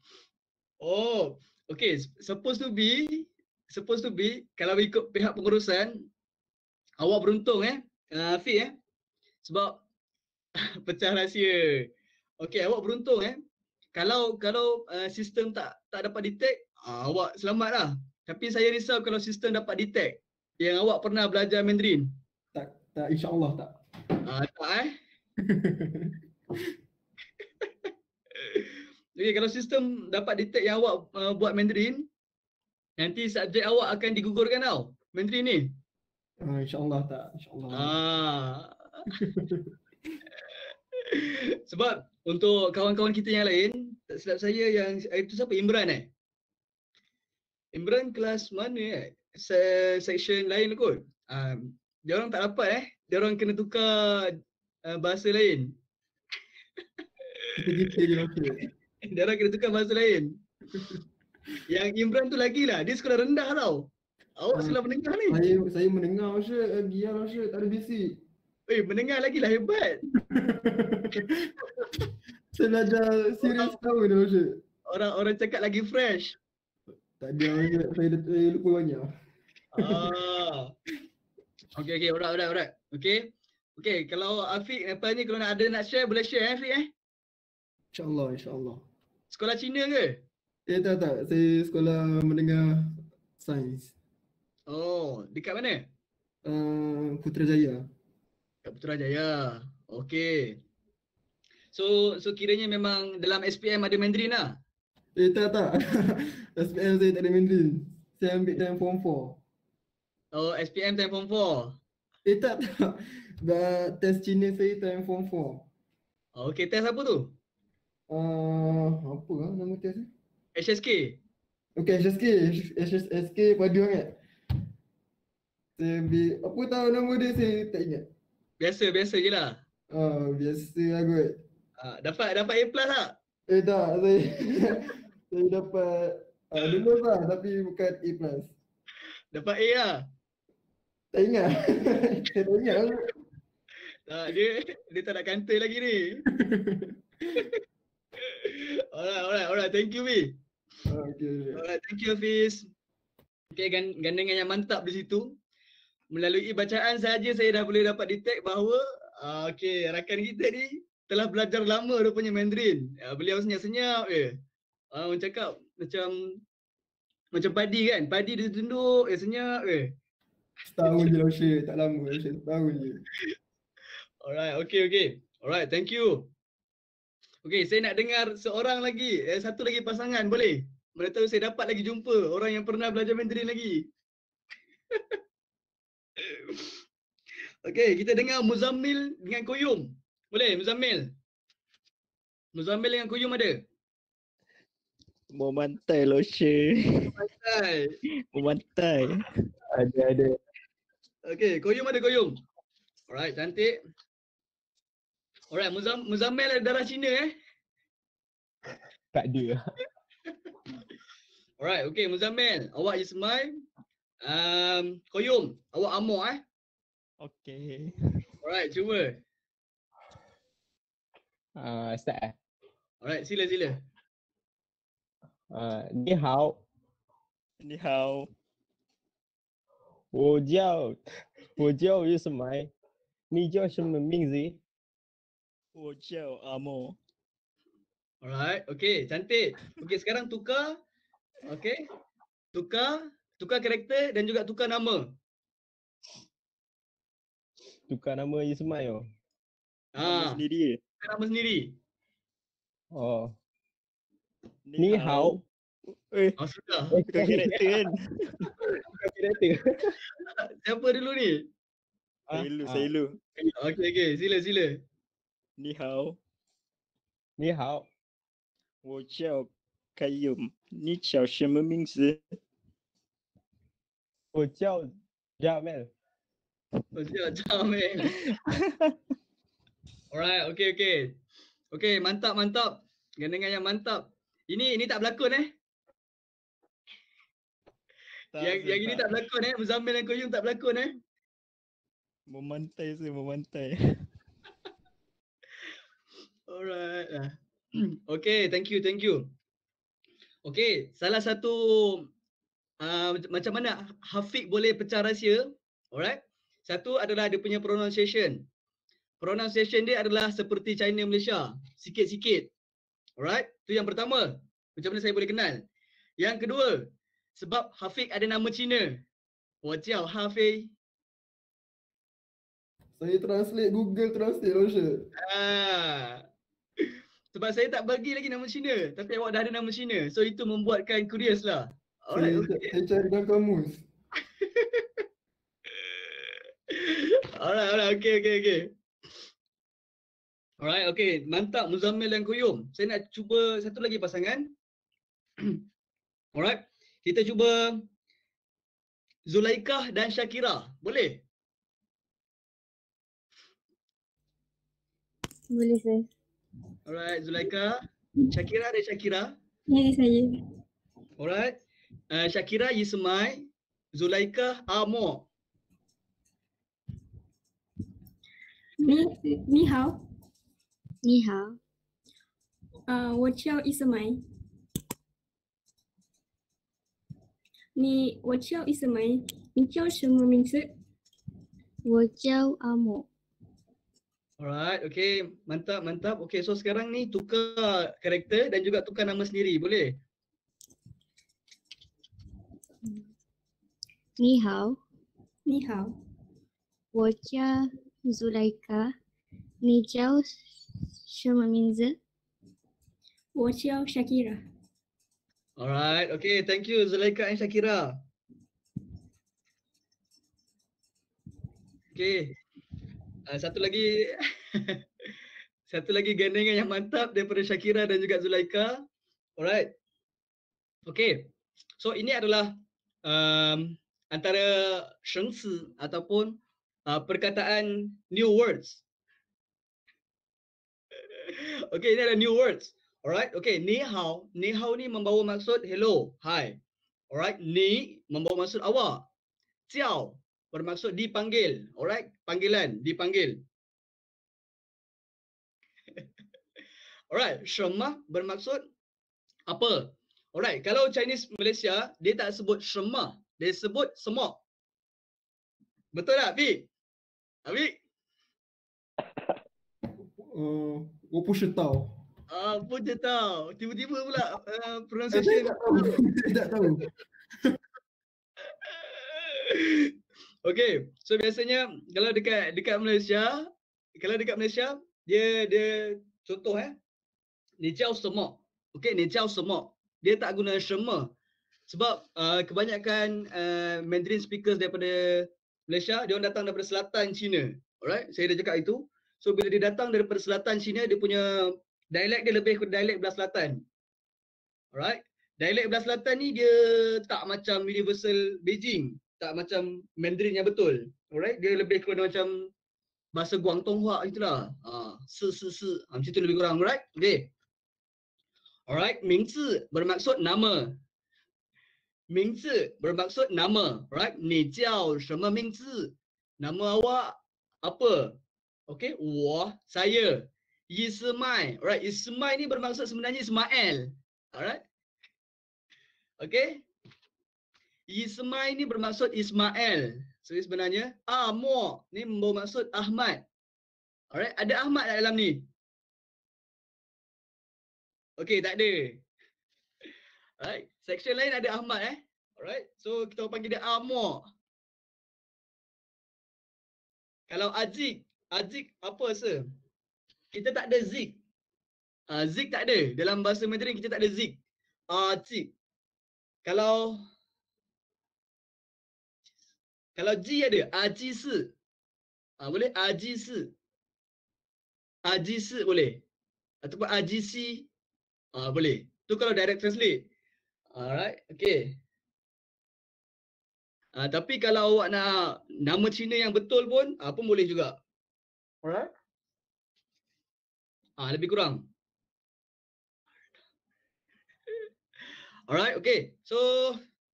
Speaker 1: Oh, okay. Supposed to be, supposed to be, kalau ikut pihak pengurusan, awak beruntung eh, uh, Hafiz eh. Sebab [laughs] pecah rahsia. Okay, awak beruntung eh. Kalau kalau uh, sistem tak tak dapat detect, uh, awak selamat lah. Tapi saya risau kalau sistem dapat detect yang awak pernah belajar Mandarin.
Speaker 3: Tak, tak insyaAllah tak.
Speaker 1: Ah, tak eh. [laughs] Okey, kalau sistem dapat detect yang awak uh, buat Mandarin, nanti subjek awak akan digugurkan tau. Mandarin ni.
Speaker 3: Ah, InsyaAllah tak. InsyaAllah.
Speaker 1: Ah. [laughs] [laughs] Sebab untuk kawan-kawan kita yang lain, tak silap saya yang eh, itu siapa? Imran eh? Imran kelas mana eh? Se- section lain kot. Ah, dia orang tak dapat eh. Dia orang kena tukar uh, bahasa lain.
Speaker 3: Je. [laughs]
Speaker 1: Dia orang kena tukar bahasa lain. Yang Imran tu lagi lah. Dia sekolah rendah tau. Awak
Speaker 3: Ah,
Speaker 1: sekolah menengah ni.
Speaker 3: Saya saya mendengar Lausyek. Lagi ya Lausyek. Tak ada basic.
Speaker 1: Eh, menengah lagi lah hebat. [laughs]
Speaker 3: Saya belajar serius tahun dah Lausyek.
Speaker 1: Orang-orang cakap lagi fresh.
Speaker 3: Tak ada. Saya, saya lupa banyak.
Speaker 1: Ah. Okay, okay. Alright, alright, alright. Okay. Okay, kalau Afiq lepas ni kalau nak ada nak share, boleh share eh Afiq eh?
Speaker 3: InsyaAllah. InsyaAllah.
Speaker 1: Sekolah Cina ke?
Speaker 3: Eh tak tak. Saya sekolah mendengar sains.
Speaker 1: Oh, dekat mana?
Speaker 3: Uh, Putrajaya.
Speaker 1: Kat Putrajaya. Okay. So, so kiranya memang dalam SPM ada Mandarin lah?
Speaker 3: Eh tak tak. [laughs] SPM saya tak ada Mandarin. Saya ambil time form 4.
Speaker 1: Oh, SPM time form 4.
Speaker 3: Eh tak tak. Dah test Cina saya time form 4.
Speaker 1: Oh, okay, test apa tu?
Speaker 3: Uh, apa lah nama test ni?
Speaker 1: HSK?
Speaker 3: Okay, HSK. HSK padu sangat. Saya ambil, apa tahu nama dia saya tak ingat.
Speaker 1: Biasa, biasa je lah.
Speaker 3: Ah, biasa lah kot.
Speaker 1: Ah, dapat dapat A plus tak?
Speaker 3: Eh tak, saya [laughs] saya dapat ah, lulus lah tapi bukan A+. plus.
Speaker 1: Dapat A lah.
Speaker 3: Tak ingat. [laughs] saya tak ingat lah.
Speaker 1: Tak, dia dia tak nak kanta lagi ni. [laughs] alright, alright, alright. Thank you, Vi.
Speaker 3: Ah, okay.
Speaker 1: Alright, thank you, Hafiz. Okay, gan- gandengan yang mantap di situ. Melalui bacaan saja saya dah boleh dapat detect bahawa uh, okey rakan kita ni telah belajar lama rupanya Mandarin. Uh, beliau senyap-senyap je. Uh, orang cakap macam macam padi kan. Padi dia tunduk, eh senyap je.
Speaker 3: Setahun je lah Syed, tak lama lah Syed, setahun je. [laughs]
Speaker 1: Alright, okay, okay. Alright, thank you. Okay, saya nak dengar seorang lagi, eh, satu lagi pasangan boleh? Mana tahu saya dapat lagi jumpa orang yang pernah belajar Mandarin lagi. [laughs] okay, kita dengar Muzammil dengan Koyum. Boleh, Muzammil? Muzammil dengan Koyum ada?
Speaker 2: Memantai Syed.
Speaker 1: Hai.
Speaker 2: Memantai.
Speaker 8: Ada ada.
Speaker 1: Okay, Koyum ada Koyum. Alright, cantik. Alright, Muzam Muzammil ada darah Cina eh?
Speaker 8: Tak ada.
Speaker 1: Alright, okay Muzammil, awak Ismail. Um, Koyum, awak Amor eh?
Speaker 2: Okey.
Speaker 1: Alright, cuba.
Speaker 8: Ah, uh, start eh.
Speaker 1: Alright, sila sila.
Speaker 8: Ah, uh, ni hao.
Speaker 2: Ni hao.
Speaker 8: 我叫我叫于什么？你叫什么名字？
Speaker 2: 我叫阿莫。
Speaker 1: Alright, okay, cantik. Okay, sekarang tukar. Okay. Tukar, tukar karakter dan juga tukar nama.
Speaker 8: Tukar nama Ismail.
Speaker 2: Nama
Speaker 1: Ah,
Speaker 2: sendiri.
Speaker 1: tukar nama sendiri.
Speaker 8: Oh. Ni hao.
Speaker 2: Eh,
Speaker 1: Oh, sudah.
Speaker 2: tukar karakter kan?
Speaker 8: Tukar karakter. [laughs]
Speaker 1: Siapa dulu ni?
Speaker 8: Ah,
Speaker 2: Saya lu,
Speaker 8: ah.
Speaker 2: saya lu.
Speaker 1: Okay, okay, sila sila.
Speaker 2: Ni hao.
Speaker 8: 你好，
Speaker 2: 我叫凯勇。你叫什么名字？
Speaker 8: 我叫 Jamel。
Speaker 1: Oh, siap, Jamil. Alright, okay, okay. Okay, mantap, mantap. Gandengan yang mantap. Ini ini tak berlakon eh? yang yang ini tak berlakon eh? Muzammil dan Koyum tak berlakon eh?
Speaker 2: Memantai saya, memantai. [laughs]
Speaker 1: Alright. [clears throat] Okay, thank you, thank you. Okay, salah satu uh, macam mana Hafiq boleh pecah rahsia. Alright. Satu adalah dia punya pronunciation. Pronunciation dia adalah seperti China Malaysia. Sikit-sikit. Alright. Itu yang pertama. Macam mana saya boleh kenal. Yang kedua, sebab Hafiq ada nama Cina. 我叫 Hafiq.
Speaker 3: Saya translate Google Translate lah Syed.
Speaker 1: Ah. Sebab saya tak bagi lagi nama Cina. Tapi awak dah ada nama Cina. So itu membuatkan curious lah. Alright,
Speaker 3: Saya,
Speaker 1: okay.
Speaker 3: saya cari dalam kamus. [laughs]
Speaker 1: alright, alright. Okay, okay, okay. Alright, okay. Mantap Muzammil dan Kuyum. Saya nak cuba satu lagi pasangan. [clears throat] alright. Kita cuba Zulaikah dan Syakira. Boleh?
Speaker 6: Boleh saya.
Speaker 1: Alright, Zulaikah. Syakira dan Syakira.
Speaker 6: Ya, saya.
Speaker 1: Alright. Uh, Syakira Yismai. Zulaikah Amor.
Speaker 6: 你你好，
Speaker 10: 你好，
Speaker 6: 呃，我叫伊斯麦。你我叫伊斯麦，你叫什么名字？
Speaker 10: 我叫阿莫。
Speaker 1: Alright, okay. Mantap, mantap. Okay, so sekarang ni tukar karakter dan juga tukar nama sendiri. Boleh?
Speaker 10: Ni hao.
Speaker 6: Ni hao.
Speaker 10: Wo jia Zulaika. Ni jiao Shama minzi.
Speaker 6: Wo jiao Shakira.
Speaker 1: Alright, okay. Thank you Zulaika and Shakira. Okay. Uh, satu lagi [laughs] satu lagi gandengan yang mantap daripada Shakira dan juga Zulaika. Alright. Okay. So ini adalah um, antara 生词 ataupun uh, perkataan new words. [laughs] Okay, ini ada new words. Alright, okay. Ni hao. Ni hao ni membawa maksud hello, hi. Alright, ni membawa maksud awak. Ciao bermaksud dipanggil. Alright, panggilan, dipanggil. [laughs] Alright, shema bermaksud apa? Alright, kalau Chinese Malaysia, dia tak sebut shema, dia sebut semua. Betul tak, Bi? Abi? [laughs]
Speaker 3: Uh, 我不知道。
Speaker 1: Ah, pun je tahu. Tiba-tiba pula uh,
Speaker 3: Saya
Speaker 1: pronunciation.
Speaker 3: tak tahu. Saya tak tahu. [laughs] [laughs]
Speaker 1: okay, so biasanya kalau dekat dekat Malaysia, kalau dekat Malaysia, dia dia contoh eh, ni jiao semo. Okay, ni jiao semo. Dia tak guna shema. Sebab uh, kebanyakan uh, Mandarin speakers daripada Malaysia, dia orang datang daripada selatan China. Alright, saya dah cakap itu. So bila dia datang daripada selatan China, dia punya dialek dia lebih kepada dialek belah selatan. Alright. Dialek belah selatan ni dia tak macam universal Beijing, tak macam Mandarin yang betul. Alright, dia lebih kepada macam bahasa Guangdong Hua itulah. Ah, si si si. Ah, macam tu lebih kurang, alright? Okay. Alright, 名字 bermaksud nama. 名字 bermaksud nama, right? Nama awak apa? Okay, 我 saya Ismail, right? Ismail ni bermaksud sebenarnya Ismail, alright? Okay, Ismail ni bermaksud Ismail. So sebenarnya Amo ni bermaksud Ahmad. Alright, ada Ahmad tak dalam ni? Okay, tak ada. Alright, section lain ada Ahmad eh. Alright, so kita panggil dia Amo. Kalau Azik, Azik apa rasa? Kita tak ada zik. Uh, zik tak ada. Dalam bahasa Mandarin kita tak ada zik. Azik. Kalau kalau G ada, Aji si. Ah boleh Aji si. Aji si boleh. Ataupun Aji si. Ah boleh. Tu kalau direct translate. Alright, okay. Ah tapi kalau awak nak nama Cina yang betul pun, ah pun boleh juga. Alright. Ah lebih kurang. Alright, okay. So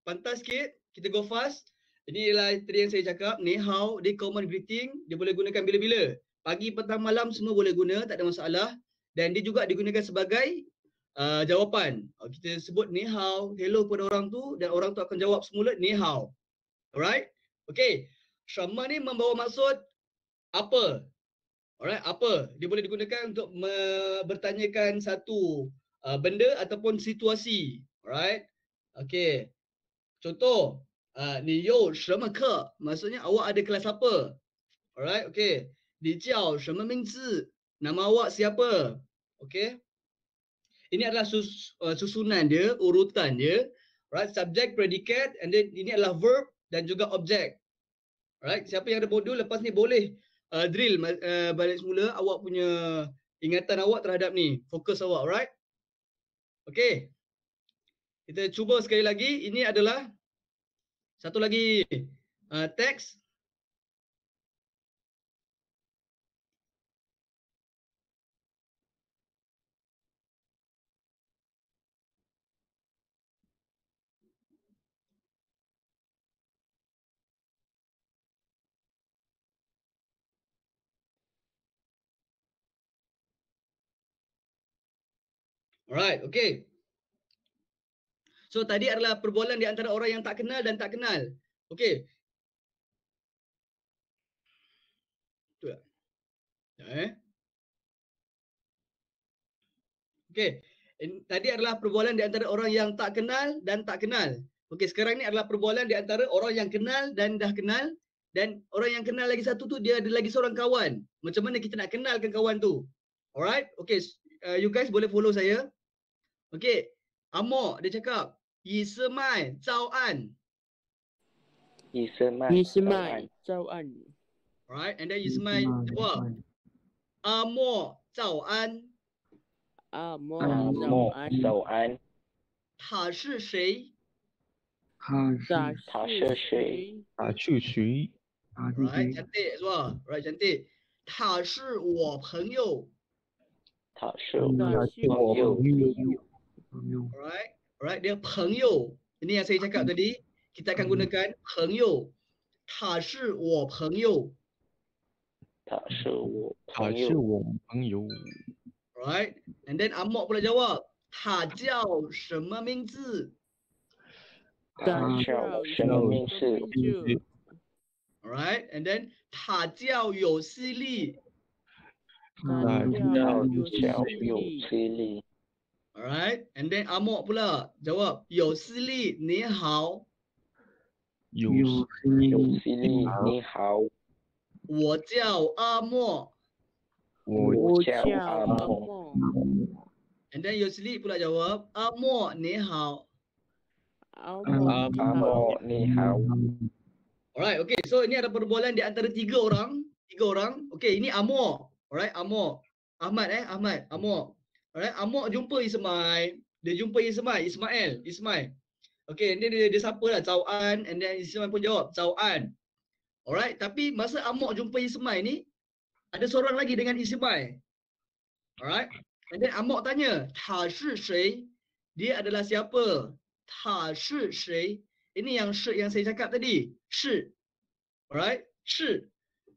Speaker 1: pantas sikit, kita go fast. Ini ialah tadi yang saya cakap, ni how, dia common greeting, dia boleh gunakan bila-bila. Pagi, petang, malam semua boleh guna, tak ada masalah. Dan dia juga digunakan sebagai uh, jawapan. Ah, kita sebut ni hao, hello kepada orang tu dan orang tu akan jawab semula ni hao. Alright? Okay. Syama ni membawa maksud apa? Alright, apa? Dia boleh digunakan untuk bertanyakan satu uh, benda ataupun situasi. Alright? Okay. Contoh, uh, ni yo shema ke? Maksudnya awak ada kelas apa? Alright, okay. Ni jiao shema mingzi? Nama awak siapa? Okay. Ini adalah sus, uh, susunan dia, urutan dia. Right, subject, predicate and then ini adalah verb dan juga object. Alright, siapa yang ada modul lepas ni boleh uh, drill uh, balik semula awak punya ingatan awak terhadap ni, fokus awak, alright? Okay. Kita cuba sekali lagi. Ini adalah satu lagi uh, teks. Alright, okay. So tadi adalah perbualan di antara orang yang tak kenal dan tak kenal. Okay. Tu tak? Ya, eh? Okay. Tadi adalah perbualan di antara orang yang tak kenal dan tak kenal. Okey, sekarang ni adalah perbualan di antara orang yang kenal dan dah kenal dan orang yang kenal lagi satu tu dia ada lagi seorang kawan. Macam mana kita nak kenalkan kawan tu? Alright? Okey, uh, you guys boleh follow saya. Okey. Amo dia cakap, "Yi se mai zao an."
Speaker 5: 医生麦，你是早麦安，早安，
Speaker 1: Alright, and then Yi se mai jawab, "Amo zao an."
Speaker 5: 阿莫阿莫
Speaker 8: 嗯
Speaker 5: 早安，
Speaker 1: 他是谁
Speaker 8: 他
Speaker 5: 他
Speaker 8: 是
Speaker 5: 是
Speaker 4: 他是谁
Speaker 5: 谁？
Speaker 4: 他是谁？
Speaker 8: 他是
Speaker 1: Right,
Speaker 8: 谁？
Speaker 1: cantik semua. Right, cantik. 他是我朋友。
Speaker 5: 他是我朋友
Speaker 8: 朋友。
Speaker 1: Alright, alright. Dia 朋友。Ini yang saya cakap tadi. Kita akan
Speaker 8: Hmm.
Speaker 1: gunakan 朋友。他是我朋友。
Speaker 5: 他是我
Speaker 4: 他
Speaker 5: 朋友，
Speaker 4: 是我朋友。
Speaker 1: Alright. And then Amok pula jawab. 他叫什么名字？
Speaker 5: 他
Speaker 8: 他
Speaker 5: 叫什
Speaker 8: 叫
Speaker 5: 么名字
Speaker 1: ？Alright, and then 他叫有视力。
Speaker 5: 他叫叫有视力。
Speaker 1: Alright, and then Amok pula jawab 有视力你好。
Speaker 4: 有
Speaker 5: 有视力你好，
Speaker 1: 我叫阿莫。
Speaker 5: 我叫阿莫。
Speaker 1: And then Yosli pula jawab, Amok ni hao.
Speaker 5: Amok ni hao.
Speaker 1: Alright, okay. So ini ada perbualan di antara tiga orang. Tiga orang. Okay, ini Amok. Alright, Amok. Ahmad eh, Ahmad. Amok. Alright, Amok jumpa Ismail. Dia jumpa Ismail, Ismail, Ismail. Okay, and then dia, dia sapa lah, Cawan. And then Ismail pun jawab, Cawan. Alright, tapi masa Amok jumpa Ismail ni, ada seorang lagi dengan Ismail. Alright. And then Amok tanya, Ta shi shui? Dia adalah siapa? Ta shi shui? Ini yang shi yang saya cakap tadi. Shi. Alright. Shi.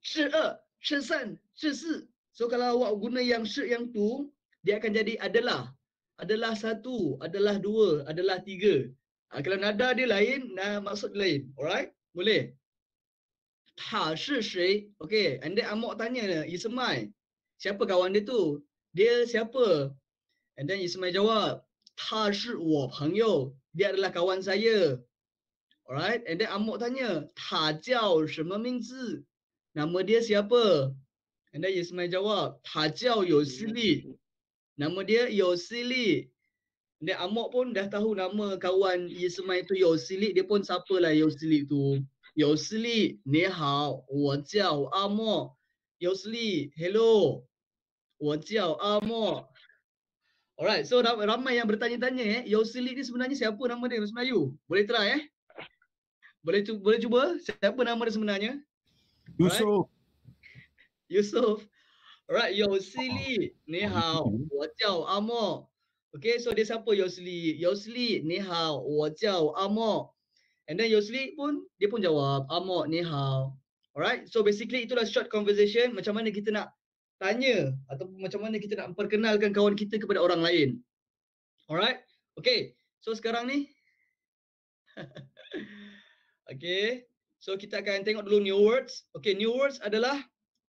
Speaker 1: Shi e, shi san, shi si. So kalau awak guna yang shi yang tu, dia akan jadi adalah. Adalah satu, adalah dua, adalah tiga. Ha, kalau nada dia lain, nah, maksud dia lain. Alright? Boleh? Ta shi shui? Okay. And then Amok tanya, Ismail, siapa kawan dia tu? Dia siapa? And then Ismail jawab, Ta shi wo pengyo. Dia adalah kawan saya. Alright. And then Amok tanya, Ta jiao shema mingzi? Nama dia siapa? Anda Ismail jawab, hajau hmm, Yosili. Hmm, hmm, nama dia Yosili. Dia Amok pun dah tahu nama kawan Ismail tu Yosili. Dia pun siapalah Yosili tu. Yosili, ni hao, wo jiao Amok. Yosili, hello. Wo jiao Amok. Alright, so ramai yang bertanya-tanya eh. Yosili ni sebenarnya siapa nama dia Ismail Melayu? Boleh try eh? Boleh, cu- boleh cuba? Siapa nama dia sebenarnya?
Speaker 11: Yusuf.
Speaker 1: Yusuf. Alright, Yosli. Ni hao. Wo jiao amo. Okay, so dia siapa Yosli? Yosli, ni hao. Wo jiao amo. And then Yosli pun, dia pun jawab, amo, ni hao. Alright, so basically itulah short conversation. Macam mana kita nak tanya ataupun macam mana kita nak memperkenalkan kawan kita kepada orang lain. Alright, okay. So sekarang ni. [laughs] okay, so kita akan tengok dulu new words. Okay, new words adalah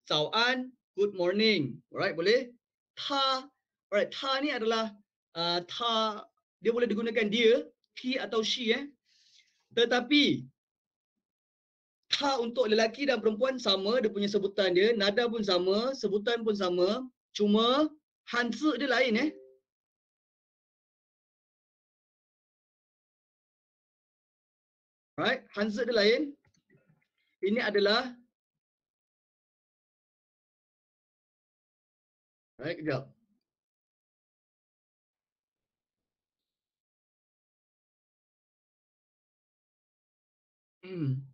Speaker 1: 早安, good morning. Alright, boleh? Ta. Alright, ta ni adalah uh, ta dia boleh digunakan dia, he atau she eh. Tetapi ta untuk lelaki dan perempuan sama, dia punya sebutan dia, nada pun sama, sebutan pun sama, cuma hanse dia lain eh. Right, hanse dia lain. Ini adalah Right. Hmm.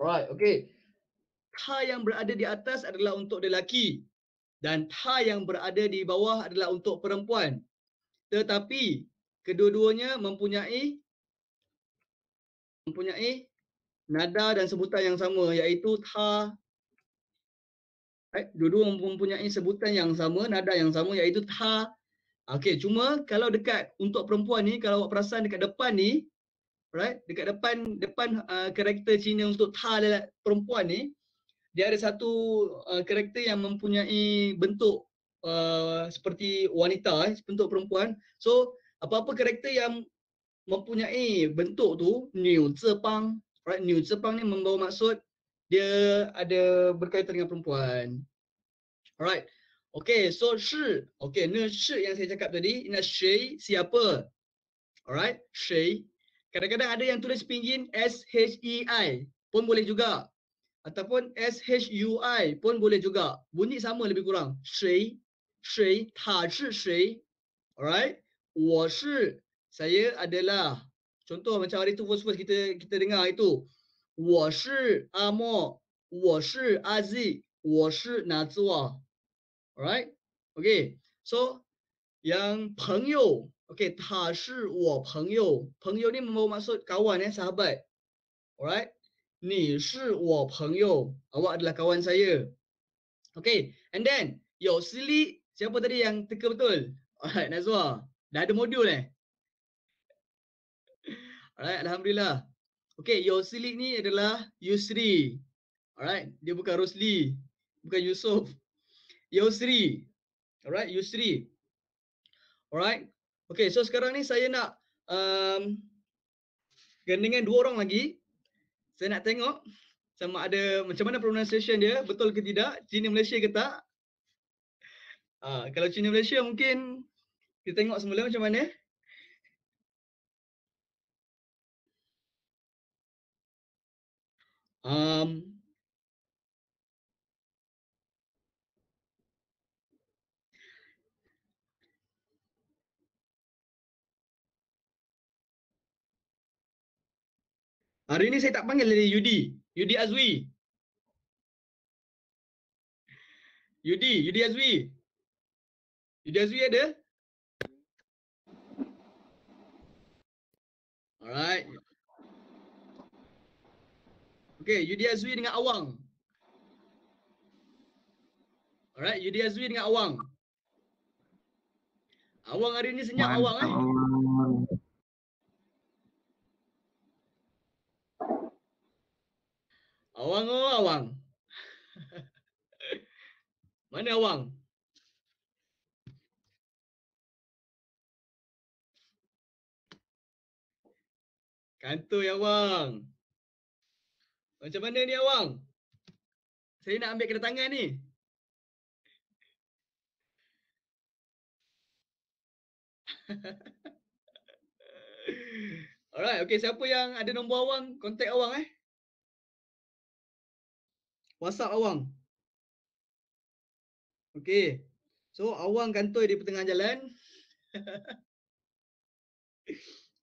Speaker 1: Right, okay. Ta yang berada di atas adalah untuk lelaki dan ta yang berada di bawah adalah untuk perempuan. Tetapi kedua-duanya mempunyai mempunyai nada dan sebutan yang sama iaitu ta right, dua-dua mempunyai sebutan yang sama, nada yang sama iaitu ta. Okey, cuma kalau dekat untuk perempuan ni kalau awak perasan dekat depan ni right dekat depan depan uh, karakter Cina untuk ta perempuan ni dia ada satu uh, karakter yang mempunyai bentuk uh, seperti wanita eh, bentuk perempuan. So apa-apa karakter yang mempunyai bentuk tu niu zepang right? Niu zepang ni membawa maksud dia ada berkaitan dengan perempuan. Alright. Okay so shi. Okay ne shi yang saya cakap tadi. Ini shi siapa? Alright shi. Kadang-kadang ada yang tulis pinyin S-H-E-I pun boleh juga Ataupun S-H-U-I pun boleh juga. Bunyi sama lebih kurang. Shui, shui, ta shi shui. Alright. 我是 saya adalah. Contoh macam hari tu first-first kita kita dengar itu. 我是阿莫，我是阿 Z，我是哪兹瓦。Alright. Okay. So yang 朋友 Okay, 他是我朋友。朋友ni membawa maksud kawan eh, sahabat. Alright. Ni shi wo. Awak adalah kawan saya. Okay. And then, yo sili. Siapa tadi yang teka betul? [laughs] Alright, Nazwa. Dah ada modul eh? [laughs] Alright, Alhamdulillah. Okay, yo sili ni adalah Yusri. Alright, dia bukan Rosli. Bukan Yusof. Yusri. Alright, Yusri. Alright. Okay, so sekarang ni saya nak um, gandingan dua orang lagi. Saya nak tengok sama ada macam mana pronunciation dia, betul ke tidak, Cina Malaysia ke tak. Uh, kalau Cina Malaysia mungkin kita tengok semula macam mana. Um, Hari ni saya tak panggil lagi Yudi. Yudi Azwi. Yudi, Yudi Azwi. Yudi Azwi ada? Alright. Okay, Yudi Azwi dengan Awang. Alright, Yudi Azwi dengan Awang. Awang hari ni senyap Awang eh. Awang oh awang. [laughs] Mana awang? Kantoi awang. Macam mana ni awang? Saya nak ambil kedatangan ni. [laughs] Alright, okay. Siapa yang ada nombor awang, kontak awang eh. WhatsApp awang. Okey. So awang kantoi di pertengahan jalan. [laughs]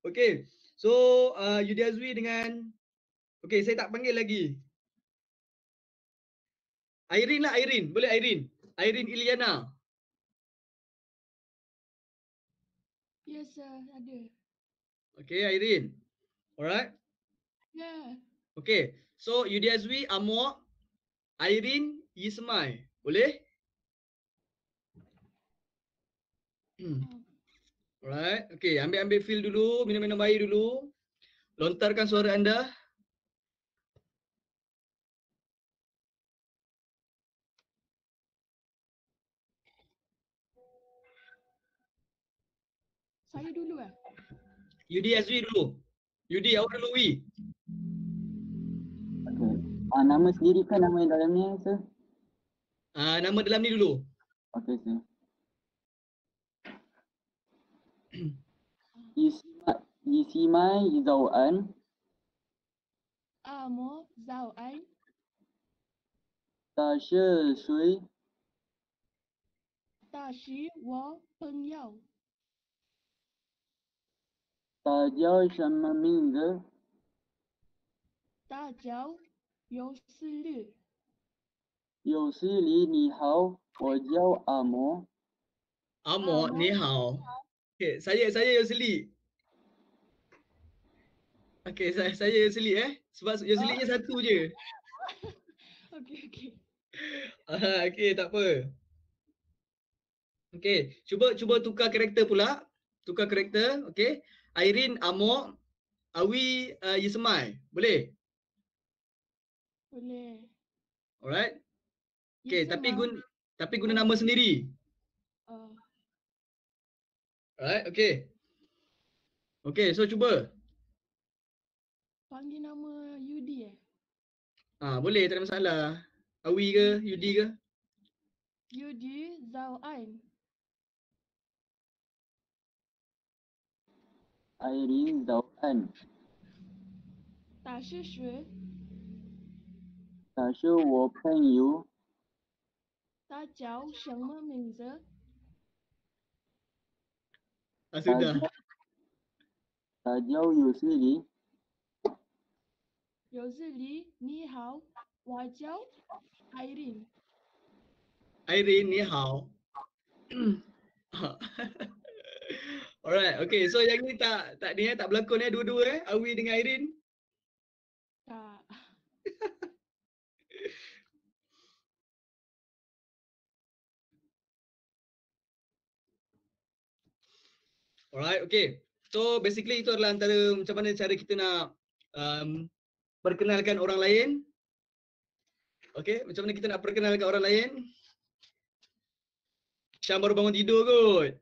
Speaker 1: Okey. So uh, Yudi Azwi dengan Okey, saya tak panggil lagi. Airin lah Airin. Boleh Airin? Airin Iliana.
Speaker 12: Yes, sir. Ada.
Speaker 1: Okey, Airin. Alright.
Speaker 12: Ya.
Speaker 1: Okey. So Yudi Azwi, Amor, Airin Yismai. Boleh? Hmm. Alright. Okay. Ambil-ambil feel dulu. Minum-minum air dulu. Lontarkan suara anda.
Speaker 12: Saya dulu eh.
Speaker 1: Yudi Azwi dulu. Yudi, awak dulu Wi.
Speaker 13: Ah uh, nama sendiri kan nama yang dalam ni sir?
Speaker 1: Ah uh, nama dalam ni dulu.
Speaker 13: Okey sir. [clears throat] Yisima
Speaker 12: Yisima Yizau'an Amo
Speaker 13: Zau'an Ta shi
Speaker 12: sui Ta shi wo peng
Speaker 13: yao Ta jiao shen Ming ming
Speaker 12: Ta jiao 有事绿。
Speaker 13: 有事绿，你好，我叫阿嬷。
Speaker 1: 阿嬷，你好。啥耶啥耶，有事绿。Okay, saya [laughs] saya Yusli eh. Sebab Yusli ni satu je.
Speaker 12: okay,
Speaker 1: okay. [laughs] okay, tak apa. Okay, cuba cuba tukar karakter pula. Tukar karakter, okay. Irene Amok, Awi uh, Yusmai. Boleh?
Speaker 12: Boleh.
Speaker 1: Alright? Okay, tapi
Speaker 12: Yismai.
Speaker 1: gun tapi guna nama sendiri.
Speaker 12: Uh,
Speaker 1: Alright, okay. Okay, so cuba.
Speaker 12: panggil nama Yudi eh.
Speaker 1: Ah, boleh, tak ada masalah. Awi ke, Yudi ke?
Speaker 12: Yudi Zhao An.
Speaker 13: Airin Zauan，
Speaker 12: 大是谁？
Speaker 13: 他是我朋友，
Speaker 12: 他叫什么名字？
Speaker 1: Ah,
Speaker 13: 他
Speaker 1: sudah.
Speaker 13: 叫他叫有事理，
Speaker 12: 有事理，你好，我叫 Irene。
Speaker 1: Airin, ni hao. Alright, okay. So yang ni tak tak ni eh, tak berlakon eh dua-dua eh. Awi dengan Airin. Alright, okay. So basically itu adalah antara macam mana cara kita nak um, perkenalkan orang lain. Okay, macam mana kita nak perkenalkan orang lain. Syam baru bangun tidur kot.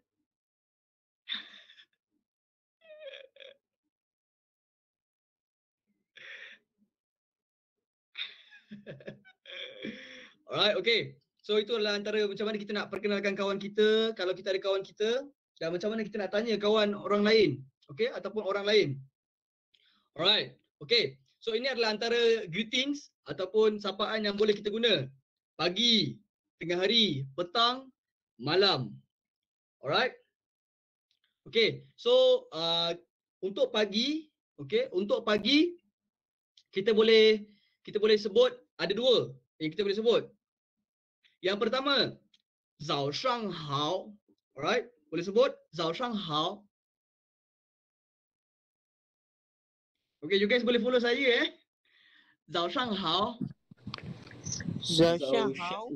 Speaker 1: [laughs] Alright, okay. So itu adalah antara macam mana kita nak perkenalkan kawan kita, kalau kita ada kawan kita dan macam mana kita nak tanya kawan orang lain, okay, ataupun orang lain. Alright, okay. So ini adalah antara greetings ataupun sapaan yang boleh kita guna. Pagi, tengah hari, petang, malam. Alright. Okay, so uh, untuk pagi, okay, untuk pagi kita boleh kita boleh sebut ada dua yang kita boleh sebut. Yang pertama, zao shang hao. Alright, boleh sebut zao shang hao. Okay, you guys boleh follow saya eh. Zao shang hao.
Speaker 14: Zao shang hao.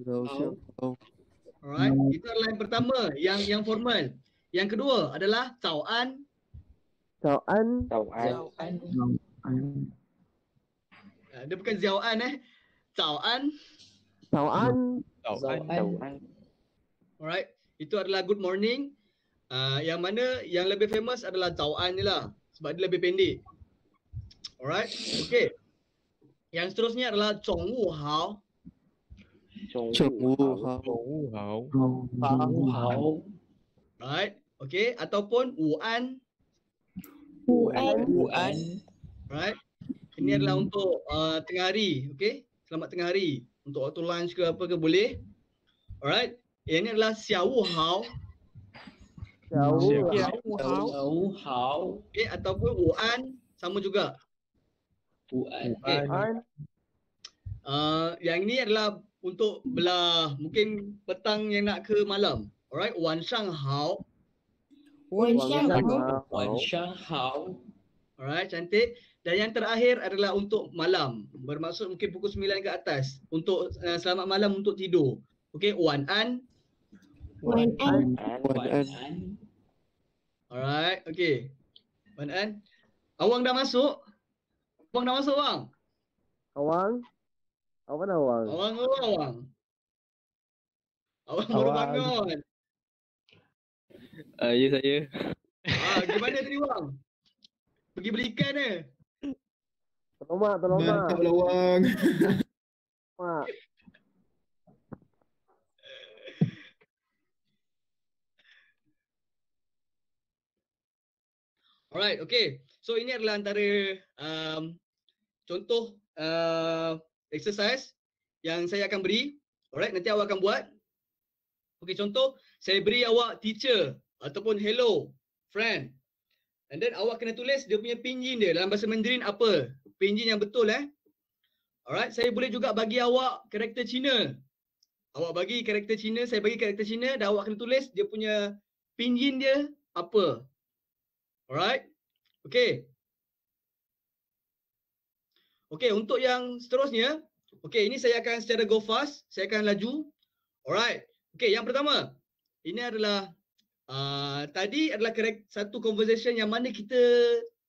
Speaker 1: Alright, itu adalah yang pertama, yang yang formal. Yang kedua adalah zao an.
Speaker 14: Zao an. Zao an.
Speaker 1: Ah, Dia bukan zao an eh. Zao an.
Speaker 14: Zao an. Zao
Speaker 9: An.
Speaker 5: Tàu
Speaker 14: an.
Speaker 5: An.
Speaker 1: Alright, itu adalah good morning. Uh, yang mana yang lebih famous adalah zao an ni lah. Sebab dia lebih pendek. Alright, okay. Yang seterusnya adalah zhong wu hao.
Speaker 5: Chồng Wu
Speaker 14: wu hao.
Speaker 4: Hảo.
Speaker 14: Hao hao.
Speaker 1: Right, okay. Ataupun wu an.
Speaker 14: Wu an. Wu an.
Speaker 1: Right. Ini adalah untuk uh, tengah hari, okay. Selamat tengah hari. Untuk waktu lunch ke apa ke boleh. Alright. Yang ini adalah xiao wu hao.
Speaker 14: Xiao
Speaker 4: Xiao
Speaker 14: wu hao.
Speaker 1: Okay, ataupun wu an sama juga.
Speaker 14: Wu an.
Speaker 1: Okay. Uh, yang ini adalah untuk belah mungkin petang yang nak ke malam. Alright, wan shang hao.
Speaker 14: Wan
Speaker 7: shang
Speaker 14: hao. Wan shang hao.
Speaker 1: Alright, cantik. Dan yang terakhir adalah untuk malam. Bermaksud mungkin pukul 9 ke atas. Untuk uh, selamat malam untuk tidur. Okay, wan an.
Speaker 7: Wan an.
Speaker 5: An.
Speaker 14: Wan an.
Speaker 1: Alright, okay. Wan an. Awang dah masuk? Awang dah masuk, Awang?
Speaker 14: Awang. Apa nama awang?
Speaker 1: Awang ke Awang? Awang baru
Speaker 4: Awang.
Speaker 1: bangun.
Speaker 9: Ah, ya saya.
Speaker 1: Ah, gimana tadi, Wang? Pergi beli ikan eh?
Speaker 14: Tolong mak, tolong mak.
Speaker 3: Mantap lawang.
Speaker 14: Mak.
Speaker 1: Alright, okay. So ini adalah antara um, contoh uh, exercise yang saya akan beri. Alright, nanti awak akan buat. Okay, contoh saya beri awak teacher ataupun hello, friend. And then awak kena tulis dia punya pinyin dia dalam bahasa Mandarin apa. Pinyin yang betul eh. Alright, saya boleh juga bagi awak karakter Cina. Awak bagi karakter Cina, saya bagi karakter Cina dan awak kena tulis dia punya pinyin dia apa. Alright. Okay. Okay, untuk yang seterusnya. Okay, ini saya akan secara go fast. Saya akan laju. Alright. Okay, yang pertama. Ini adalah uh, tadi adalah satu conversation yang mana kita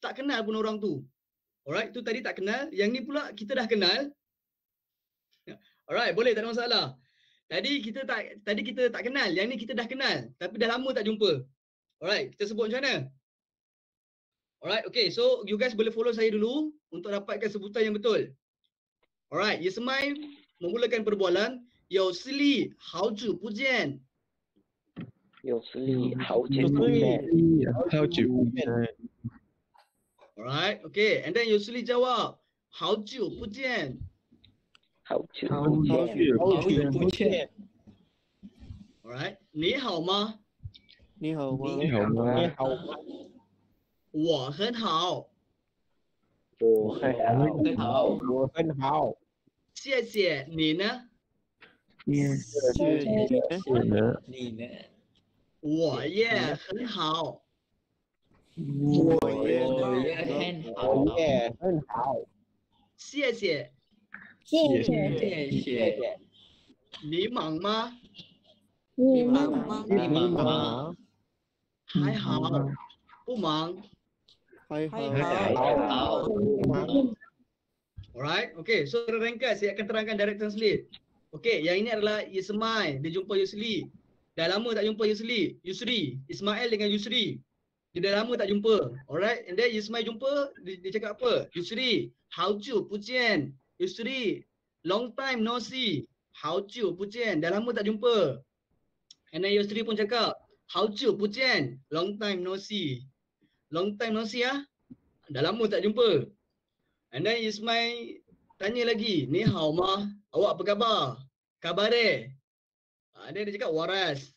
Speaker 1: tak kenal pun orang tu. Alright, tu tadi tak kenal. Yang ni pula kita dah kenal. Alright, boleh tak ada masalah. Tadi kita tak tadi kita tak kenal. Yang ni kita dah kenal tapi dah lama tak jumpa. Alright, kita sebut macam mana? Alright, okay. So you guys boleh follow saya dulu untuk dapatkan sebutan yang betul. Alright, Ye Semai memulakan perbualan. Yo Sili, hao zhu bu jian.
Speaker 5: 有实力，好久不见。
Speaker 4: 好久不见。
Speaker 1: Alright, okay. And then Yo Sili jawab, hao jiu bu jian.
Speaker 5: 好久
Speaker 14: 好
Speaker 5: 不
Speaker 14: 好
Speaker 5: 见。
Speaker 14: 好久不见。
Speaker 1: Alright, 你好吗？
Speaker 14: 你好吗？
Speaker 4: 你好吗？
Speaker 14: 你好吗？
Speaker 1: 我很好，
Speaker 5: 我很好。
Speaker 14: 很好。
Speaker 8: 我很好。
Speaker 1: 谢谢你呢？
Speaker 14: 谢谢
Speaker 4: 是的，
Speaker 14: 你呢？
Speaker 1: 我也很好。
Speaker 14: 我也很好。
Speaker 8: 我也很好。
Speaker 1: 谢谢。
Speaker 7: 谢
Speaker 14: 谢谢谢。
Speaker 1: 你忙吗？
Speaker 7: 你
Speaker 14: 忙吗？你忙吗？
Speaker 1: 还好。Pumang.
Speaker 11: Hai
Speaker 14: Hai hao.
Speaker 1: Alright. Okay. So ringkas saya akan terangkan direct translate. Okay. Yang ini adalah Ismail. Dia jumpa Yusli. Dah lama tak jumpa Yusli. Yusri. Ismail dengan Yusri. Dia dah lama tak jumpa. Alright. And then Ismail jumpa. Dia, dia cakap apa? Yusri. How? Pujian. Yusri. Long time no see. How? Pujian. Dah lama tak jumpa. And then Yusri pun cakap. How? Pujian. Long time no see. Long time no see ah. Dah lama tak jumpa. And then Ismail tanya lagi, ni hao ma, awak apa khabar? Khabar dia? Ha, dia, dia cakap waras.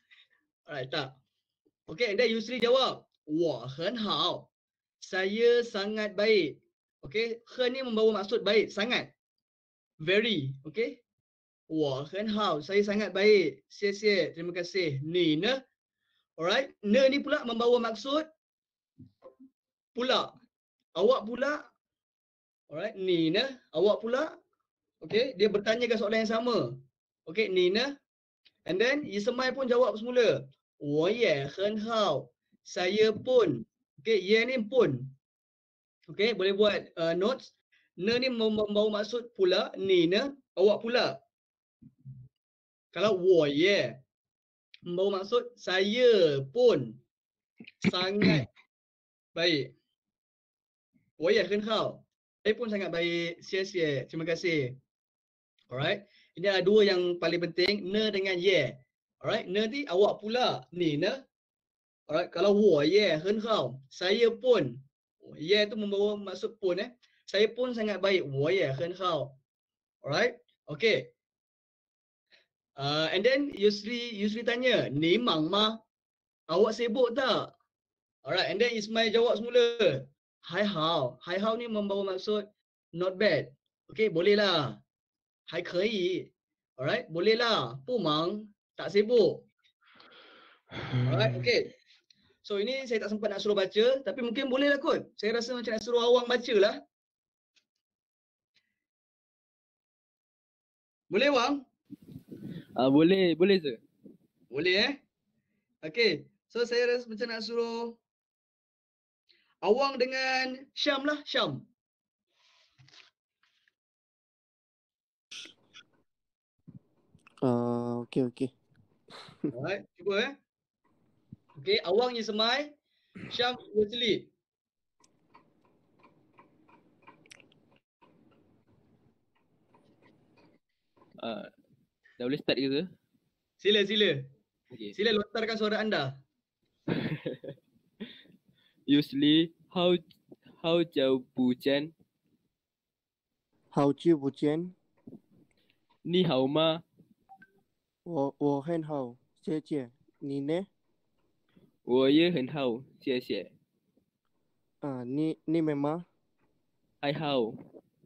Speaker 1: Alright tak? Okay, and then Yusri jawab, wah hen hao. Saya sangat baik. Okay, hen ni membawa maksud baik, sangat. Very, okay? Wah hen hao, saya sangat baik. Sia sia, terima kasih. Ni ne. Alright, ne ni pula membawa maksud pula awak pula alright Nina awak pula okay? dia bertanya ke soalan yang sama okay? Nina and then Ismail pun jawab semula Oh yeah, hen hao saya pun okay? ye ni pun okay? boleh buat uh, notes ne ni membawa maksud pula Nina awak pula kalau wo yeah, membawa maksud saya pun sangat baik Oh ya, kau. Saya pun sangat baik. Sia sia. Terima kasih. Alright. Ini adalah dua yang paling penting. Ne dengan ye. Yeah. Alright. Ne ni awak pula. Ni ne. Alright. Kalau wo ye, yeah. kau. Saya pun. Oh, ye yeah, tu membawa maksud pun eh. Saya pun sangat baik. Wo ye, yeah. kau. Alright. Okay. Uh, and then Yusri Yusri tanya, ni mang ma. Awak sibuk tak? Alright, and then Ismail jawab semula. Hai hao. Hai hao ni membawa maksud not bad. Okay, boleh lah. Hai kei. Alright, boleh lah. Pumang, tak sibuk. Alright, [sighs] okay. So ini saya tak sempat nak suruh baca, tapi mungkin boleh lah kot. Saya rasa macam nak suruh awang baca lah. Boleh Wang?
Speaker 15: Ah boleh, boleh sir.
Speaker 1: Boleh eh? Okay. So saya rasa macam nak suruh Awang dengan Syam lah, Syam.
Speaker 11: Ah, okey okey.
Speaker 1: Alright, cuba eh. Okay, Awang Ismail, Syam Wesley.
Speaker 15: Ah dah boleh start ke?
Speaker 1: Sila, sila.
Speaker 15: Okey.
Speaker 1: Sila lontarkan suara anda. [laughs]
Speaker 15: Usually how how jauh hujan
Speaker 11: 好久不见，
Speaker 15: 你好吗？
Speaker 11: 我我很好，谢谢。你呢？
Speaker 15: 我也很好，谢谢。
Speaker 11: 啊，你你们吗？
Speaker 15: 还好，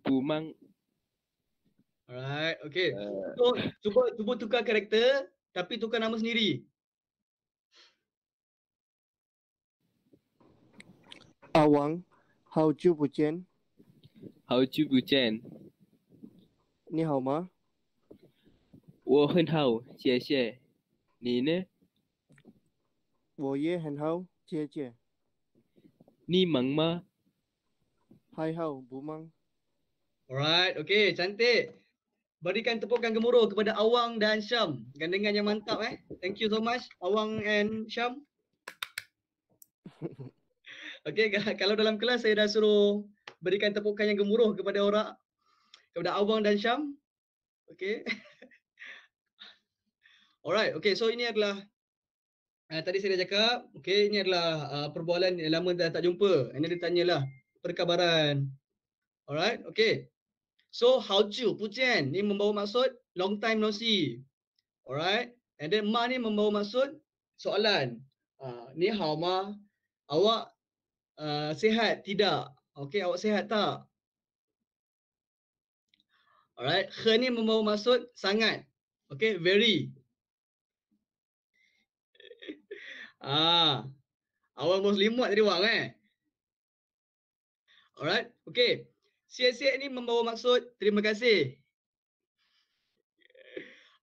Speaker 15: 不忙。
Speaker 1: Alright, okay.
Speaker 15: Uh,
Speaker 1: So, cuba cuba tukar karakter tapi tukar nama sendiri.
Speaker 11: 阿王，好久不见，
Speaker 15: 好久不见，
Speaker 11: 你好吗？
Speaker 15: 我很好，谢谢。你呢？
Speaker 11: 我也很好，谢谢。
Speaker 15: 你忙吗？
Speaker 11: 还好，不忙。
Speaker 1: Alright, okay, cantik. Berikan tepukan gemuruh kepada Awang dan Syam. Gandengan yang mantap eh. Thank you so much Awang and Syam. [laughs] Okey, [laughs] kalau dalam kelas saya dah suruh berikan tepukan yang gemuruh kepada orang kepada Awang dan Syam. Okey. [laughs] Alright, okey. So ini adalah uh, tadi saya dah cakap, okey, ini adalah uh, perbualan yang lama dah tak jumpa. Ini dia tanyalah perkabaran. Alright, okey. So how you, Pujian? Ni membawa maksud long time no see. Alright. And then ma ni membawa maksud soalan. Uh, ni how ma? Awak uh, sihat tidak? Okey, awak sihat tak? Alright, he ni membawa maksud sangat. Okey, very. [laughs] ah, awak Muslimat, limut tadi wang eh. Alright, okey. Sihat-sihat ni membawa maksud terima kasih.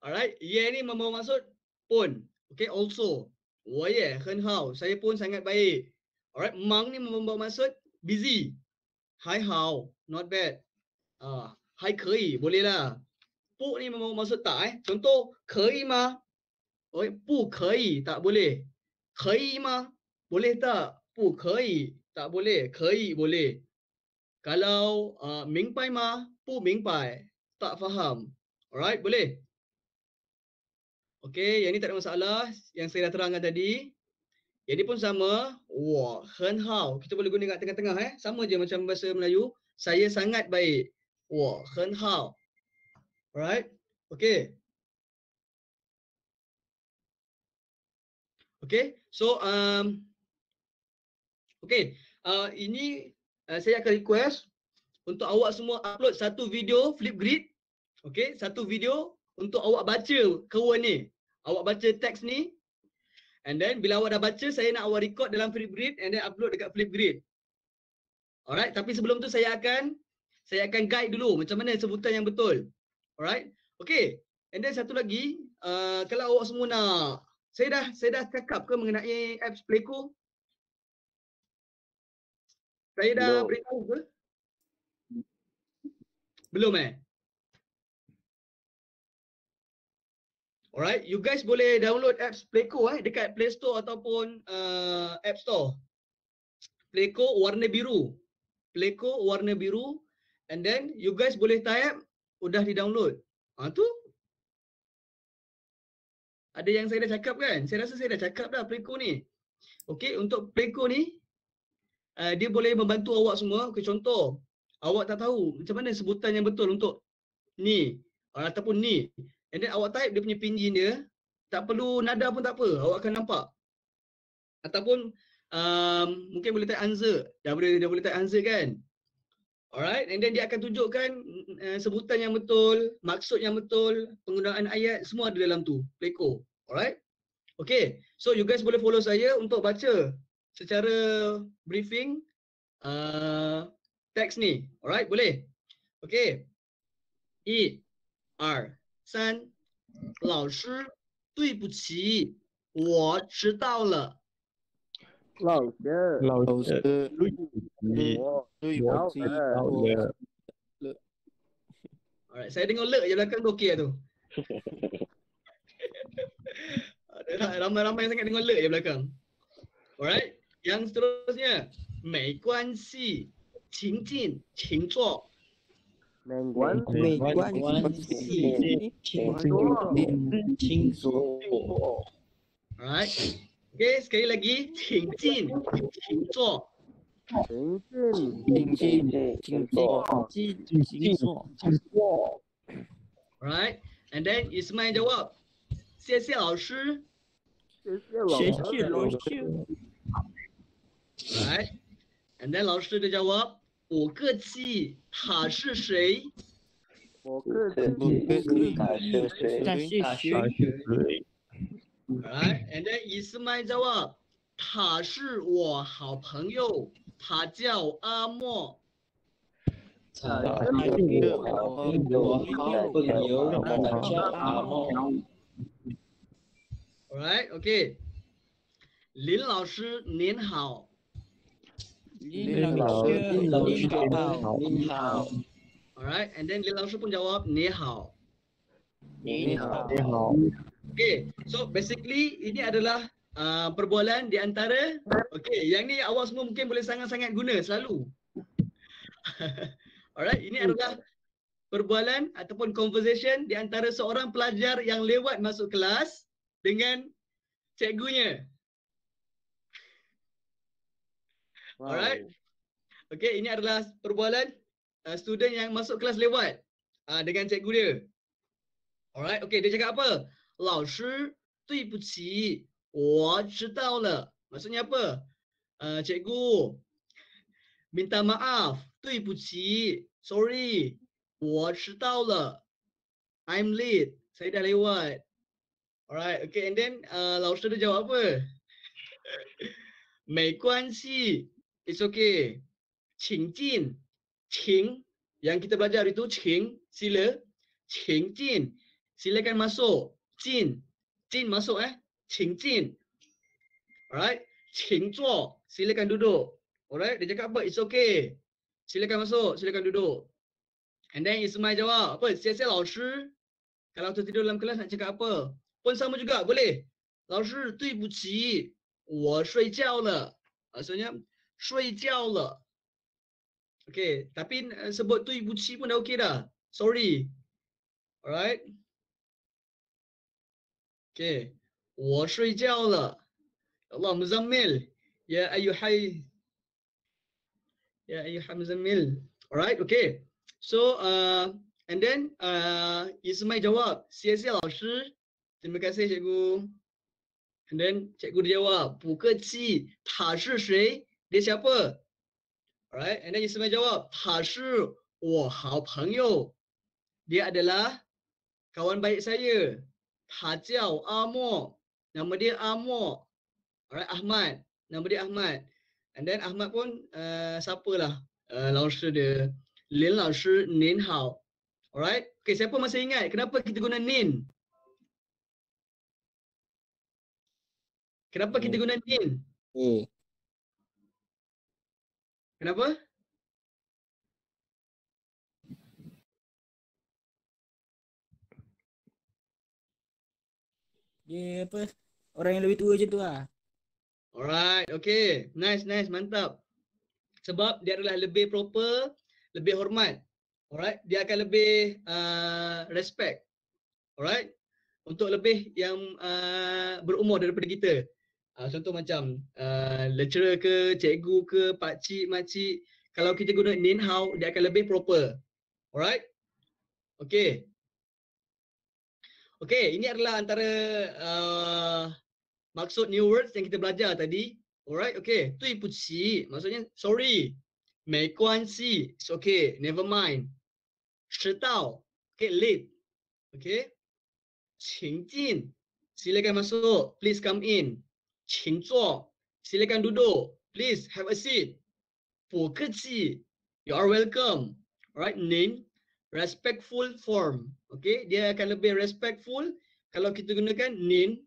Speaker 1: Alright, ye ni membawa maksud pun. Okey, also. Wah ye, hen hao, saya pun sangat baik. Alright, mang ni membawa maksud busy. Hai how, not bad. Ah, hai kei, boleh lah. Pu ni membawa maksud tak eh. Contoh, kei ma. Oh, pu kei, tak boleh. Kei ma, boleh tak? Pu kei, tak boleh. Kei boleh. Kalau uh, mingpai ma, pu mingpai, tak faham. Alright, boleh. Okey, yang ni tak ada masalah yang saya dah terangkan tadi. Ni pun sama. Wah, hen hao. Kita boleh guna kat tengah-tengah eh. Sama je macam bahasa Melayu. Saya sangat baik. Wah, hen hao. Alright. Okey. Okey. So um Okey, uh, ini uh, saya akan request untuk awak semua upload satu video Flipgrid. Okey, satu video untuk awak baca kewan ni. Awak baca teks ni. And then bila awak dah baca, saya nak awak record dalam Flipgrid and then upload dekat Flipgrid. Alright, tapi sebelum tu saya akan saya akan guide dulu macam mana sebutan yang betul. Alright. Okay. And then satu lagi, uh, kalau awak semua nak saya dah saya dah cakap ke mengenai apps Playco? Saya dah
Speaker 5: Belum.
Speaker 1: beritahu ke? Belum eh? Alright, you guys boleh download apps Playco eh dekat Play Store ataupun uh, App Store. Playco warna biru. Playco warna biru and then you guys boleh type udah di-download. Ha tu. Ada yang saya dah cakap kan? Saya rasa saya dah cakap dah Playco ni. Okey, untuk Playco ni uh, dia boleh membantu awak semua. Okay, contoh, awak tak tahu macam mana sebutan yang betul untuk ni uh, ataupun ni. And then awak type dia punya pinyin dia, tak perlu nada pun tak apa, awak akan nampak. Ataupun um, mungkin boleh type answer, dah boleh dah boleh type answer kan. Alright, and then dia akan tunjukkan uh, sebutan yang betul, maksud yang betul, penggunaan ayat, semua ada dalam tu, Playco. Alright. Okay, so you guys boleh follow saya untuk baca secara briefing uh, teks ni. Alright, boleh? Okay. E, R, 三，老师，对不起，我迟到了。
Speaker 11: 老师，
Speaker 4: 老师，
Speaker 11: 对
Speaker 4: 我知道了。
Speaker 1: Alright, saya dengar le je belakang tu okey tu. Ada ramai-ramai sangat dengar le je belakang. Alright, yang seterusnya, 没关系，请进，请坐。
Speaker 11: 没关
Speaker 14: 没关系，请坐，请坐。
Speaker 1: Alright. Okay, sekali lagi, 请进，请坐。
Speaker 11: 请进，
Speaker 14: 请进，请坐，请请坐。
Speaker 1: Alright. And then Ismail jawab, 谢谢老师。
Speaker 11: 谢谢老
Speaker 14: 谢
Speaker 11: 师。
Speaker 14: 谢老师。
Speaker 1: Alright. And then 老师的 jawab, 不客气，他是谁？
Speaker 11: 我客气，
Speaker 14: 不客气，
Speaker 5: 他是谁？
Speaker 14: 他是
Speaker 4: 他
Speaker 14: 谁？
Speaker 4: 是谁
Speaker 1: ？Alright. And then Ismail jawab, 他是我好朋友，他叫阿莫。
Speaker 5: 他
Speaker 14: 他
Speaker 5: 是
Speaker 14: 是
Speaker 5: 我好
Speaker 14: 我
Speaker 5: 朋友，他
Speaker 14: 他
Speaker 5: 叫
Speaker 14: 叫阿
Speaker 5: 莫。
Speaker 14: 莫。
Speaker 1: Alright. Okay. 林老师您好。
Speaker 14: Lin Lao
Speaker 4: Lin
Speaker 14: Lin Lin
Speaker 1: Alright, and then Lin Lao pun jawab,
Speaker 14: Ni Hao.
Speaker 4: Ni Hao.
Speaker 1: Okay, so basically ini adalah uh, perbualan di antara Okay, yang ni awak semua mungkin boleh sangat-sangat guna selalu. [laughs] Alright, ini adalah perbualan ataupun conversation di antara seorang pelajar yang lewat masuk kelas dengan cikgunya. Alright. Okay, ini adalah perbualan uh, student yang masuk kelas lewat uh, dengan cikgu dia. Alright, okay, dia cakap apa? 老师，对不起，我迟到了。Maksudnya apa? Uh, cikgu, minta maaf, 对不起，sorry, 我迟到了。I'm late, saya dah lewat. Alright, okay, and then uh, 老师dia jawab apa? [laughs] 没关系 ，it's okay. 请进，请 yang kita belajar itu 请 sila, 请进 silakan masuk. Jin, Jin masuk eh. 请进 Alright. 请坐 silakan duduk. Alright, dia cakap apa? It's okay. Silakan masuk, silakan duduk. And then Ismail jawab, apa? Sia-sia 老师. Kalau tertidur dalam kelas nak cakap apa? Pun sama juga, boleh. 老师对不起，我睡觉了. Maksudnya 睡觉了. Okay, tapi uh, sebut 对不起 pun dah okey dah. Sorry. Alright. Okay. 我睡觉了. Allah Muzammil. Ya ayuhai，Ya ayyuhai Muzammil. Alright, okay. So, uh, and then uh, Ismail jawab, 谢谢老师. Terima kasih cikgu. And then cikgu dia jawab, 不客气，他是谁 ？Dia siapa? Alright, and then Ismail jawab, 他是我好朋友. Dia adalah kawan baik saya. 他叫阿莫. Nama dia Amor. Alright, Ahmad. Nama dia Ahmad. And then Ahmad pun uh, siapalah uh, 老师dia. Lin 老师您好. Alright. Okay, siapa masih ingat kenapa kita guna nin? Kenapa kita guna nin?
Speaker 14: Eh.
Speaker 1: Kenapa?
Speaker 14: Dia apa? Orang yang lebih tua macam tu lah.
Speaker 1: Alright, okay. Nice, nice, mantap. Sebab dia adalah lebih proper, lebih hormat. Alright, dia akan lebih uh, respect. Alright, untuk lebih yang uh, berumur daripada kita. Uh, contoh macam uh, lecturer ke, cikgu ke, pakcik, makcik kalau kita guna nin hao, dia akan lebih proper. Alright? Okay. Okay, ini adalah antara uh, maksud new words yang kita belajar tadi. Alright, okay. Tui puci, maksudnya sorry. Mei kuan si, it's okay, never mind. Shi okay, late. Okay. Qing jin, silakan masuk, please come in. 请坐 silakan duduk, please have a seat. 不客气 you are welcome. Alright, 您 respectful form. Okay, dia akan lebih respectful kalau kita gunakan nin.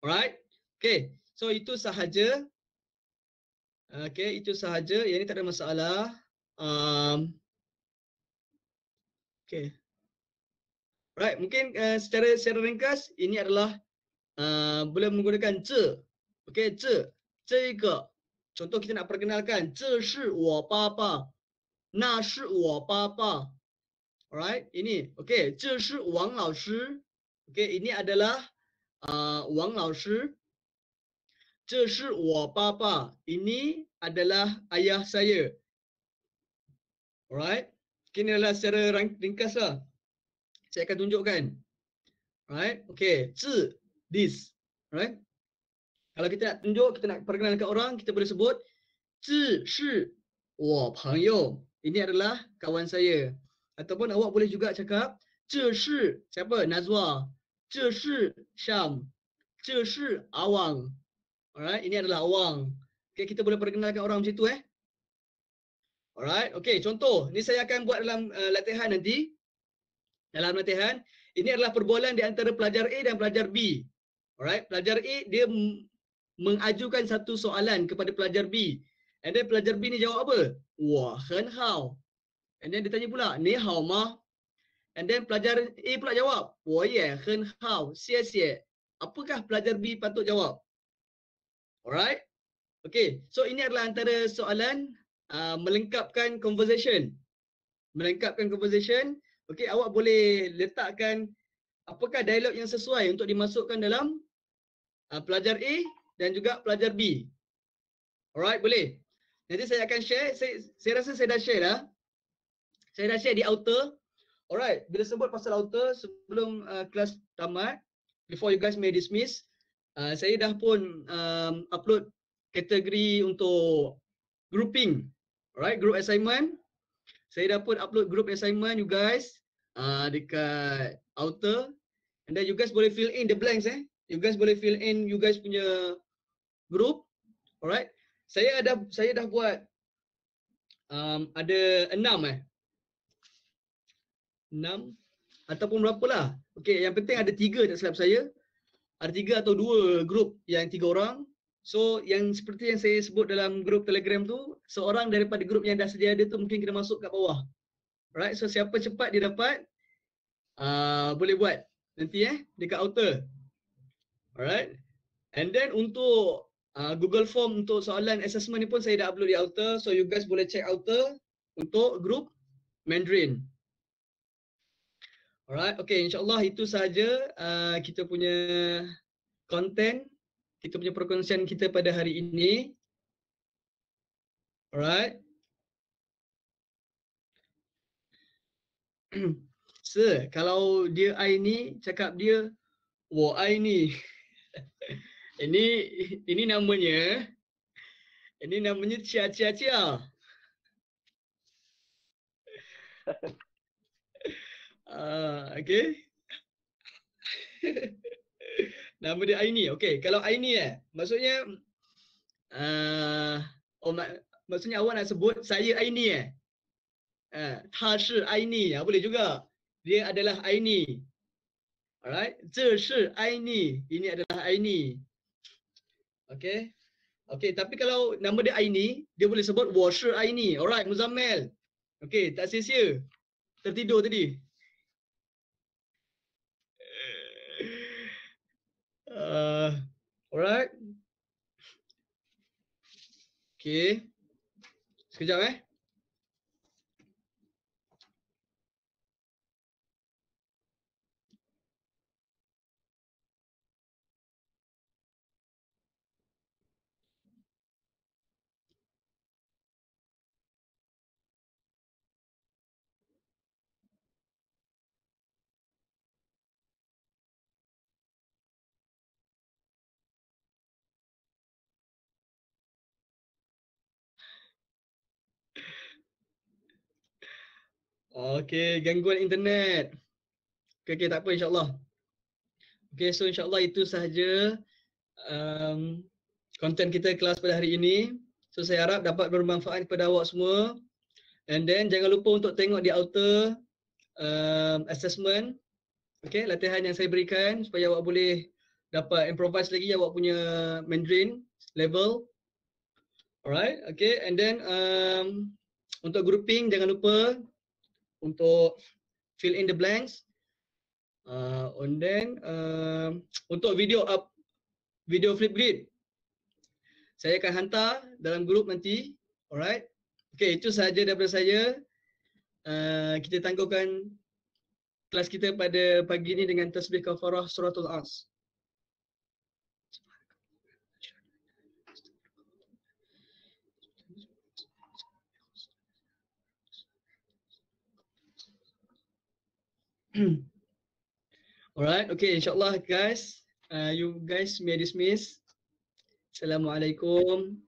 Speaker 1: Alright. Okay, so itu sahaja. Okay, itu sahaja. Yang ini tak ada masalah. Um, okay. Right, mungkin uh, secara secara ringkas ini adalah Ah, boleh menggunakan ce. Okey, ce. Ce ke. Contoh kita nak perkenalkan. Ce shi wo papa. Na shi wo papa. Alright, ini. Okey, ce shi wang lao shi. Okey, ini adalah uh, wang lao shi. Ce shi wo papa. Ini adalah ayah saya. Alright. Kini adalah secara ringkas lah. Saya akan tunjukkan. Alright. Okay this. Alright. Kalau kita nak tunjuk, kita nak perkenalkan orang, kita boleh sebut 这是我朋友. Ini adalah kawan saya. Ataupun awak boleh juga cakap 这是 siapa? Nazwa. 这是 Syam. 这是 Awang. Alright, ini adalah Awang. Okay, kita boleh perkenalkan orang macam tu eh. Alright, okay, contoh. Ni saya akan buat dalam uh, latihan nanti. Dalam latihan, ini adalah perbualan di antara pelajar A dan pelajar B. Alright, pelajar A dia mengajukan satu soalan kepada pelajar B. And then pelajar B ni jawab apa? Wah, hen hao. And then dia tanya pula, ni hao ma? And then pelajar A pula jawab, wo ye hen hao, xie xie. Apakah pelajar B patut jawab? Alright? Okay, so ini adalah antara soalan uh, melengkapkan conversation. Melengkapkan conversation. Okay, awak boleh letakkan apakah dialog yang sesuai untuk dimasukkan dalam uh, pelajar A dan juga pelajar B. Alright, boleh. Nanti saya akan share. Saya, saya rasa saya dah share dah. Saya dah share di outer. Alright, bila sebut pasal outer sebelum uh, kelas tamat, before you guys may dismiss, uh, saya dah pun um, upload kategori untuk grouping. Alright, group assignment. Saya dah pun upload group assignment you guys uh, dekat outer. And then you guys boleh fill in the blanks eh. You guys boleh fill in you guys punya group. Alright. Saya ada saya dah buat um, ada enam eh. Enam ataupun berapa lah. Okay, yang penting ada tiga tak silap saya. Ada tiga atau dua group yang tiga orang. So yang seperti yang saya sebut dalam grup Telegram tu, seorang daripada grup yang dah sedia ada tu mungkin kena masuk kat bawah. Alright, so siapa cepat dia dapat uh, boleh buat nanti eh dekat outer. Alright. And then untuk uh, Google Form untuk soalan assessment ni pun saya dah upload di outer. So you guys boleh check outer untuk grup Mandarin. Alright, okay insyaAllah itu sahaja uh, kita punya content, kita punya perkongsian kita pada hari ini. Alright. [clears throat] Sir, kalau dia I ni cakap dia, wah I ni. [laughs] [laughs] ini ini namanya ini namanya Cia Cia Cia. Ah, okay. [laughs] Nama dia Aini. Okay, kalau Aini eh, maksudnya uh, oh mak, maksudnya awak nak sebut saya Aini eh. Uh, ta shi Aini, ah, boleh juga. Dia adalah Aini. Alright, ce se aini. Ini adalah aini. Okay. Okay, tapi kalau nama dia aini, dia boleh sebut wo se aini. Alright, Muzammel. Okay, tak sia-sia. Tertidur tadi. Uh, alright. Okay. Sekejap eh. Okey, gangguan internet. Okey, okay, tak apa insyaAllah. Okey, so insyaAllah itu sahaja um, konten kita kelas pada hari ini. So saya harap dapat bermanfaat kepada awak semua. And then jangan lupa untuk tengok di outer um, assessment. Okey, latihan yang saya berikan supaya awak boleh dapat improvise lagi awak punya Mandarin level. Alright, okay. And then um, untuk grouping jangan lupa untuk fill in the blanks. Uh, and then uh, untuk video up video flip grid saya akan hantar dalam grup nanti. Alright. Okay, itu sahaja daripada saya. Uh, kita tangguhkan kelas kita pada pagi ini dengan tasbih kafarah suratul as. [clears throat] Alright, okay, insyaAllah guys, uh, you guys may dismiss. Assalamualaikum